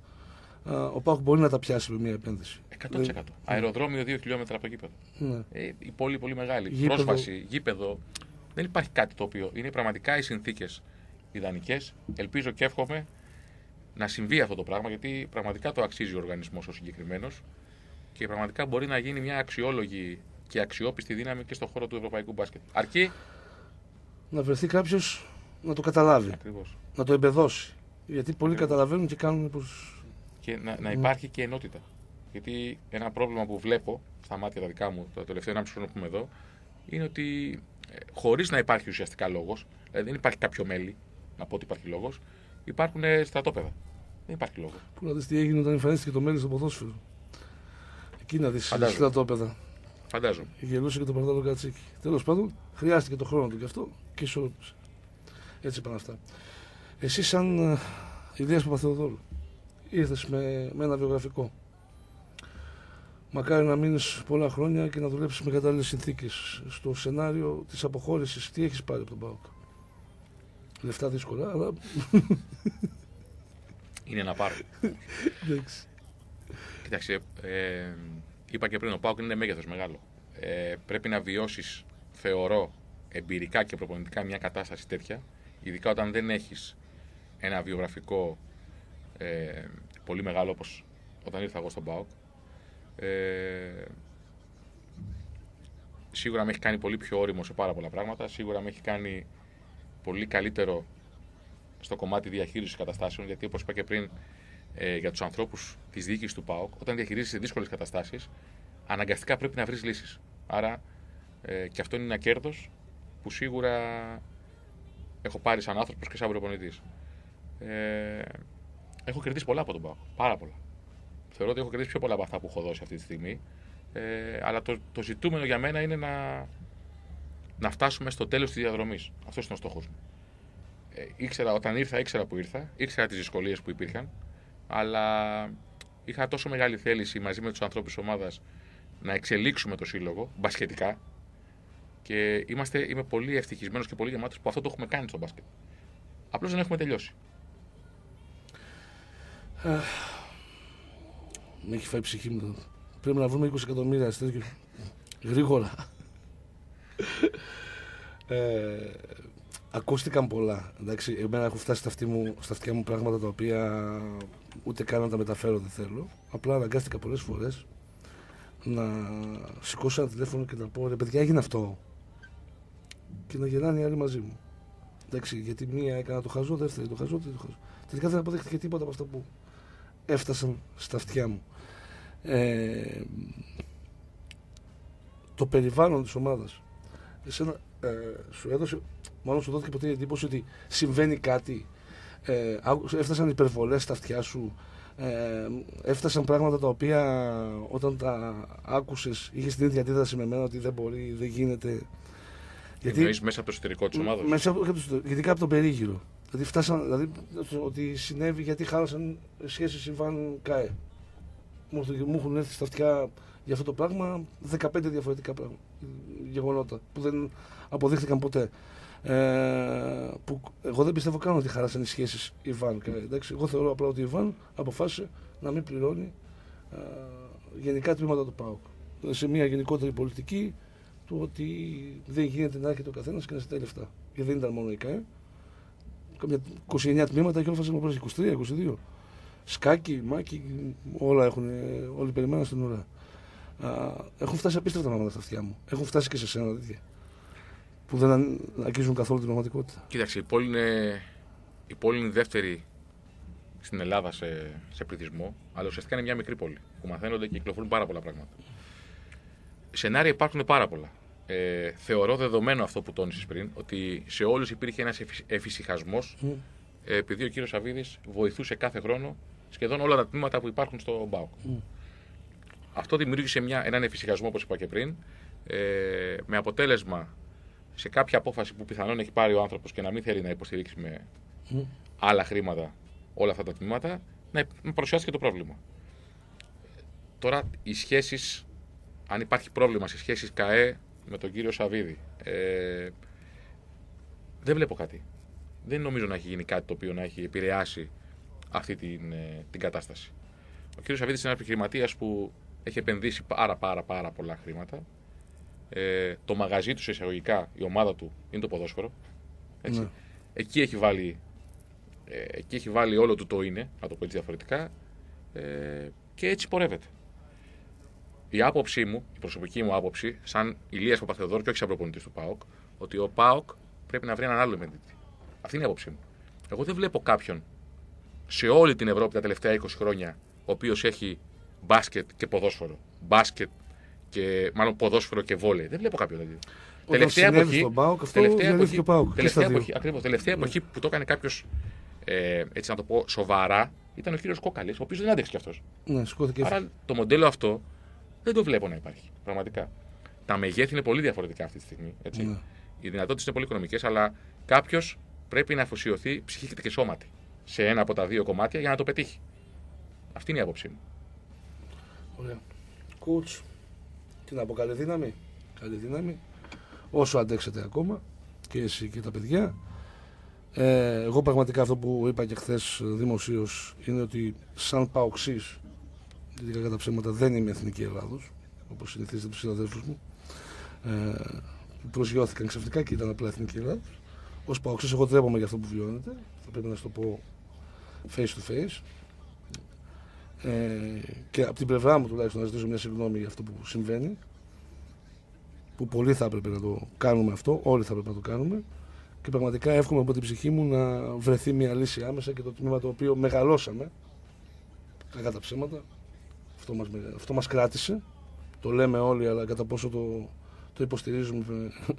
ο Πάουκ μπορεί να τα πιάσει με μια επένδυση. 100%. Ναι. Αεροδρόμιο 2 χιλιόμετρα από γήπεδο. Ναι. Ε, η πόλη πολύ μεγάλη. Γήπεδο. Πρόσβαση, γήπεδο. Δεν υπάρχει κάτι το οποίο είναι πραγματικά οι συνθήκες ιδανικές. Ελπίζω και εύχομαι να συμβεί αυτό το πράγμα γιατί πραγματικά το αξίζει ο οργανισμός ο συγκεκριμένος και πραγματικά μπορεί να γίνει μια αξιόλογη και αξιόπιστη δύναμη και στον χώρο του ευρωπαϊκού μπάσκετ. Αρκεί; Να βρεθεί κάποιος να το καταλάβει. Ακριβώς. Να το εμπεδώσει. Γιατί πολλοί Ακριβώς. καταλαβαίνουν και κάνουν πως και να, να υπάρχει και ενότητα. Γιατί ένα πρόβλημα που βλέπω στα μάτια τα δικά μου το τελευταίο 1,5 χρόνο που είμαι εδώ είναι ότι ε, χωρίς να υπάρχει ουσιαστικά λόγος, δηλαδή δεν υπάρχει κάποιο μέλη να πω ότι υπάρχει λόγος, υπάρχουν ε, στρατόπεδα. Δεν υπάρχει λόγος. Πού να δεις τι έγινε όταν εμφανίστηκε το μέλη στο ποδόσφαιρο. Εκεί να δεις στρατόπεδα. Φαντάζομαι. Γελούσε και το Παρτάλο Κατσίκη. Τέλος πάντων, χρειάστηκε το χρόνο του γι' αυτό και ισορρόπησε. Έτσι είπαν αυτά. Εσύ, σαν ε, ιδέα Παπαθεοδόρου, ήρθε με, με ένα βιογραφικό. Μακάρι να μείνεις πολλά χρόνια και να δουλέψεις με κατάλληλες συνθήκες. Στο σενάριο της αποχώρησης, τι έχεις πάρει από τον Πάοκ. Λεφτά δύσκολα, αλλά. Είναι να πάρω. Εντάξει. Κοιτάξτε, ε, είπα και πριν, ο Πάοκ είναι μέγεθος μεγάλο. Ε, πρέπει να βιώσεις, θεωρώ, εμπειρικά και προπονητικά μια κατάσταση τέτοια, ειδικά όταν δεν έχεις ένα βιογραφικό ε, πολύ μεγάλο όπως όταν ήρθα εγώ στον ΠΑΟΚ. Ε, σίγουρα με έχει κάνει πολύ πιο όριμο σε πάρα πολλά πράγματα. Σίγουρα με έχει κάνει πολύ καλύτερο στο κομμάτι διαχείρισης καταστάσεων. Γιατί όπως είπα και πριν, ε, για τους ανθρώπους της διοίκησης του ΠΑΟΚ, όταν διαχειρίζεσαι δύσκολες καταστάσεις, αναγκαστικά πρέπει να βρεις λύσεις. Άρα ε, και αυτό είναι ένα κέρδος που σίγουρα έχω πάρει σαν άνθρωπος και σαν προπονητή. Ε, έχω κερδίσει πολλά από τον ΠΑΟΚ. Πάρα πολλά. Θεωρώ ότι έχω κερδίσει πιο πολλά από αυτά που έχω δώσει αυτή τη στιγμή. Ε, αλλά το, το ζητούμενο για μένα είναι να, να φτάσουμε στο τέλος της διαδρομής. Αυτός είναι ο στόχος μου. Ε, ήξερα, όταν ήρθα, ήξερα που ήρθα, ήξερα τις δυσκολίες που υπήρχαν, αλλά είχα τόσο μεγάλη θέληση μαζί με τους ανθρώπους της ομάδας να εξελίξουμε το σύλλογο μπασχετικά και είμαστε, είμαι πολύ ευτυχισμένος και πολύ γεμάτος που αυτό το έχουμε κάνει στο μπάσκετ. Απλώς δεν έχουμε τελειώσει. Με έχει φάει η ψυχή μου. Πρέπει να βρούμε 20 εκατομμύρια αστέρια γρήγορα. ε, ακούστηκαν πολλά. Εντάξει, εμένα έχουν φτάσει στα, αυτή μου, στα αυτιά μου πράγματα τα οποία ούτε καν να τα μεταφέρω δεν θέλω. Απλά αναγκάστηκα πολλές φορές να σηκώσω ένα τηλέφωνο και να πω ρε παιδιά έγινε αυτό. Και να γελάνε οι άλλοι μαζί μου. Εντάξει, γιατί μία έκανα το χαζό, δεύτερη το χαζό, τρίτη το χαζό. Τελικά δεν αποδέχτηκε τίποτα από αυτά που έφτασαν στα αυτιά μου. Ε, το περιβάλλον της ομάδας εσένα, ε, σου έδωσε, μάλλον σου δόθηκε ποτέ η εντύπωση ότι συμβαίνει κάτι; Ε, έφτασαν υπερβολές στα αυτιά σου; Ε, έφτασαν πράγματα τα οποία όταν τα άκουσες είχες την ίδια αντίδραση με μένα ότι δεν μπορεί, δεν γίνεται; Γιατί, μέσα από το εσωτερικό της ομάδας; μέσα από, γιατί από τον περίγυρο Δηλαδή, φτάσαν, δηλαδή ότι συνέβη γιατί χάλασαν σχέσεις Ιβάν ΚΑΕ. Μου, μου έχουν έρθει στα αυτιά για αυτό το πράγμα 15 διαφορετικά πράγμα, γεγονότα που δεν αποδείχθηκαν ποτέ. Ε, που εγώ δεν πιστεύω καν ότι χάλασαν οι σχέσεις Ιβάν ΚΑΕ. Εντάξει, εγώ θεωρώ απλά ότι η Ιβάν αποφάσισε να μην πληρώνει ε, γενικά τμήματα του ΠΑΟΚ. Σε μια γενικότερη πολιτική του ότι δεν γίνεται να έρχεται ο καθένας και να ζητάει λεφτά. Γιατί δεν ήταν μόνο η ΚΑΕ, Καμιά 29 τμήματα και όλα αυτά 23, 22. Σκάκι, μάκι, όλα έχουν, όλοι περιμένουν στην ουρά. έχουν φτάσει απίστευτα πράγματα στα αυτιά μου. Έχουν φτάσει και σε σένα τέτοια. Που δεν αγγίζουν καθόλου την πραγματικότητα. Κοίταξε, η πόλη είναι, η πόλη είναι δεύτερη στην Ελλάδα σε, σε πληθυσμό, αλλά ουσιαστικά είναι μια μικρή πόλη που μαθαίνονται και κυκλοφορούν πάρα πολλά πράγματα. Σενάρια υπάρχουν πάρα πολλά. Ε, θεωρώ δεδομένο αυτό που τόνισες πριν, ότι σε όλους υπήρχε ένας εφησυχασμός, mm. ε, επειδή ο κύριος Σαββίδης βοηθούσε κάθε χρόνο σχεδόν όλα τα τμήματα που υπάρχουν στο ΜΠΑΟΚ. Mm. Αυτό δημιούργησε μια, έναν εφησυχασμό, όπως είπα και πριν, ε, με αποτέλεσμα σε κάποια απόφαση που πιθανόν έχει πάρει ο άνθρωπος και να μην θέλει να υποστηρίξει με mm. άλλα χρήματα όλα αυτά τα τμήματα, να παρουσιάσει και το πρόβλημα. Τώρα, οι σχέσεις, αν υπάρχει πρόβλημα σε σχέσεις ΚΑΕ με τον κύριο Σαββίδη. Ε, δεν βλέπω κάτι. Δεν νομίζω να έχει γίνει κάτι το οποίο να έχει επηρεάσει αυτή την, ε, την κατάσταση. Ο κύριος Σαββίδης είναι ένας επιχειρηματίας που έχει επενδύσει πάρα πάρα πάρα πολλά χρήματα. Ε, το μαγαζί του εισαγωγικά, η ομάδα του είναι το ποδόσφαιρο. Έτσι. Ναι. Εκεί, έχει βάλει, ε, εκεί έχει βάλει όλο του το είναι, να το πω έτσι διαφορετικά, ε, και έτσι πορεύεται η άποψή μου, η προσωπική μου άποψη, σαν Ηλίας Παπαθεοδόρου και όχι σαν προπονητής του ΠΑΟΚ, ότι ο ΠΑΟΚ πρέπει να βρει έναν άλλο επενδυτή. Αυτή είναι η άποψή μου. Εγώ δεν βλέπω κάποιον σε όλη την Ευρώπη τα τελευταία 20 χρόνια, ο οποίος έχει μπάσκετ και ποδόσφαιρο. Μπάσκετ και μάλλον ποδόσφαιρο και βόλεϊ. Δεν βλέπω κάποιον τέτοιο. Τελευταία εποχή, ΠΑΟΚ, αυτό τελευταία εποχή, ΠΑΟΚ, τελευταία εποχή, ακριβώς, τελευταία ναι. εποχή που το έκανε κάποιος, ε, έτσι να το πω, σοβαρά, ήταν ο κύριος Κόκαλης, ο οποίος δεν άντεξε κι αυτός. Ναι, Άρα το μοντέλο αυτό δεν το βλέπω να υπάρχει. Πραγματικά. Τα μεγέθη είναι πολύ διαφορετικά αυτή τη στιγμή. Έτσι. Ναι. Οι δυνατότητες είναι πολύ οικονομικές, αλλά κάποιος πρέπει να αφοσιωθεί ψυχικά και σώματι σε ένα από τα δύο κομμάτια για να το πετύχει. Αυτή είναι η άποψή μου. Ωραία. Coach, τι να πω, καλή δύναμη. Καλή δύναμη. Όσο αντέξετε ακόμα και εσύ και τα παιδιά. Ε, εγώ πραγματικά αυτό που είπα και χθες δημοσίως είναι ότι σαν παοξής, γιατί κατά ψέματα δεν είμαι εθνική Ελλάδος, όπως συνηθίζεται τους συναδέλφους μου, ε, που προσγειώθηκαν ξαφνικά και ήταν απλά εθνική Ελλάδος. Ω παοξή, εγώ τρέπομαι για αυτό που βιώνετε. Θα πρέπει να σου το πω face to face. Ε, και από την πλευρά μου τουλάχιστον να ζητήσω μια συγγνώμη για αυτό που συμβαίνει. Που πολύ θα έπρεπε να το κάνουμε αυτό, όλοι θα έπρεπε να το κάνουμε. Και πραγματικά εύχομαι από την ψυχή μου να βρεθεί μια λύση άμεσα και το τμήμα το οποίο μεγαλώσαμε. Κακά τα ψέματα. Αυτό μας, αυτό μας κράτησε. Το λέμε όλοι, αλλά κατά πόσο το, το υποστηρίζουμε με,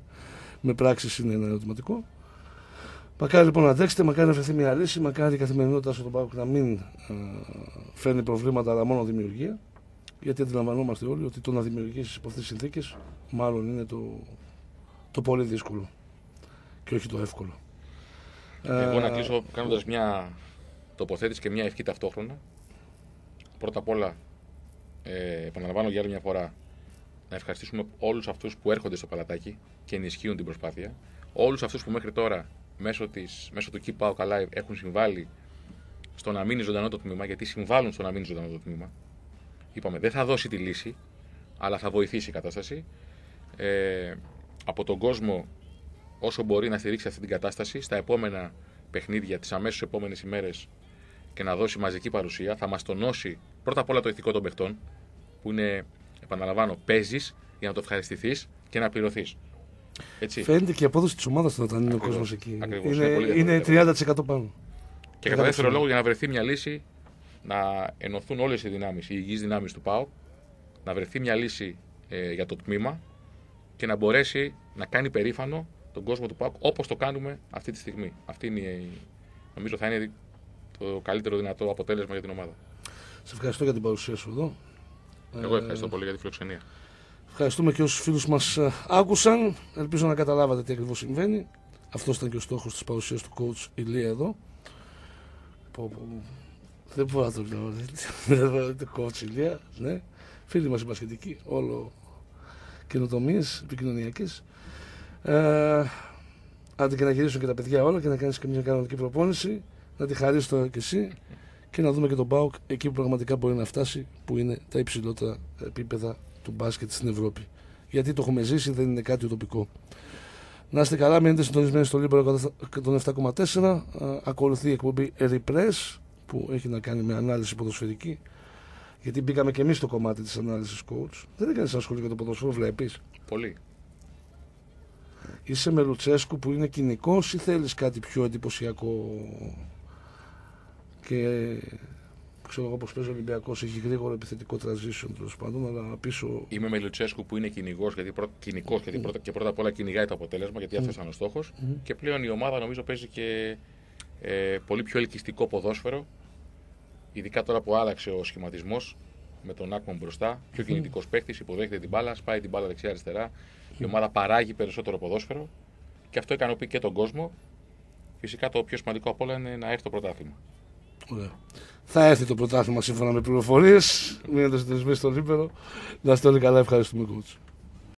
με πράξεις είναι ένα ερωτηματικό. Μακάρι λοιπόν να αντέξετε, μακάρι να βρεθεί μια λύση, μακάρι η καθημερινότητα στον Πάοκ να μην ε, φέρνει προβλήματα, αλλά μόνο δημιουργία. Γιατί αντιλαμβανόμαστε όλοι ότι το να δημιουργήσεις από αυτές τις συνθήκες μάλλον είναι το, το πολύ δύσκολο και όχι το εύκολο. Εγώ να κλείσω κάνοντας μια τοποθέτηση και μια ευχή ταυτόχρονα. Πρώτα απ' όλα, ε, επαναλαμβάνω για άλλη μια φορά, να ευχαριστήσουμε όλους αυτούς που έρχονται στο παλατάκι και ενισχύουν την προσπάθεια. Όλους αυτούς που μέχρι τώρα μέσω, της, μέσω του Keep Out Alive έχουν συμβάλει στο να μείνει ζωντανό το τμήμα, γιατί συμβάλλουν στο να μείνει ζωντανό το τμήμα. Είπαμε, δεν θα δώσει τη λύση, αλλά θα βοηθήσει η κατάσταση. Ε, από τον κόσμο, όσο μπορεί να στηρίξει αυτή την κατάσταση, στα επόμενα παιχνίδια, τις αμέσως επόμενες ημέρες και να δώσει μαζική παρουσία, θα μας τονώσει πρώτα απ' όλα το ηθικό των παιχτών, που είναι, επαναλαμβάνω, παίζεις για να το ευχαριστηθείς και να πληρωθείς. Έτσι. Φαίνεται και η απόδοση της ομάδας όταν είναι ο κόσμος εκεί. Ακριβώς. Είναι, Είναι πολύ είναι 30% πάνω. Και κατά δεύτερο λόγο, για να βρεθεί μια λύση, να ενωθούν όλες οι δυνάμεις, οι υγιείς δυνάμεις του ΠΑΟ, να βρεθεί μια λύση ε, για το τμήμα και να μπορέσει να κάνει περήφανο τον κόσμο του ΠΑΟΚ όπως το κάνουμε αυτή τη στιγμή. Αυτή είναι, η- νομίζω θα είναι το καλύτερο δυνατό αποτέλεσμα για την ομάδα. Σε ευχαριστώ για την παρουσία σου εδώ. Εγώ Ε, ευχαριστώ πολύ για τη φιλοξενία. Ευχαριστούμε και όσους φίλους μας άκουσαν. Ελπίζω να καταλάβατε τι ακριβώς συμβαίνει. Αυτός ήταν και ο στόχος της παρουσίας του coach Ηλία εδώ. Πω, πω. Δεν μπορώ να το λέω. Δεν μπορώ το coach Ηλία. Ναι. Φίλοι μας οι μπασκετικοί. Όλο καινοτομίες επικοινωνιακές. Ε, άντε και να γυρίσουν και τα παιδιά όλα και να κάνεις και μια κανονική προπόνηση. Να τη χαρίσει τώρα και εσύ και να δούμε και τον Μπάουκ εκεί που πραγματικά μπορεί να φτάσει, που είναι τα υψηλότερα επίπεδα του μπάσκετ στην Ευρώπη. Γιατί το έχουμε ζήσει, δεν είναι κάτι ουτοπικό. Να είστε καλά, μείνετε συντονισμένοι στο Λίμπερο των 7,4. Α, Ακολουθεί η εκπομπή Repress που έχει να κάνει με ανάλυση ποδοσφαιρική. Γιατί μπήκαμε και εμείς στο κομμάτι της ανάλυσης coach. Δεν έκανε ένα σχολείο για το ποδοσφαίρο, βλέπεις. Πολύ. Είσαι με Λουτσέσκου που είναι κυνικός ή θέλεις κάτι πιο εντυπωσιακό; Και ξέρω εγώ πώς παίζει ο Ολυμπιακός, έχει γρήγορο επιθετικό transition τέλος πάντων, αλλά πίσω. Είμαι με Λουτσέσκου που είναι κυνηγός γιατί, πρώτα, κυνηγός, γιατί πρώτα, και πρώτα απ' όλα κυνηγάει το αποτέλεσμα γιατί αυτό ήταν ο στόχος. Και πλέον η ομάδα νομίζω παίζει και ε, πολύ πιο ελκυστικό ποδόσφαιρο. Ειδικά τώρα που άλλαξε ο σχηματισμός με τον Άκμον μπροστά. Πιο κινητικός παίκτης, υποδέχεται την μπάλα, σπάει την μπάλα δεξιά-αριστερά. Η ομάδα παράγει περισσότερο ποδόσφαιρο και αυτό ικανοποιεί και τον κόσμο. Φυσικά το πιο σημαντικό απ' όλα είναι να έρθει το πρωτάθλημα. Ωραία. Θα έρθει το πρωτάθλημα σύμφωνα με πληροφορίες. Μείνετε συντονισμένοι στο Λίμπερο. Να είστε όλοι καλά, ευχαριστούμε, coach.